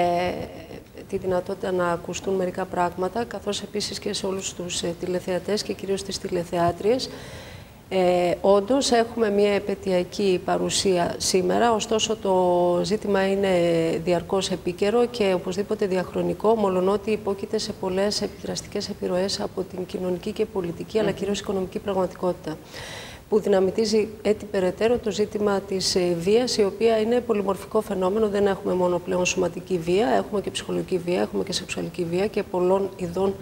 τη δυνατότητα να ακουστούν μερικά πράγματα, καθώς επίσης και σε όλους τους ε, τηλεθεατές και κυρίως τις τηλεθεάτριες. Ε, όντως έχουμε μια επαιτειακή παρουσία σήμερα, ωστόσο το ζήτημα είναι διαρκώς επίκαιρο και οπωσδήποτε διαχρονικό, μολονότι υπόκειται σε πολλές επιδραστικές επιρροές από την κοινωνική και πολιτική, αλλά κυρίως οικονομική πραγματικότητα που δυναμητίζει έτσι περαιτέρω το ζήτημα της ε, βίας, η οποία είναι πολυμορφικό φαινόμενο. Δεν έχουμε μόνο πλέον σωματική βία, έχουμε και ψυχολογική βία, έχουμε και σεξουαλική βία και πολλών ειδών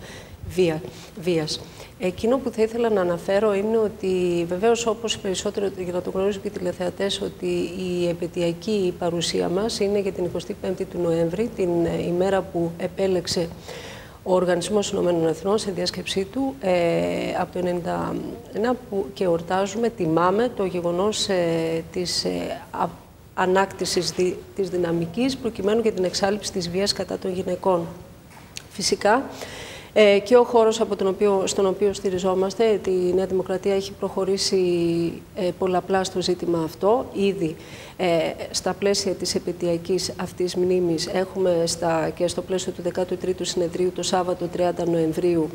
βία, βίας. Εκείνο που θα ήθελα να αναφέρω είναι ότι βεβαίως όπως περισσότερο για να το γνωρίζουν και οι τηλεθεατές ότι η επαιτειακή παρουσία μας είναι για την 25η του Νοέμβρη, την ε, ημέρα που επέλεξε ο Οργανισμός Ηνωμένων Εθνών σε διάσκεψή του ε, από το 1991 που και ορτάζουμε, τιμάμε το γεγονός ε, της ε, ανάκτησης δι, της δυναμικής προκειμένου για την εξάλληψη της βίας κατά των γυναικών. Φυσικά, ε, και ο χώρος από τον οποίο, στον οποίο στηριζόμαστε, τη Νέα Δημοκρατία έχει προχωρήσει ε, πολλαπλά στο ζήτημα αυτό. Ήδη ε, στα πλαίσια της επαιτειακής αυτής μνήμης έχουμε στα, και στο πλαίσιο του 13ου συνεδρίου το Σάββατο 30 Νοεμβρίου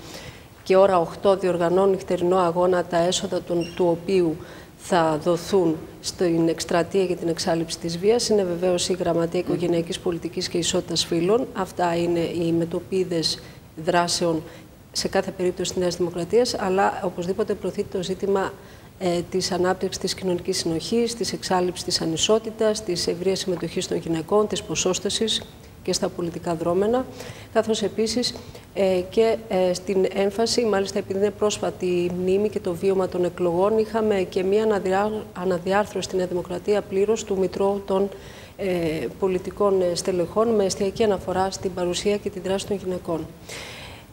και ώρα 8 διοργανώνει νυχτερινό αγώνα τα έσοδα των, του οποίου θα δοθούν στην εκστρατεία για την εξάλληψη της βίας. Είναι βεβαίως η Γραμματεία Οικογενειακής Πολιτικής και Ισότητας Φύλων. Αυτά είναι οι μετοπίδες δράσεων σε κάθε περίπτωση της Νέας Δημοκρατίας, αλλά οπωσδήποτε προωθεί το ζήτημα ε, της ανάπτυξης της κοινωνικής συνοχής, της εξάλληψης της ανισότητας, της ευρείας συμμετοχής των γυναικών, της ποσόστασης και και στα πολιτικά δρόμενα, καθώς επίσης ε, και ε, στην έμφαση, μάλιστα επειδή είναι πρόσφατη η μνήμη και το βίωμα των εκλογών, είχαμε και μία αναδιάρθρωση στην Δημοκρατία πλήρως του Μητρώου των ε, πολιτικών στελεχών με εστιακή αναφορά στην παρουσία και την δράση των γυναικών.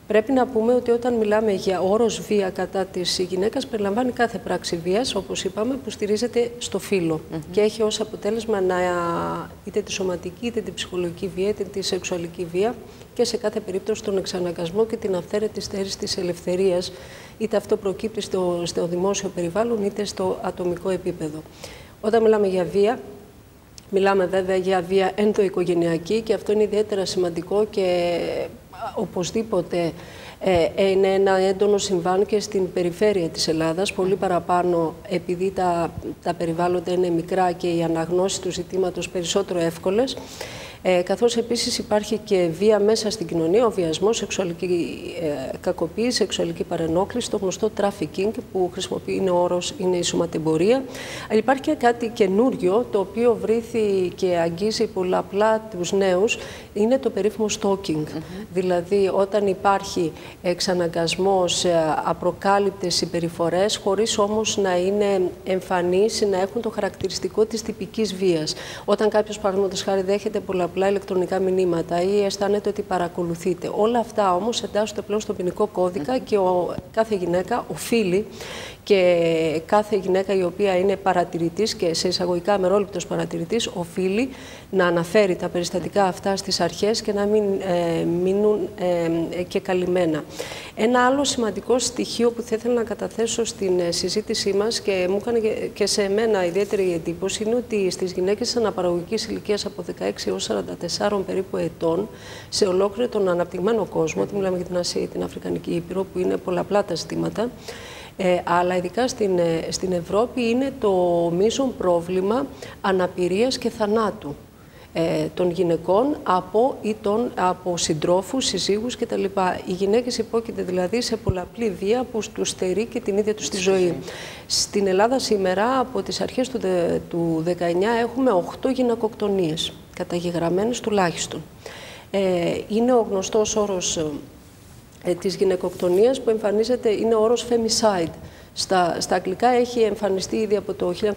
Πρέπει να πούμε ότι όταν μιλάμε για όρος βία κατά της γυναίκας, περιλαμβάνει κάθε πράξη βίας, όπως είπαμε, που στηρίζεται στο φύλλο και έχει ως αποτέλεσμα να, είτε τη σωματική, είτε τη ψυχολογική βία, είτε τη σεξουαλική βία και σε κάθε περίπτωση τον εξαναγκασμό και την αυθαίρετη στέρηση της ελευθερίας, είτε αυτό προκύπτει στο, στο δημόσιο περιβάλλον, είτε στο ατομικό επίπεδο. Όταν μιλάμε για βία, Μιλάμε βέβαια για βία ενδοοικογενειακή και αυτό είναι ιδιαίτερα σημαντικό και οπωσδήποτε ε, είναι ένα έντονο συμβάν και στην περιφέρεια της Ελλάδας, πολύ παραπάνω επειδή τα, τα περιβάλλοντα είναι μικρά και οι αναγνώσεις του ζητήματος περισσότερο εύκολες. Ε, καθώς επίσης υπάρχει και βία μέσα στην κοινωνία, ο βιασμός, σεξουαλική ε, κακοποίηση, σεξουαλική παρενόχληση, το γνωστό trafficking που χρησιμοποιεί είναι ο όρος, είναι η σωματεμπορία. Αλλά υπάρχει και κάτι καινούριο το οποίο βρήθη και αγγίζει πολλαπλά τους νέους, είναι το περίφημο stalking. Δηλαδή όταν υπάρχει εξαναγκασμός, ε, απροκάλυπτες συμπεριφορές, χωρίς όμως να είναι εμφανείς, να έχουν το χαρακτηριστικό της τυπικής βίας. Όταν κάποιος παραδείγματος χάρη δέχεται πολλαπλά απλά ηλεκτρονικά μηνύματα ή αισθάνεται ότι παρακολουθείτε. Όλα αυτά όμως εντάσσονται πλέον στον ποινικό κώδικα και ο, κάθε γυναίκα οφείλει και κάθε γυναίκα η οποία είναι παρατηρητής και σε εισαγωγικά μερόληπτος παρατηρητής οφείλει να αναφέρει τα περιστατικά αυτά στις αρχές και να μην ε, μείνουν ε, και καλυμμένα. Ένα άλλο σημαντικό στοιχείο που θα ήθελα να καταθέσω στην ε, συζήτησή μας και μου έκανε και σε μένα ιδιαίτερη εντύπωση είναι ότι στις γυναίκες αναπαραγωγικής ηλικίας από 16 έως 44 περίπου ετών σε ολόκληρο τον αναπτυγμένο κόσμο, ότι μιλάμε για την Ασία ή την Αφρικανική Ήπειρο που είναι πολλαπλά τα ζητήματα, ε, αλλά ειδικά στην, ε, στην Ευρώπη είναι το μείζον πρόβλημα αναπηρίας και θανάτου ε, των γυναικών από, ή των, από συντρόφους, συζύγους κτλ. Οι γυναίκες υπόκειται δηλαδή σε πολλαπλή βία που τους στερεί και την ίδια τους τη ζωή. Στην Ελλάδα σήμερα από τις αρχές του, του 19 έχουμε 8 γυναικοκτονίες, καταγεγραμμένες τουλάχιστον. Ε, είναι ο γνωστός όρος ε, της γυναικοκτονίας που εμφανίζεται, είναι ο όρος femicide. Στα, στα αγγλικά έχει εμφανιστεί ήδη από το 1976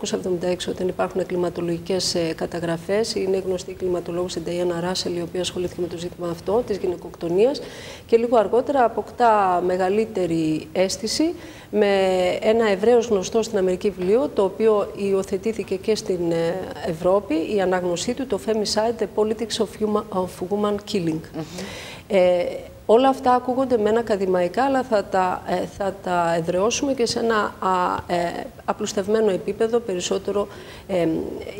όταν υπάρχουν κλιματολογικές ε, καταγραφές. Είναι γνωστή η κλιματολόγος η Diana Russell η οποία ασχολήθηκε με το ζήτημα αυτό της γυναικοκτονίας και λίγο αργότερα αποκτά μεγαλύτερη αίσθηση με ένα ευρέως γνωστό στην Αμερική βιβλίο το οποίο υιοθετήθηκε και στην ε, Ευρώπη η ανάγνωσή του το Femicide, The Politics of, Human, of Woman Killing. ε, Όλα αυτά ακούγονται με ένα ακαδημαϊκά, αλλά θα τα, ε, θα τα εδραιώσουμε και σε ένα α, ε, απλουστευμένο επίπεδο, περισσότερο ε,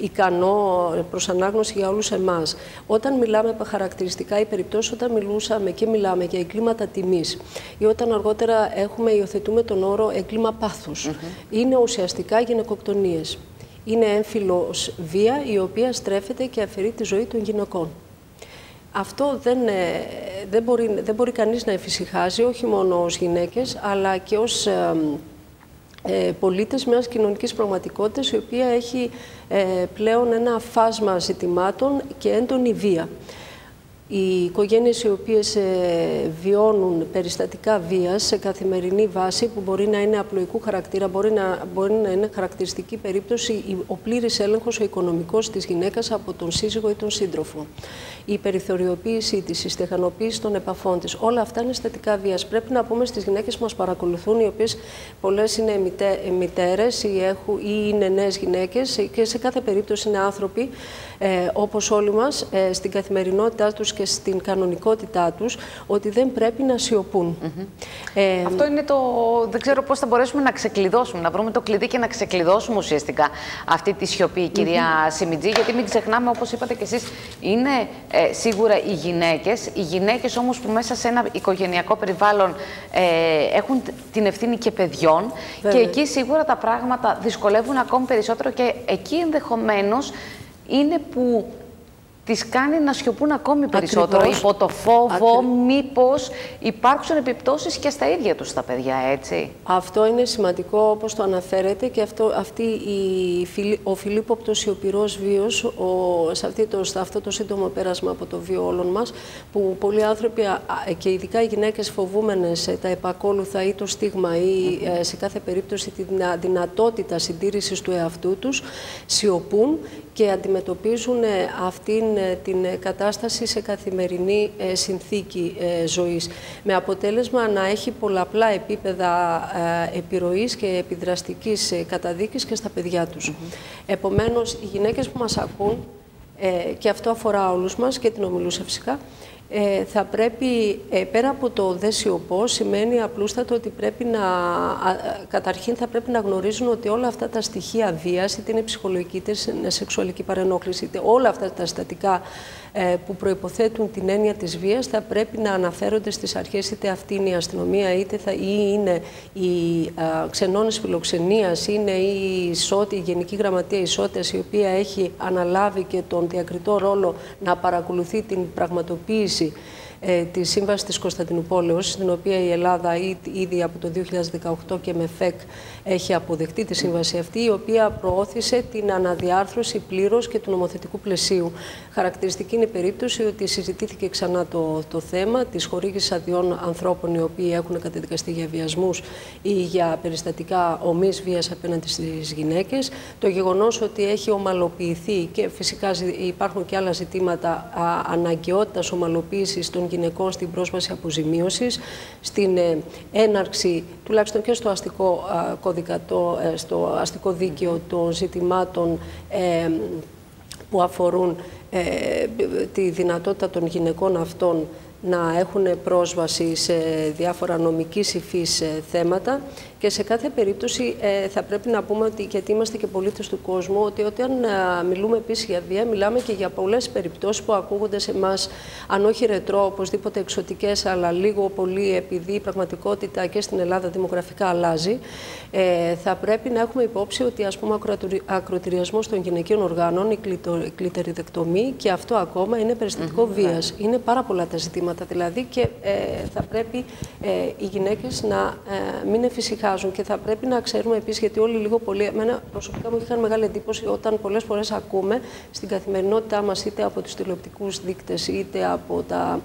ικανό προς ανάγνωση για όλους εμάς. Όταν μιλάμε χαρακτηριστικά ή περιπτώσεις, όταν μιλούσαμε και μιλάμε για εγκλήματα τιμής ή όταν αργότερα έχουμε υιοθετούμε τον όρο έγκλημα πάθους, είναι ουσιαστικά γυναικοκτονίες. Είναι έμφυλος βία η οποία στρέφεται και αφαιρεί τη ζωή των γυναικών. Αυτό δεν, ε, δεν, μπορεί, δεν μπορεί κανείς να εφησυχάζει, όχι μόνο ως γυναίκες, αλλά και ως ε, ε, πολίτες μιας κοινωνικής πραγματικότητας, η οποία έχει ε, πλέον ένα φάσμα ζητημάτων και έντονη βία. Οι οικογένειες οι οποίες ε, βιώνουν περιστατικά βίας σε καθημερινή βάση που μπορεί να είναι απλοϊκού χαρακτήρα, μπορεί να, μπορεί να είναι χαρακτηριστική περίπτωση ο πλήρης έλεγχος ο οικονομικός της γυναίκας από τον σύζυγο ή τον σύντροφο. Η περιθωριοποίησή της, η στεχανοποίηση των επαφών της, όλα αυτά είναι στατικά βίας. Πρέπει να πούμε στις γυναίκες που μας παρακολουθούν, οι οποίες πολλές είναι μητέρες ή, ή είναι νέες γυναίκες και σε κάθε περίπτωση είναι άνθρωποι ε, όπως όλοι μας, ε, στην καθημερινότητά τους και στην κανονικότητά τους, ότι δεν πρέπει να σιωπούν. ε, Αυτό είναι το... Δεν ξέρω πώς θα μπορέσουμε να ξεκλειδώσουμε, να βρούμε το κλειδί και να ξεκλειδώσουμε ουσιαστικά αυτή τη σιωπή, κυρία mm Σιμιτζή, γιατί μην ξεχνάμε, όπως είπατε και εσείς, είναι ε, σίγουρα οι γυναίκες, οι γυναίκες όμως που μέσα σε ένα οικογενειακό περιβάλλον ε, έχουν την ευθύνη και παιδιών. Και εκεί σίγουρα τα πράγματα δυσκολεύουν ακόμη περισσότερο και εκεί ενδεχομένως είναι που τις κάνει να σιωπούν ακόμη περισσότερο Ακριβώς. υπό το φόβο Ακρι- μήπως υπάρξουν επιπτώσεις και στα ίδια τους τα παιδιά, έτσι. Αυτό είναι σημαντικό όπως το αναφέρετε και αυτό, αυτή η, φιλι- ο φιλίποπτος σιωπηρός βίος ο, σε, αυτή το, σε αυτό το σύντομο πέρασμα από το βίο όλων μας που πολλοί άνθρωποι α, α, και ειδικά οι γυναίκες φοβούμενες ε, τα επακόλουθα ή το στίγμα ή ε, σε κάθε περίπτωση τη δυνα- δυνατότητα συντήρησης του εαυτού τους σιωπούν και αντιμετωπίζουν ε, αυτήν ε, την ε, κατάσταση σε καθημερινή ε, συνθήκη ε, ζωής. Με αποτέλεσμα να έχει πολλαπλά επίπεδα ε, επιρροής και επιδραστικής ε, καταδίκης και στα παιδιά τους. Επομένως, οι γυναίκες που μας ακούν, ε, και αυτό αφορά όλους μας και την ομιλούσα φυσικά, ε, θα πρέπει, ε, πέρα από το δε σιωπώ, σημαίνει απλούστατο ότι πρέπει να, α, α, καταρχήν θα πρέπει να γνωρίζουν ότι όλα αυτά τα στοιχεία βίας, είτε είναι ψυχολογική, είτε είναι σεξουαλική παρενόχληση, είτε όλα αυτά τα στατικά ε, που προϋποθέτουν την έννοια της βίας, θα πρέπει να αναφέρονται στις αρχές, είτε αυτή είναι η αστυνομία, είτε θα, ή είναι η α, ξενώνες φιλοξενίας, είναι η, ισότη, η Γενική Γραμματεία Ισότητας, η οποία έχει αναλάβει και τον διακριτό ρόλο να παρακολουθεί την πραγματοποίηση ε, τη Σύμβαση της Κωνσταντινούπολεως, στην οποία η Ελλάδα ή- ήδη από το 2018 και με ΦΕΚ έχει αποδεχτεί τη σύμβαση αυτή, η οποία προώθησε την αναδιάρθρωση πλήρως και του νομοθετικού πλαισίου. Χαρακτηριστική είναι η περίπτωση ότι συζητήθηκε ξανά το, το θέμα της χορήγησης αδειών ανθρώπων οι οποίοι έχουν καταδικαστεί για βιασμούς ή για περιστατικά ομής βίας απέναντι στις γυναίκες. Το γεγονός ότι έχει ομαλοποιηθεί και φυσικά ζη- υπάρχουν και άλλα ζητήματα α, αναγκαιότητας ομαλοποίησης των γυναικών στην πρόσβαση αποζημίωσης, στην ε, έναρξη, τουλάχιστον και στο αστικό α, κώδικα, το, ε, στο αστικό δίκαιο των ζητημάτων ε, που αφορούν ε, τη δυνατότητα των γυναικών αυτών να έχουν πρόσβαση σε διάφορα νομικής υφής ε, θέματα και σε κάθε περίπτωση ε, θα πρέπει να πούμε ότι, γιατί είμαστε και πολίτες του κόσμου, ότι όταν α, μιλούμε επίσης για βία, μιλάμε και για πολλές περιπτώσεις που ακούγονται σε εμάς, αν όχι ρετρό, οπωσδήποτε εξωτικές, αλλά λίγο πολύ επειδή η πραγματικότητα και στην Ελλάδα δημογραφικά αλλάζει, ε, θα πρέπει να έχουμε υπόψη ότι ας πούμε ακροατουρι- ακροτηριασμός των γυναικείων οργάνων, η κλειτο- η κλιτεριδεκτομή και αυτό ακόμα είναι περιστατικό βίας. Είναι πάρα πολλά τα ζητήματα δηλαδή και ε, θα πρέπει ε, οι γυναίκες να ε, μην εφησυχάζουν και θα πρέπει να ξέρουμε επίσης, γιατί όλοι λίγο πολύ, εμένα προσωπικά μου είχε κάνει μεγάλη εντύπωση όταν πολλές φορές ακούμε στην καθημερινότητά μας είτε από τους τηλεοπτικούς δείκτες είτε από, τα,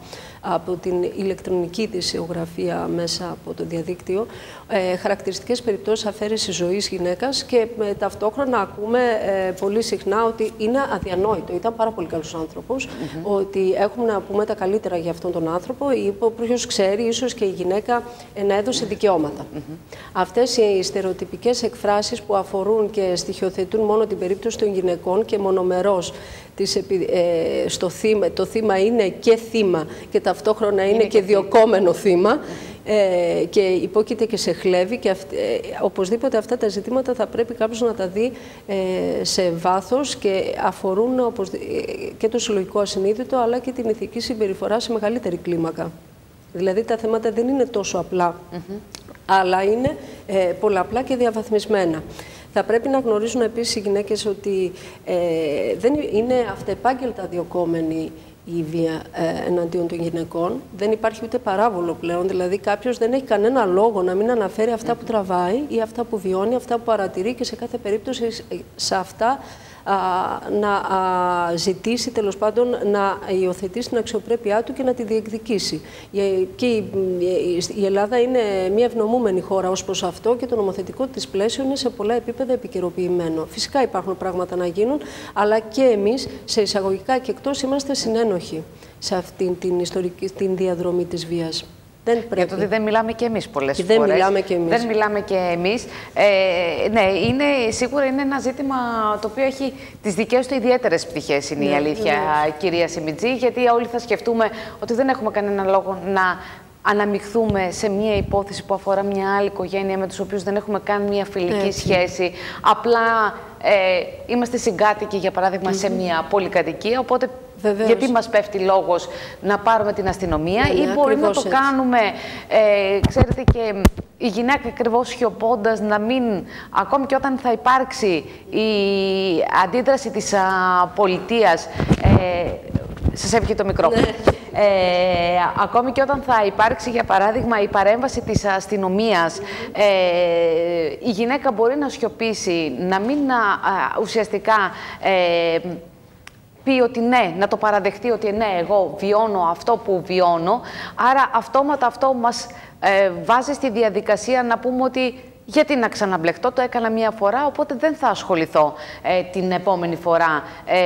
από την ηλεκτρονική της γεωγραφία μέσα από το διαδίκτυο ε, χαρακτηριστικές περιπτώσεις αφαίρεσης ζωής γυναίκας και ε, ταυτόχρονα ακούμε ε, πολύ συχνά ότι είναι αδιανόητο. Ήταν πάρα πολύ καλός άνθρωπος, ότι έχουμε να πούμε τα καλύτερα για αυτόν τον άνθρωπο ή όποιος ξέρει ίσως και η γυναίκα ε, να έδωσε δικαιώματα. Αυτές οι στερεοτυπικές εκφράσεις που αφορούν και στοιχειοθετούν μόνο την περίπτωση των γυναικών και μονομερός της, επι- ε, στο θύμα, το θύμα είναι και θύμα και ταυτόχρονα είναι, και διοκόμενο θύμα ε, και υπόκειται και σε χλέβη και αυ- ε, οπωσδήποτε αυτά τα ζητήματα θα πρέπει κάποιος να τα δει ε, σε βάθος και αφορούν οπωσδη- ε, και το συλλογικό ασυνείδητο αλλά και την ηθική συμπεριφορά σε μεγαλύτερη κλίμακα. Δηλαδή τα θέματα δεν είναι τόσο απλά, αλλά είναι ε, πολλαπλά και διαβαθμισμένα. Θα πρέπει να γνωρίζουν επίσης οι γυναίκες ότι ε, δεν είναι αυτεπάγγελτα διοκόμενη η βία ε, εναντίον των γυναικών. Δεν υπάρχει ούτε παράβολο πλέον. Δηλαδή, κάποιος δεν έχει κανένα λόγο να μην αναφέρει αυτά που τραβάει ή αυτά που βιώνει, αυτά που παρατηρεί και σε κάθε περίπτωση σε αυτά α, να α, ζητήσει τέλος πάντων να υιοθετήσει την αξιοπρέπειά του και να τη διεκδικήσει. Η- Και η, η- η Ελλάδα είναι μια ευνομούμενη χώρα ως προς αυτό και το νομοθετικό της πλαίσιο είναι σε πολλά επίπεδα επικαιροποιημένο. Φυσικά υπάρχουν πράγματα να γίνουν, αλλά και εμείς σε εισαγωγικά και εκτός είμαστε συνένοχοι σε αυτήν την ιστορική την διαδρομή της βίας. Δεν πρέπει. Για το ότι δεν μιλάμε και εμείς πολλές Και δεν φορές. μιλάμε και εμείς. Δεν μιλάμε και εμείς. Ε, ναι, είναι, σίγουρα είναι ένα ζήτημα το οποίο έχει τις δικές του ιδιαίτερες πτυχές, είναι η Ναι, αλήθεια, βεβαίως. κυρία Σιμιτζή, γιατί όλοι θα σκεφτούμε ότι δεν έχουμε κανένα λόγο να αναμειχθούμε σε μια υπόθεση που αφορά μια άλλη οικογένεια με τους οποίους δεν έχουμε καν μια φιλική σχέση. Απλά ε, είμαστε συγκάτοικοι, για παράδειγμα, σε μια πολυκατοικία, οπότε Βεβαίως. γιατί μας πέφτει λόγος να πάρουμε την αστυνομία ναι, ή μπορεί να το κάνουμε, ε, ξέρετε, και η γυναίκα ακριβώς χιωπώντα να μην, ακόμη και όταν θα υπάρξει η αντίδραση της α, πολιτείας, ε, σας έφυγε το μικρόφωνο. Ναι. Ε, ακόμη και όταν θα υπάρξει, για παράδειγμα, η παρέμβαση της αστυνομίας, ε, η γυναίκα μπορεί να σιωπήσει, να μην ουσιαστικά ε, πει ότι ναι, να το παραδεχτεί ότι ναι, εγώ βιώνω αυτό που βιώνω. Άρα αυτόματα αυτό μας ε, βάζει στη διαδικασία να πούμε ότι γιατί να ξαναμπλεχτώ, το έκανα μία φορά, οπότε δεν θα ασχοληθώ ε, την επόμενη φορά. Ε,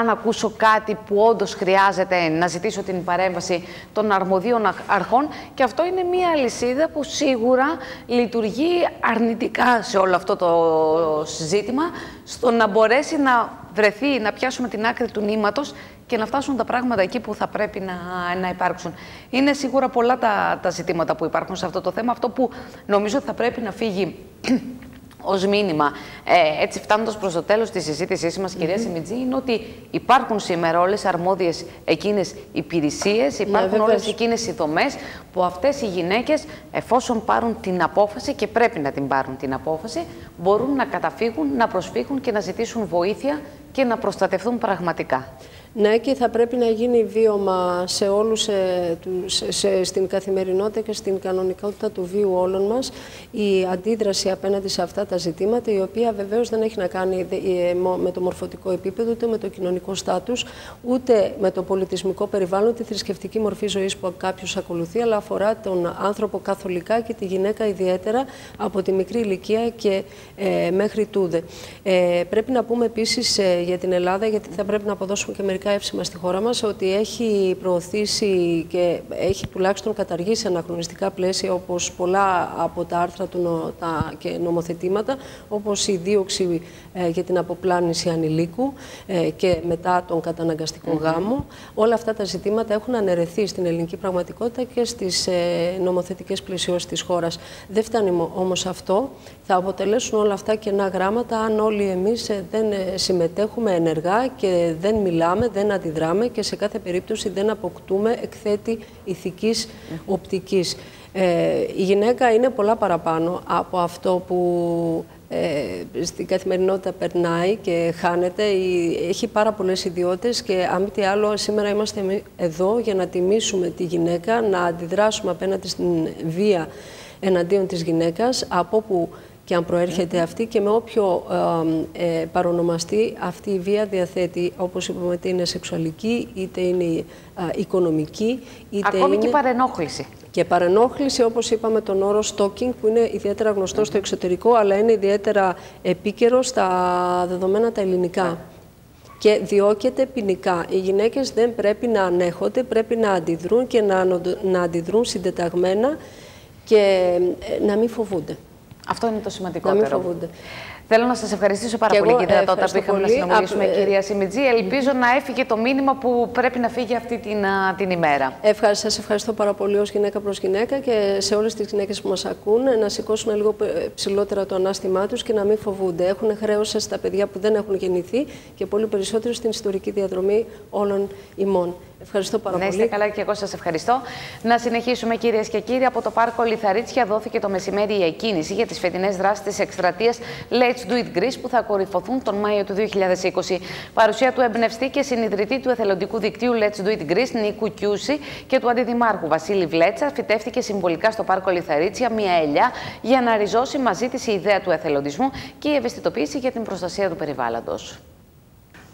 αν ακούσω κάτι που όντως χρειάζεται να ζητήσω την παρέμβαση των αρμοδίων αρχών και αυτό είναι μία λυσίδα που σίγουρα λειτουργεί αρνητικά σε όλο αυτό το ζήτημα, στο να μπορέσει να βρεθεί, να πιάσουμε την άκρη του νήματος και να φτάσουν τα πράγματα εκεί που θα πρέπει να, να υπάρξουν. Είναι σίγουρα πολλά τα, τα ζητήματα που υπάρχουν σε αυτό το θέμα. Αυτό που νομίζω ότι θα πρέπει να φύγει ως μήνυμα, ε, έτσι φτάνοντας προς το τέλος της συζήτησής μας, mm κυρία Σιμιτζή, είναι ότι υπάρχουν σήμερα όλες αρμόδιες εκείνες υπηρεσίες, ναι, υπάρχουν ναι, όλες εκείνες οι δομές που αυτές οι γυναίκες, εφόσον πάρουν την απόφαση και πρέπει να την πάρουν την απόφαση, μπορούν να καταφύγουν, να προσφύγουν και να ζητήσουν βοήθεια και να προστατευτούν πραγματικά. Ναι, και θα πρέπει να γίνει βίωμα σε όλους, ε, σε, στην καθημερινότητα και στην κανονικότητα του βίου όλων μας η αντίδραση απέναντι σε αυτά τα ζητήματα, η οποία βεβαίως δεν έχει να κάνει ε, με το μορφωτικό επίπεδο, ούτε με το κοινωνικό στάτους, ούτε με το πολιτισμικό περιβάλλον, τη θρησκευτική μορφή ζωής που κάποιος ακολουθεί, αλλά αφορά τον άνθρωπο καθολικά και τη γυναίκα ιδιαίτερα από τη μικρή ηλικία και ε, μέχρι τούδε. Ε, πρέπει να πούμε επίσης για την Ελλάδα, γιατί θα πρέπει να αποδώσουμε και μερικά σημαντικά εύσημα στη χώρα μας ότι έχει προωθήσει και έχει τουλάχιστον καταργήσει αναχρονιστικά πλαίσια όπως πολλά από τα άρθρα του τα, και νομοθετήματα όπως η δίωξη ε, για την αποπλάνηση ανηλίκου ε, και μετά τον καταναγκαστικό γάμο. Όλα αυτά τα ζητήματα έχουν αναιρεθεί στην ελληνική πραγματικότητα και στις ε, νομοθετικές πλαισιώσεις της χώρας. Δεν φτάνει όμως αυτό. Θα αποτελέσουν όλα αυτά κενά γράμματα αν όλοι εμείς ε, δεν συμμετέχουμε ενεργά και δεν μιλάμε, δεν αντιδράμε και σε κάθε περίπτωση δεν αποκτούμε εκθέτη ηθικής οπτικής. Ε, η γυναίκα είναι πολλά παραπάνω από αυτό που ε, στην καθημερινότητα περνάει και χάνεται. Έχει πάρα πολλές ιδιότητες και αν μη τι άλλο σήμερα είμαστε εδώ για να τιμήσουμε τη γυναίκα, να αντιδράσουμε απέναντι στην βία εναντίον της γυναίκας από που και αν προέρχεται αυτή και με όποιο ε, παρονομαστεί αυτή η βία διαθέτει, όπως είπαμε, είτε είναι σεξουαλική, είτε είναι οικονομική, είτε Ακόμη είναι... και παρενόχληση. Και παρενόχληση, όπως είπαμε, τον όρο stalking, που είναι ιδιαίτερα γνωστό στο εξωτερικό, αλλά είναι ιδιαίτερα επίκαιρο στα δεδομένα τα ελληνικά. Και διώκεται ποινικά. Οι γυναίκες δεν πρέπει να ανέχονται, πρέπει να αντιδρούν και να, να αντιδρούν συντεταγμένα και ε, να μην φοβούνται. Αυτό είναι το σημαντικότερο. Να μην φοβούνται. Θέλω να σας ευχαριστήσω πάρα πολύ για τη δυνατότητα που είχαμε πολύ. να συνομιλήσουμε, Α, κυρία Σιμιτζή. Ελπίζω να έφυγε το μήνυμα που πρέπει να φύγει αυτή την, την ημέρα. Ευχαριστώ, σας ευχαριστώ πάρα πολύ ως γυναίκα προς γυναίκα και σε όλες τις γυναίκες που μας ακούν να σηκώσουν λίγο ψηλότερα το ανάστημά τους και να μην φοβούνται. Έχουν χρέο στα παιδιά που δεν έχουν γεννηθεί και πολύ περισσότερο στην ιστορική διαδρομή όλων ημών. Ευχαριστώ πάρα πολύ. Να είστε καλά και εγώ σας ευχαριστώ. Να συνεχίσουμε κυρίες και κύριοι. Από το πάρκο Λιθαρίτσια δόθηκε το μεσημέρι η εκκίνηση για τις φετινές δράσεις της εκστρατείας Let's Do It Greece που θα κορυφωθούν τον Μάιο του 2020. Παρουσία του εμπνευστή και συνειδητή του εθελοντικού δικτύου Let's Do It Greece Νίκου Κιούση και του αντιδημάρχου Βασίλη Βλέτσα φυτεύτηκε συμβολικά στο πάρκο Λιθαρίτσια μια ελιά για να ριζώσει μαζί της η ιδέα του εθελοντισμού και η ευαισθητοποίηση για την προστασία του περιβάλλοντος.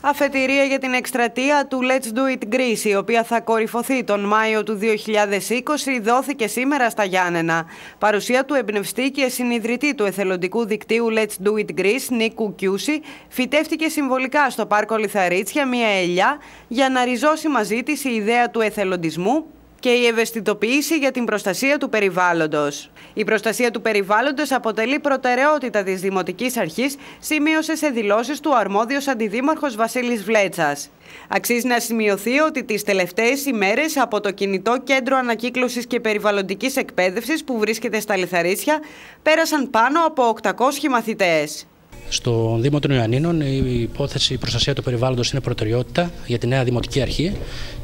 Αφετηρία για την εκστρατεία του Let's Do It Greece, η οποία θα κορυφωθεί τον Μάιο του 2020, δόθηκε σήμερα στα Γιάννενα. Παρουσία του εμπνευστή και συνειδητή του εθελοντικού δικτύου Let's Do It Greece, Νίκου Κιούση, φυτεύτηκε συμβολικά στο πάρκο Λιθαρίτσια μια ελιά για να ριζώσει μαζί της η ιδέα του εθελοντισμού και η ευαισθητοποίηση για την προστασία του περιβάλλοντος. Η προστασία του περιβάλλοντος αποτελεί προτεραιότητα της Δημοτικής Αρχής, σημείωσε σε δηλώσεις του αρμόδιος αντιδήμαρχος Βασίλης Βλέτσας. Αξίζει να σημειωθεί ότι τις τελευταίες ημέρες από το κινητό κέντρο ανακύκλωσης και περιβαλλοντικής εκπαίδευσης που βρίσκεται στα Λιθαρίσια πέρασαν πάνω από 800 μαθητές. Στο Δήμο των Ιωαννίνων η υπόθεση η προστασία του περιβάλλοντος είναι προτεραιότητα για τη νέα Δημοτική Αρχή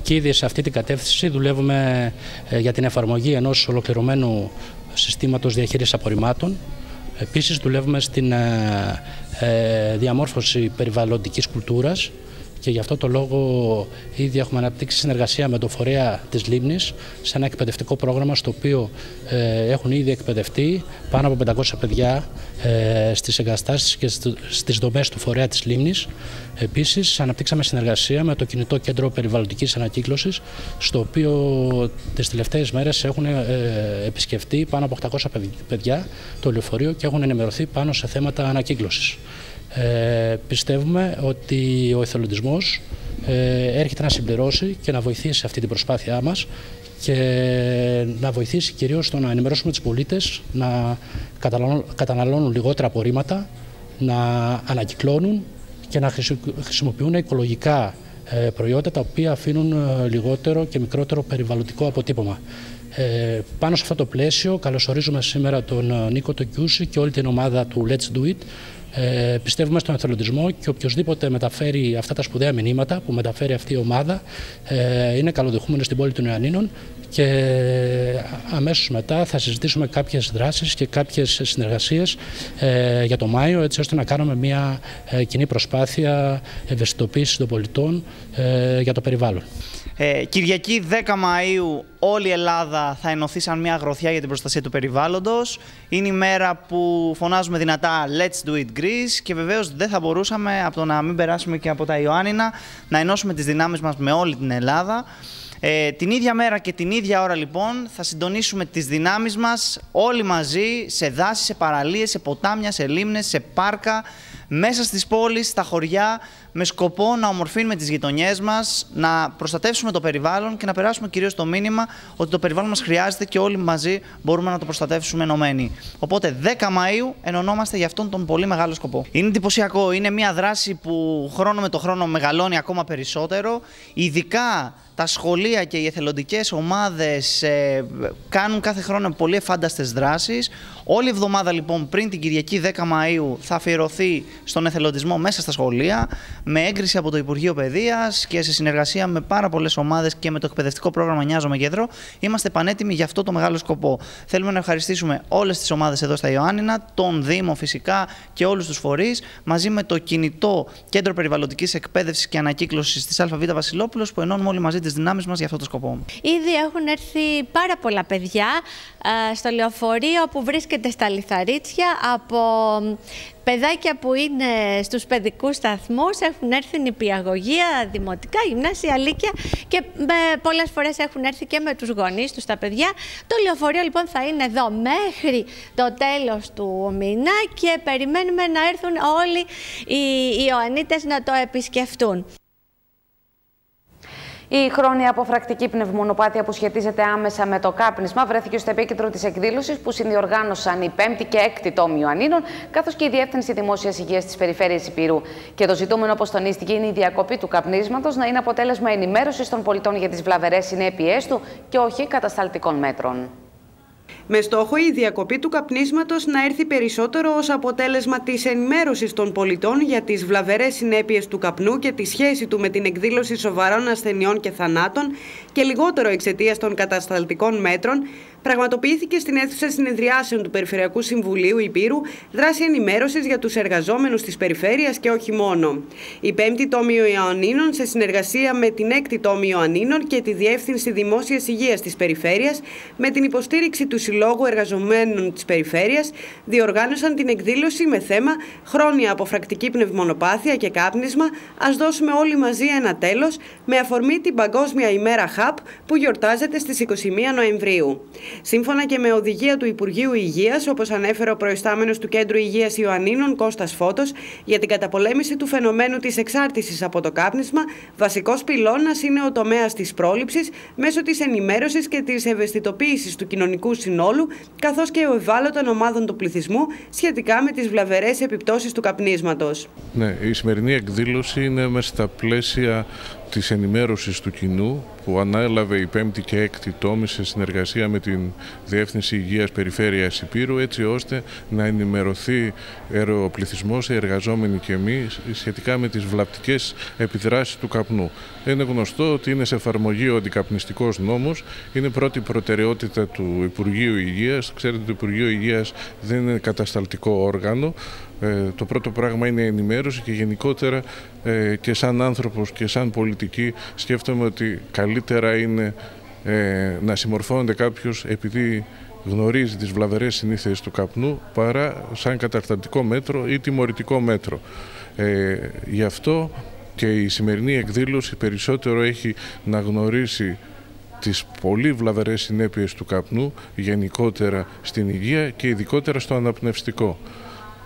και ήδη σε αυτή την κατεύθυνση δουλεύουμε ε, για την εφαρμογή ενός ολοκληρωμένου συστήματος διαχείρισης απορριμμάτων. Επίσης δουλεύουμε στην ε, ε, διαμόρφωση περιβαλλοντικής κουλτούρας και γι' αυτό το λόγο ήδη έχουμε αναπτύξει συνεργασία με το φορέα της Λίμνης σε ένα εκπαιδευτικό πρόγραμμα στο οποίο ε, έχουν ήδη εκπαιδευτεί πάνω από 500 παιδιά ε, στις εγκαταστάσεις και στις δομές του φορέα της Λίμνης. Επίσης, αναπτύξαμε συνεργασία με το Κινητό Κέντρο Περιβαλλοντικής Ανακύκλωσης, στο οποίο τις τελευταίες μέρες έχουν ε, επισκεφτεί πάνω από 800 παιδιά το λεωφορείο και έχουν ενημερωθεί πάνω σε θέματα ανακύκλωσης. Ε, πιστεύουμε ότι ο εθελοντισμός ε, έρχεται να συμπληρώσει και να βοηθήσει αυτή την προσπάθειά μας και να βοηθήσει κυρίως στο να ενημερώσουμε τους πολίτες να καταναλώνουν λιγότερα απορρίμματα, να ανακυκλώνουν και να χρησιμοποιούν οικολογικά ε, προϊόντα τα οποία αφήνουν ε, λιγότερο και μικρότερο περιβαλλοντικό αποτύπωμα. Ε, πάνω σε αυτό το πλαίσιο καλωσορίζουμε σήμερα τον Νίκο Τοκιούση και όλη την ομάδα του Let's Do It ε, πιστεύουμε στον εθελοντισμό και οποιοδήποτε μεταφέρει αυτά τα σπουδαία μηνύματα που μεταφέρει αυτή η ομάδα ε, είναι καλοδεχούμενος στην πόλη των Ιωαννίνων και αμέσως μετά θα συζητήσουμε κάποιες δράσεις και κάποιες συνεργασίες ε, για το Μάιο έτσι ώστε να κάνουμε μια ε, κοινή προσπάθεια ευαισθητοποίησης των πολιτών ε, για το περιβάλλον. Ε, Κυριακή 10 Μαΐου όλη η Ελλάδα θα ενωθεί σαν μια γροθιά για την προστασία του περιβάλλοντος. Είναι η μέρα που φωνάζουμε δυνατά Let's do it Greece και βεβαίως δεν θα μπορούσαμε από το να μην περάσουμε και από τα Ιωάννινα να ενώσουμε τις δυνάμεις μας με όλη την Ελλάδα. Ε, την ίδια μέρα και την ίδια ώρα λοιπόν θα συντονίσουμε τις δυνάμεις μας όλοι μαζί σε δάση, σε παραλίες, σε ποτάμια, σε λίμνες, σε πάρκα, μέσα στις πόλεις, στα χωριά, με σκοπό να ομορφύνουμε τις γειτονιές μας, να προστατεύσουμε το περιβάλλον και να περάσουμε κυρίως το μήνυμα ότι το περιβάλλον μας χρειάζεται και όλοι μαζί μπορούμε να το προστατεύσουμε ενωμένοι. Οπότε 10 Μαΐου ενωνόμαστε για αυτόν τον πολύ μεγάλο σκοπό. Είναι εντυπωσιακό, είναι μια δράση που χρόνο με το χρόνο μεγαλώνει ακόμα περισσότερο, ειδικά τα σχολεία και οι εθελοντικές ομάδες ε, κάνουν κάθε χρόνο πολύ εφάνταστες δράσεις. Όλη η εβδομάδα λοιπόν πριν την Κυριακή 10 Μαΐου θα αφιερωθεί στον εθελοντισμό μέσα στα σχολεία με έγκριση από το Υπουργείο Παιδείας και σε συνεργασία με πάρα πολλές ομάδες και με το εκπαιδευτικό πρόγραμμα Νιάζομαι Κέντρο είμαστε πανέτοιμοι για αυτό το μεγάλο σκοπό. Θέλουμε να ευχαριστήσουμε όλες τις ομάδες εδώ στα Ιωάννινα, τον Δήμο φυσικά και όλους τους φορείς μαζί με το κινητό Κέντρο Περιβαλλοντικής Εκπαίδευσης και Ανακύκλωσης της ΑΒ Βασιλόπουλος που ενώνουμε όλοι μαζί τις δυνάμεις μας για αυτό το σκοπό. Ήδη έχουν έρθει πάρα πολλά παιδιά στο λεωφορείο που βρίσκεται στα Λιθαρίτσια από παιδάκια που είναι στους παιδικούς σταθμούς, έχουν έρθει νηπιαγωγεία, δημοτικά, γυμνάσια, λύκεια και πολλές φορές έχουν έρθει και με τους γονείς τους τα παιδιά. Το λεωφορείο λοιπόν θα είναι εδώ μέχρι το τέλος του μήνα και περιμένουμε να έρθουν όλοι οι Ιωαννίτες να το επισκεφτούν. Η χρόνια αποφρακτική πνευμονοπάθεια που σχετίζεται άμεσα με το κάπνισμα βρέθηκε στο επίκεντρο της εκδήλωσης που συνδιοργάνωσαν η 5η και 6η τόμοι Ιωαννίνων, καθώς και η Διεύθυνση Δημόσιας Υγείας της Περιφέρειας Υπήρου. Και το ζητούμενο, όπως τονίστηκε, είναι η διακοπή του καπνίσματος να είναι αποτέλεσμα ενημέρωσης των πολιτών για τις βλαβερές συνέπειές του και όχι κατασταλτικών μέτρων με στόχο η διακοπή του καπνίσματος να έρθει περισσότερο ως αποτέλεσμα της ενημέρωσης των πολιτών για τις βλαβερές συνέπειες του καπνού και τη σχέση του με την εκδήλωση σοβαρών ασθενειών και θανάτων και λιγότερο εξαιτίας των κατασταλτικών μέτρων, πραγματοποιήθηκε στην αίθουσα συνεδριάσεων του Περιφερειακού Συμβουλίου Υπήρου δράση ενημέρωσης για τους εργαζόμενους της περιφέρειας και όχι μόνο. Η 5η Τόμιο Ιωαννίνων, σε συνεργασία με την 6η Τόμιο Ιωαννίνων και τη Διεύθυνση Δημόσιας Υγείας της Περιφέρειας, με την υποστήριξη του Συλλόγου Συλλόγου Εργαζομένων της Περιφέρειας διοργάνωσαν την εκδήλωση με θέμα Χρόνια από φρακτική πνευμονοπάθεια και κάπνισμα. Α δώσουμε όλοι μαζί ένα τέλος, με αφορμή την Παγκόσμια ημέρα ΧΑΠ που γιορτάζεται στις 21 Νοεμβρίου. Σύμφωνα και με οδηγία του Υπουργείου Υγείας, όπως ανέφερε ο προϊστάμενος του Κέντρου Υγείας Ιωαννίνων Κώστας Φώτος, για την καταπολέμηση του φαινομένου της εξάρτησης από το κάπνισμα, βασικός πυλώνας είναι ο τομέας της πρόληψης μέσω της ενημέρωσης και της ευαισθητοποίησης του κοινωνικού συνόλου, καθώς και ο ευάλωτων ομάδων του πληθυσμού σχετικά με τις βλαβερές επιπτώσεις του καπνίσματος. Ναι, η σημερινή εκδήλωση είναι μέσα στα πλαίσια της ενημέρωσης του κοινού που ανέλαβε η πέμπτη και έκτη τόμη σε συνεργασία με την Διεύθυνση Υγείας Περιφέρειας Υπήρου έτσι ώστε να ενημερωθεί ο πληθυσμός, οι εργαζόμενοι και εμείς σχετικά με τις βλαπτικές επιδράσεις του καπνού. Είναι γνωστό ότι είναι σε εφαρμογή ο αντικαπνιστικός νόμος, είναι πρώτη προτεραιότητα του Υπουργείου Υγείας. Ξέρετε το Υπουργείο Υγείας δεν είναι κατασταλτικό όργανο, ε, το πρώτο πράγμα είναι η ενημέρωση και γενικότερα ε, και σαν άνθρωπος και σαν πολιτική σκέφτομαι ότι καλύτερα είναι ε, να συμμορφώνεται κάποιος επειδή γνωρίζει τις βλαβερές συνήθειες του καπνού παρά σαν καταστατικό μέτρο ή τιμωρητικό μέτρο. Ε, γι' αυτό και η σημερινή εκδήλωση περισσότερο έχει να γνωρίσει τις πολύ βλαβερές συνέπειες του καπνού γενικότερα στην υγεία και ειδικότερα στο αναπνευστικό.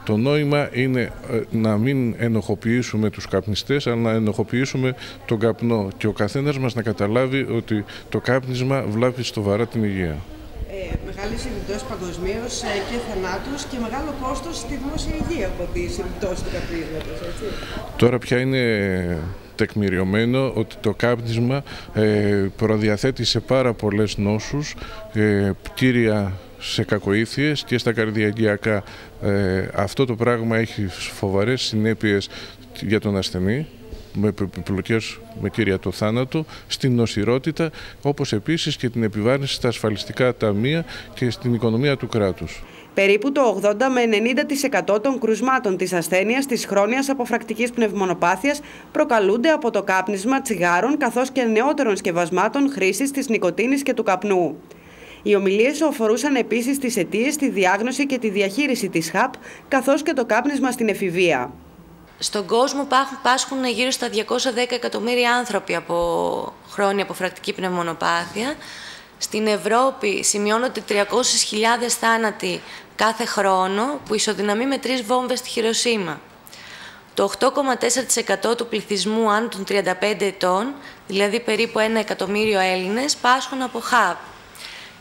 Το νόημα είναι ε, να μην ενοχοποιήσουμε τους καπνιστές, αλλά να ενοχοποιήσουμε τον καπνό και ο καθένας μας να καταλάβει ότι το κάπνισμα βλάπτει στοβαρά την υγεία. Ε, μεγάλες επιπτώσεις παγκοσμίως ε, και θανάτους και μεγάλο κόστος στη δημόσια υγεία από τις επιπτώσεις του καπνίσματος, έτσι. Τώρα πια είναι τεκμηριωμένο ότι το κάπνισμα ε, προδιαθέτει σε πάρα πολλές νόσους, ε, κύρια σε κακοήθειες και στα καρδιακιακά. Ε, αυτό το πράγμα έχει φοβαρές συνέπειες για τον ασθενή με επιπλοκές με κύρια το θάνατο, στην νοσηρότητα, όπως επίσης και την επιβάρυνση στα ασφαλιστικά ταμεία και στην οικονομία του κράτους. Περίπου το 80 με 90% των κρουσμάτων της ασθένειας της χρόνιας αποφρακτικής πνευμονοπάθειας προκαλούνται από το κάπνισμα τσιγάρων καθώς και νεότερων σκευασμάτων χρήσης της νοικοτήνης και του καπνού. Οι ομιλίες αφορούσαν επίσης τις αιτίες, τη διάγνωση και τη διαχείριση της ΧΑΠ, καθώς και το κάπνισμα στην εφηβεία. Στον κόσμο πάσχουν γύρω στα 210 εκατομμύρια άνθρωποι από χρόνια αποφρακτική πνευμονοπάθεια. Στην Ευρώπη σημειώνονται 300.000 θάνατοι κάθε χρόνο, που ισοδυναμεί με τρεις βόμβες στη Χειροσύμα. Το 8,4% του πληθυσμού άνω των 35 ετών, δηλαδή περίπου 1 εκατομμύριο Έλληνες, πάσχουν από ΧΑΠ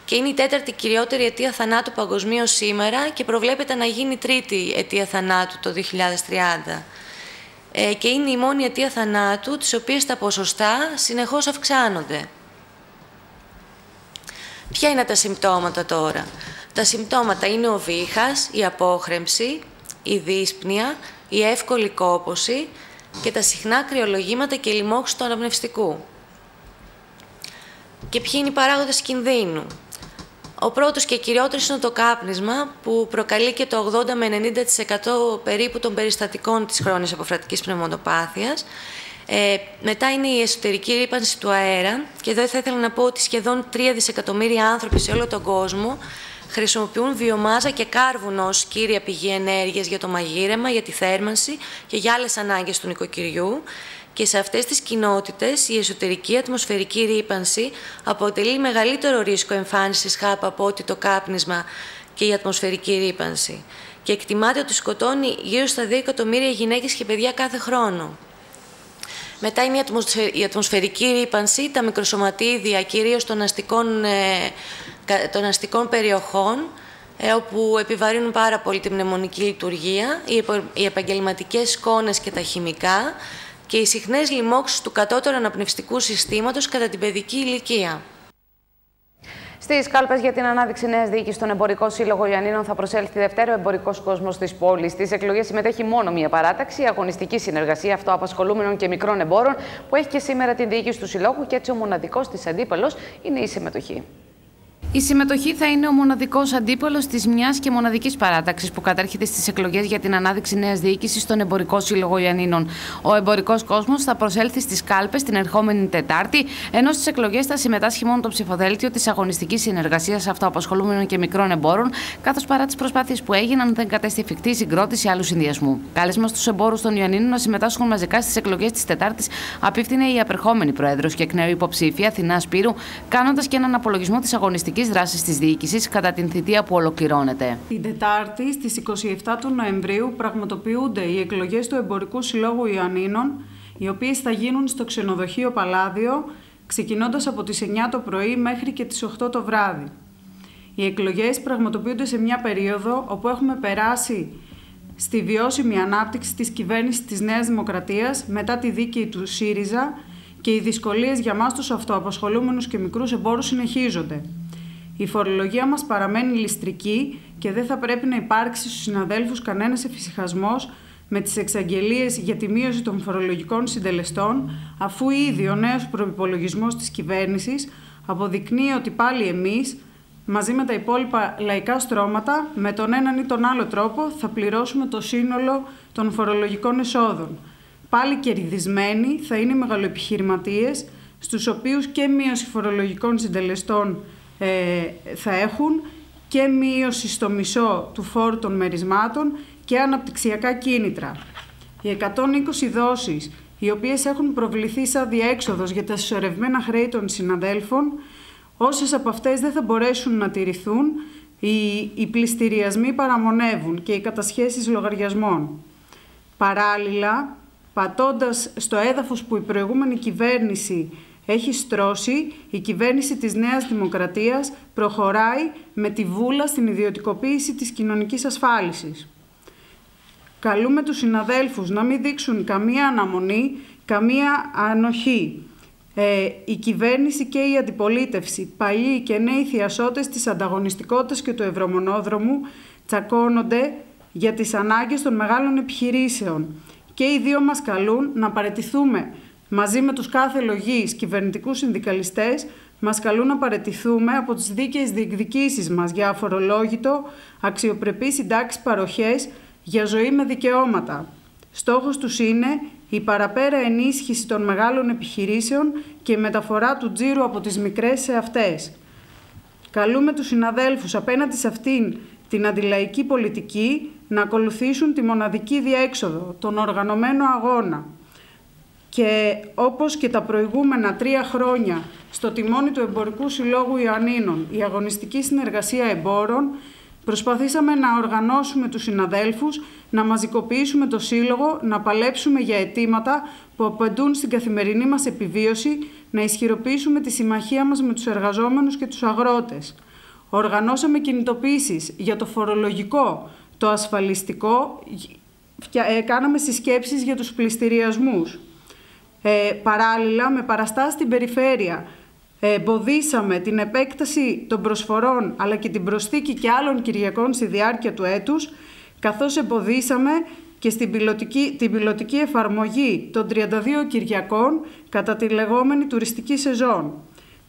και είναι η τέταρτη κυριότερη αιτία θανάτου παγκοσμίως σήμερα και προβλέπεται να γίνει η τρίτη αιτία θανάτου το 2030. Ε, και είναι η μόνη αιτία θανάτου, τις οποίες τα ποσοστά συνεχώς αυξάνονται. Ποια είναι τα συμπτώματα τώρα; Τα συμπτώματα είναι ο βήχας, η απόχρεμψη, η δύσπνοια, η εύκολη κόποση και τα συχνά κρυολογήματα και λοιμώξη του αναπνευστικού. Και ποιοι είναι οι παράγοντες κινδύνου; Ο πρώτος και κυριότερος είναι το κάπνισμα που προκαλεί και το 80 με 90% περίπου των περιστατικών της χρόνιας αποφρατικής πνευμονοπάθειας. Ε, μετά είναι η εσωτερική ρήπανση του αέρα και εδώ θα ήθελα να πω ότι σχεδόν 3 δισεκατομμύρια άνθρωποι σε όλο τον κόσμο χρησιμοποιούν βιομάζα και κάρβουνο ως κύρια πηγή ενέργειας για το μαγείρεμα, για τη θέρμανση και για άλλες ανάγκες του νοικοκυριού και σε αυτές τις κοινότητες η εσωτερική ατμοσφαιρική ρήπανση αποτελεί μεγαλύτερο ρίσκο εμφάνισης ΧΑΠ από ότι το κάπνισμα και η ατμοσφαιρική ρήπανση. Και εκτιμάται ότι σκοτώνει γύρω στα 2 εκατομμύρια γυναίκες και παιδιά κάθε χρόνο. Μετά είναι η ατμοσφαιρική ρήπανση, τα μικροσωματίδια κυρίως των αστικών, ε, των αστικών περιοχών, ε, όπου επιβαρύνουν πάρα πολύ τη μνημονική λειτουργία, οι επαγγελματικές σκόνες και τα χημικά, και οι συχνές λοιμώξεις του κατώτερου αναπνευστικού συστήματος κατά την παιδική ηλικία. Στις κάλπες για την ανάδειξη νέας διοίκησης στον Εμπορικό Σύλλογο Ιωαννίνων θα προσέλθει δεύτερο εμπορικός κόσμος της πόλης. Στις εκλογές συμμετέχει μόνο μία παράταξη, η αγωνιστική συνεργασία αυτοαπασχολούμενων και μικρών εμπόρων, που έχει και σήμερα την διοίκηση του Συλλόγου και έτσι ο μοναδικός της αντίπαλος είναι η συμμετοχή. Η συμμετοχή θα είναι ο μοναδικός αντίπαλος της μιας και μοναδικής παράταξης που κατέρχεται στις εκλογές για την ανάδειξη νέας διοίκησης στον Εμπορικό Σύλλογο Ιαννίνων. Ο εμπορικός κόσμος θα προσέλθει στις κάλπες την ερχόμενη Τετάρτη, ενώ στις εκλογές θα συμμετάσχει μόνο το ψηφοδέλτιο της αγωνιστικής συνεργασίας αυτοαπασχολούμενων και μικρών εμπόρων, καθώς παρά τις προσπάθειες που έγιναν δεν κατέστη εφικτή συγκρότηση άλλου συνδυασμού. Κάλεσμα στους εμπόρους των Ιαννίνων να συμμετάσχουν μαζικά στις εκλογές της Τετάρτης απίφθινε η απερχόμενη πρόεδρος και εκ νέου υποψήφια Αθηνάς Σπύρου, κάνοντας και έναν απολογισμό της αγωνιστικής δράσης της διοίκησης κατά την θητεία που ολοκληρώνεται. Την Τετάρτη, στις 27 του Νοεμβρίου, πραγματοποιούνται οι εκλογές του Εμπορικού Συλλόγου Ιωαννίνων, οι οποίες θα γίνουν στο ξενοδοχείο Παλάδιο, ξεκινώντας από τις 9 το πρωί μέχρι και τις 8 το βράδυ. Οι εκλογές πραγματοποιούνται σε μια περίοδο όπου έχουμε περάσει στη βιώσιμη ανάπτυξη της κυβέρνησης της Νέας Δημοκρατίας μετά τη δίκη του ΣΥΡΙΖΑ και οι δυσκολίες για μας τους αυτοαπασχολούμενους και μικρούς εμπόρους συνεχίζονται. Η φορολογία μας παραμένει ληστρική και δεν θα πρέπει να υπάρξει στους συναδέλφους κανένας εφησυχασμός με τις εξαγγελίες για τη μείωση των φορολογικών συντελεστών, αφού ήδη ο νέος προϋπολογισμός της κυβέρνησης αποδεικνύει ότι πάλι εμείς, μαζί με τα υπόλοιπα λαϊκά στρώματα, με τον έναν ή τον άλλο τρόπο θα πληρώσουμε το σύνολο των φορολογικών εσόδων. Πάλι κερδισμένοι θα είναι οι μεγαλοεπιχειρηματίες, στους οποίους και μείωση φορολογικών συντελεστών ε, θα έχουν και μείωση στο μισό του φόρου των μερισμάτων και αναπτυξιακά κίνητρα. Οι 120 δόσεις, οι οποίες έχουν προβληθεί σαν διέξοδος για τα συσσωρευμένα χρέη των συναδέλφων, όσες από αυτές δεν θα μπορέσουν να τηρηθούν, οι, οι πληστηριασμοί παραμονεύουν και οι κατασχέσεις λογαριασμών. Παράλληλα, πατώντας στο έδαφος που η προηγούμενη κυβέρνηση έχει στρώσει, η κυβέρνηση της Νέας Δημοκρατίας προχωράει με τη βούλα στην ιδιωτικοποίηση της κοινωνικής ασφάλισης. Καλούμε τους συναδέλφους να μην δείξουν καμία αναμονή, καμία ανοχή. Ε, η κυβέρνηση και η αντιπολίτευση, παλιοί και νέοι θειασότες της ανταγωνιστικότητας και του ευρωμονόδρομου τσακώνονται για τις ανάγκες των μεγάλων επιχειρήσεων. Και οι δύο μας καλούν να παρετηθούμε μαζί με τους κάθε λογείς κυβερνητικούς συνδικαλιστές, μας καλούν να παρετηθούμε από τις δίκαιες διεκδικήσεις μας για αφορολόγητο, αξιοπρεπή συντάξεις παροχές για ζωή με δικαιώματα. Στόχος τους είναι η παραπέρα ενίσχυση των μεγάλων επιχειρήσεων και η μεταφορά του τζίρου από τις μικρές σε αυτές. Καλούμε τους συναδέλφους απέναντι σε αυτήν την αντιλαϊκή πολιτική να ακολουθήσουν τη μοναδική διέξοδο, τον οργανωμένο αγώνα, και όπως και τα προηγούμενα τρία χρόνια στο τιμόνι του Εμπορικού Συλλόγου Ιωαννίνων, η αγωνιστική συνεργασία εμπόρων, προσπαθήσαμε να οργανώσουμε τους συναδέλφους, να μαζικοποιήσουμε το Σύλλογο, να παλέψουμε για αιτήματα που απαντούν στην καθημερινή μας επιβίωση, να ισχυροποιήσουμε τη συμμαχία μας με τους εργαζόμενους και τους αγρότες. Οργανώσαμε κινητοποίησεις για το φορολογικό, το ασφαλιστικό, ε, κάναμε συσκέψεις για τους πληστηριασμούς. Ε, παράλληλα, με παραστάσεις στην περιφέρεια, ε, εμποδίσαμε την επέκταση των προσφορών αλλά και την προσθήκη και άλλων Κυριακών στη διάρκεια του έτους, καθώς εμποδίσαμε και στην πιλωτική, την πιλωτική εφαρμογή των 32 Κυριακών κατά τη λεγόμενη τουριστική σεζόν.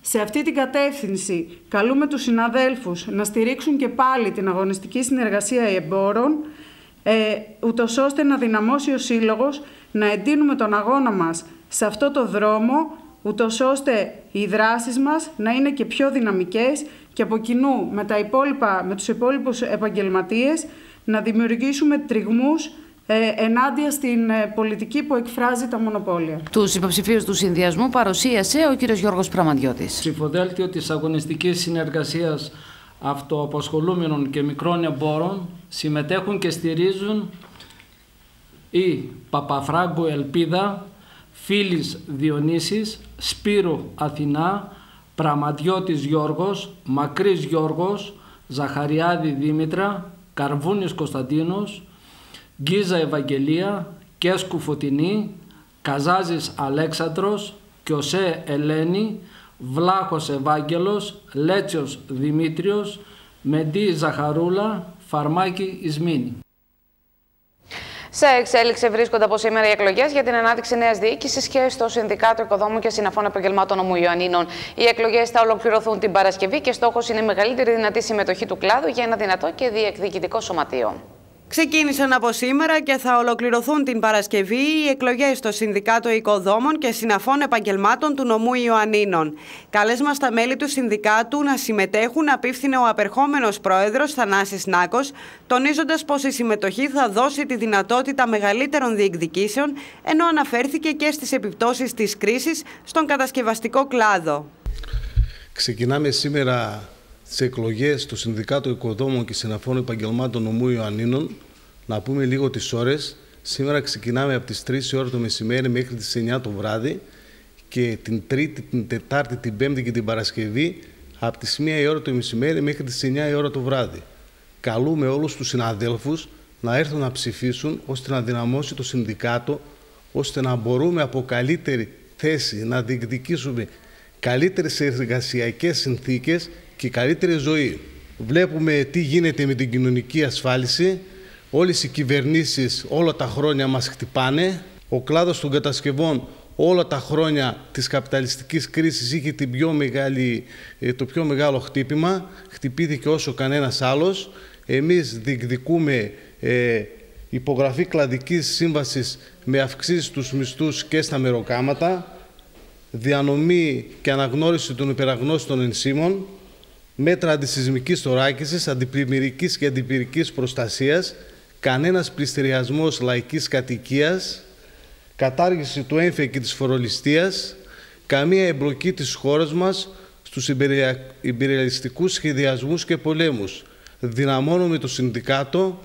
Σε αυτή την κατεύθυνση καλούμε τους συναδέλφους να στηρίξουν και πάλι την αγωνιστική συνεργασία εμπόρων, ε, ούτως ώστε να δυναμώσει ο Σύλλογος να εντείνουμε τον αγώνα μας σε αυτό το δρόμο, ούτως ώστε οι δράσεις μας να είναι και πιο δυναμικές και από κοινού με, τα υπόλοιπα, με τους υπόλοιπους επαγγελματίες να δημιουργήσουμε τριγμούς ε, ενάντια στην ε, πολιτική που εκφράζει τα μονοπόλια. Τους υποψηφίους του συνδυασμού παρουσίασε ο κύριος Γιώργος Πραμαντιώτης. Ψηφοδέλτιο της αγωνιστικής συνεργασίας αυτοαπασχολούμενων και μικρών εμπόρων συμμετέχουν και στηρίζουν η Παπαφράγκο Ελπίδα, Φίλης Διονύσης, Σπύρου Αθηνά, Πραματιώτης Γιώργος, Μακρύς Γιώργος, Ζαχαριάδη Δήμητρα, Καρβούνης Κωνσταντίνος, Γκίζα Ευαγγελία, Κέσκου Φωτεινή, Καζάζης Αλέξανδρος, Κιωσέ Ελένη, Βλάχος Ευάγγελος, Λέτσιος Δημήτριος, Μεντή Ζαχαρούλα, Φαρμάκη Ισμήνη. Σε εξέλιξη βρίσκονται από σήμερα οι εκλογές για την ανάδειξη νέας διοίκησης και στο Συνδικάτο Οικοδόμου και Συναφών Επαγγελμάτων Ομού Ιωαννίνων. Οι εκλογές θα ολοκληρωθούν την Παρασκευή και στόχος είναι η μεγαλύτερη δυνατή συμμετοχή του κλάδου για ένα δυνατό και διεκδικητικό σωματείο. Ξεκίνησαν από σήμερα και θα ολοκληρωθούν την Παρασκευή οι εκλογές στο Συνδικάτο Οικοδόμων και Συναφών Επαγγελμάτων του Νομού Ιωαννίνων. Κάλεσμα στα μέλη του Συνδικάτου να συμμετέχουν απίφθινε ο απερχόμενος πρόεδρος Θανάσης Νάκος, τονίζοντας πως η συμμετοχή θα δώσει τη δυνατότητα μεγαλύτερων διεκδικήσεων, ενώ αναφέρθηκε και στις επιπτώσεις της κρίσης στον κατασκευαστικό κλάδο. Ξεκινάμε σήμερα τις εκλογές του Συνδικάτου Οικοδόμων και Συναφών Επαγγελμάτων Νομού Ιωαννίνων. Να πούμε λίγο τις ώρες. Σήμερα ξεκινάμε από τις 3 η ώρα το μεσημέρι μέχρι τις 9 το βράδυ και την Τρίτη, την Τετάρτη, την Πέμπτη και την Παρασκευή από τις 1 η ώρα το μεσημέρι μέχρι τις 9 η ώρα το βράδυ. Καλούμε όλους τους συναδέλφους να έρθουν να ψηφίσουν ώστε να δυναμώσει το Συνδικάτο, ώστε να μπορούμε από καλύτερη θέση να διεκδικήσουμε καλύτερες εργασιακές συνθήκες και καλύτερη ζωή. Βλέπουμε τι γίνεται με την κοινωνική ασφάλιση. Όλες οι κυβερνήσεις όλα τα χρόνια μας χτυπάνε. Ο κλάδος των κατασκευών όλα τα χρόνια της καπιταλιστικής κρίσης είχε την πιο μεγάλη, ε, το πιο μεγάλο χτύπημα. Χτυπήθηκε όσο κανένας άλλος. Εμείς διεκδικούμε ε, υπογραφή κλαδικής σύμβασης με αυξήσεις στους μισθούς και στα μεροκάματα, διανομή και αναγνώριση των υπεραγνώστων ενσύμων, μέτρα αντισυσμικής θωράκισης, αντιπλημμυρικής και αντιπυρικής προστασίας, κανένας πληστηριασμός λαϊκής κατοικίας, κατάργηση του έμφυα και της φορολιστίας, καμία εμπλοκή της χώρας μας στους υπεριαλιστικούς σχεδιασμούς και πολέμους. Δυναμώνουμε το Συνδικάτο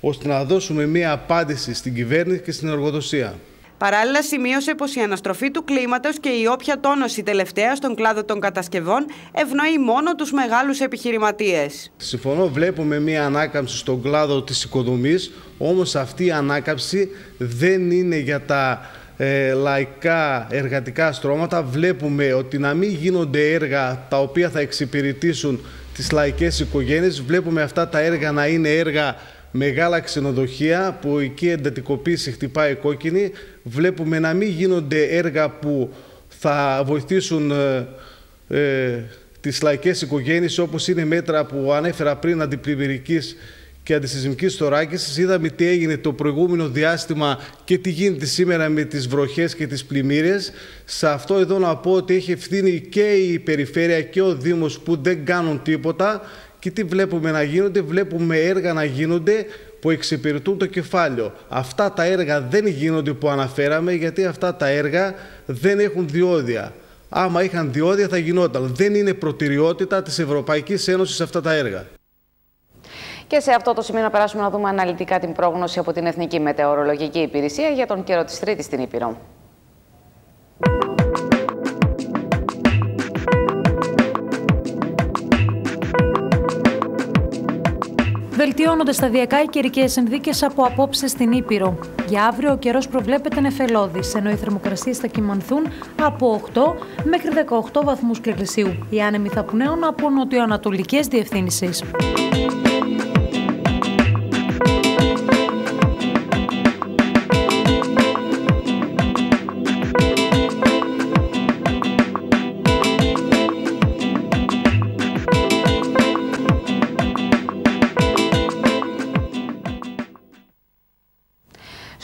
ώστε να δώσουμε μία απάντηση στην κυβέρνηση και στην εργοδοσία. Παράλληλα, σημείωσε πως η αναστροφή του κλίματος και η όποια τόνωση τελευταία στον κλάδο των κατασκευών ευνοεί μόνο τους μεγάλους επιχειρηματίες. Συμφωνώ, βλέπουμε μια ανάκαμψη στον κλάδο της οικοδομής, όμως αυτή η ανάκαμψη δεν είναι για τα ε, λαϊκά εργατικά στρώματα. Βλέπουμε ότι να μην γίνονται έργα τα οποία θα εξυπηρετήσουν τις λαϊκές οικογένειες. Βλέπουμε αυτά τα έργα να είναι έργα μεγάλα ξενοδοχεία που εκεί εντατικοποίηση χτυπάει κόκκινη. Βλέπουμε να μην γίνονται έργα που θα βοηθήσουν ε, ε, τις λαϊκές οικογένειες όπως είναι μέτρα που ανέφερα πριν αντιπλημμυρικής και αντισυσμικής θωράκισης. Είδαμε τι έγινε το προηγούμενο διάστημα και τι γίνεται σήμερα με τις βροχές και τις πλημμύρες. Σε αυτό εδώ να πω ότι έχει ευθύνη και η Περιφέρεια και ο Δήμος που δεν κάνουν τίποτα και τι βλέπουμε να γίνονται, βλέπουμε έργα να γίνονται που εξυπηρετούν το κεφάλαιο. Αυτά τα έργα δεν γίνονται που αναφέραμε γιατί αυτά τα έργα δεν έχουν διόδια. Άμα είχαν διόδια θα γινόταν. Δεν είναι προτεραιότητα της Ευρωπαϊκής Ένωσης αυτά τα έργα. Και σε αυτό το σημείο να περάσουμε να δούμε αναλυτικά την πρόγνωση από την Εθνική Μετεωρολογική Υπηρεσία για τον καιρό της Τρίτης στην Ήπειρο. Βελτιώνονται σταδιακά οι καιρικές ενδίκε από απόψε στην Ήπειρο. Για αύριο ο καιρός προβλέπεται νεφελώδης, ενώ οι θερμοκρασίες θα κοιμανθούν από 8 μέχρι 18 βαθμούς Κελσίου. Οι άνεμοι θα πνέουν από νοτιοανατολικές διευθύνσεις.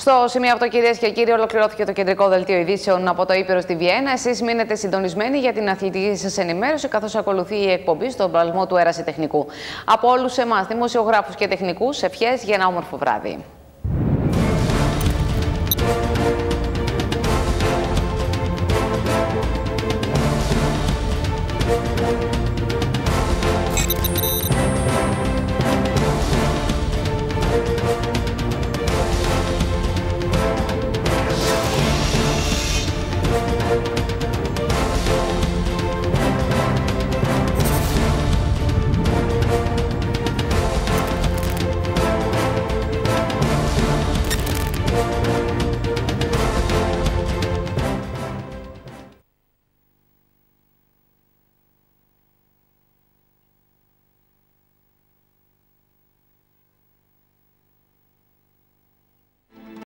Στο σημείο αυτό, κυρίες και κύριοι, ολοκληρώθηκε το κεντρικό δελτίο ειδήσεων από το Ήπειρο στη Βιέννα. Εσείς μείνετε συντονισμένοι για την αθλητική σας ενημέρωση, καθώς ακολουθεί η εκπομπή στον παλμό του Έραση Τεχνικού. Από όλους εμάς, δημοσιογράφους και τεχνικούς, ευχές για ένα όμορφο βράδυ.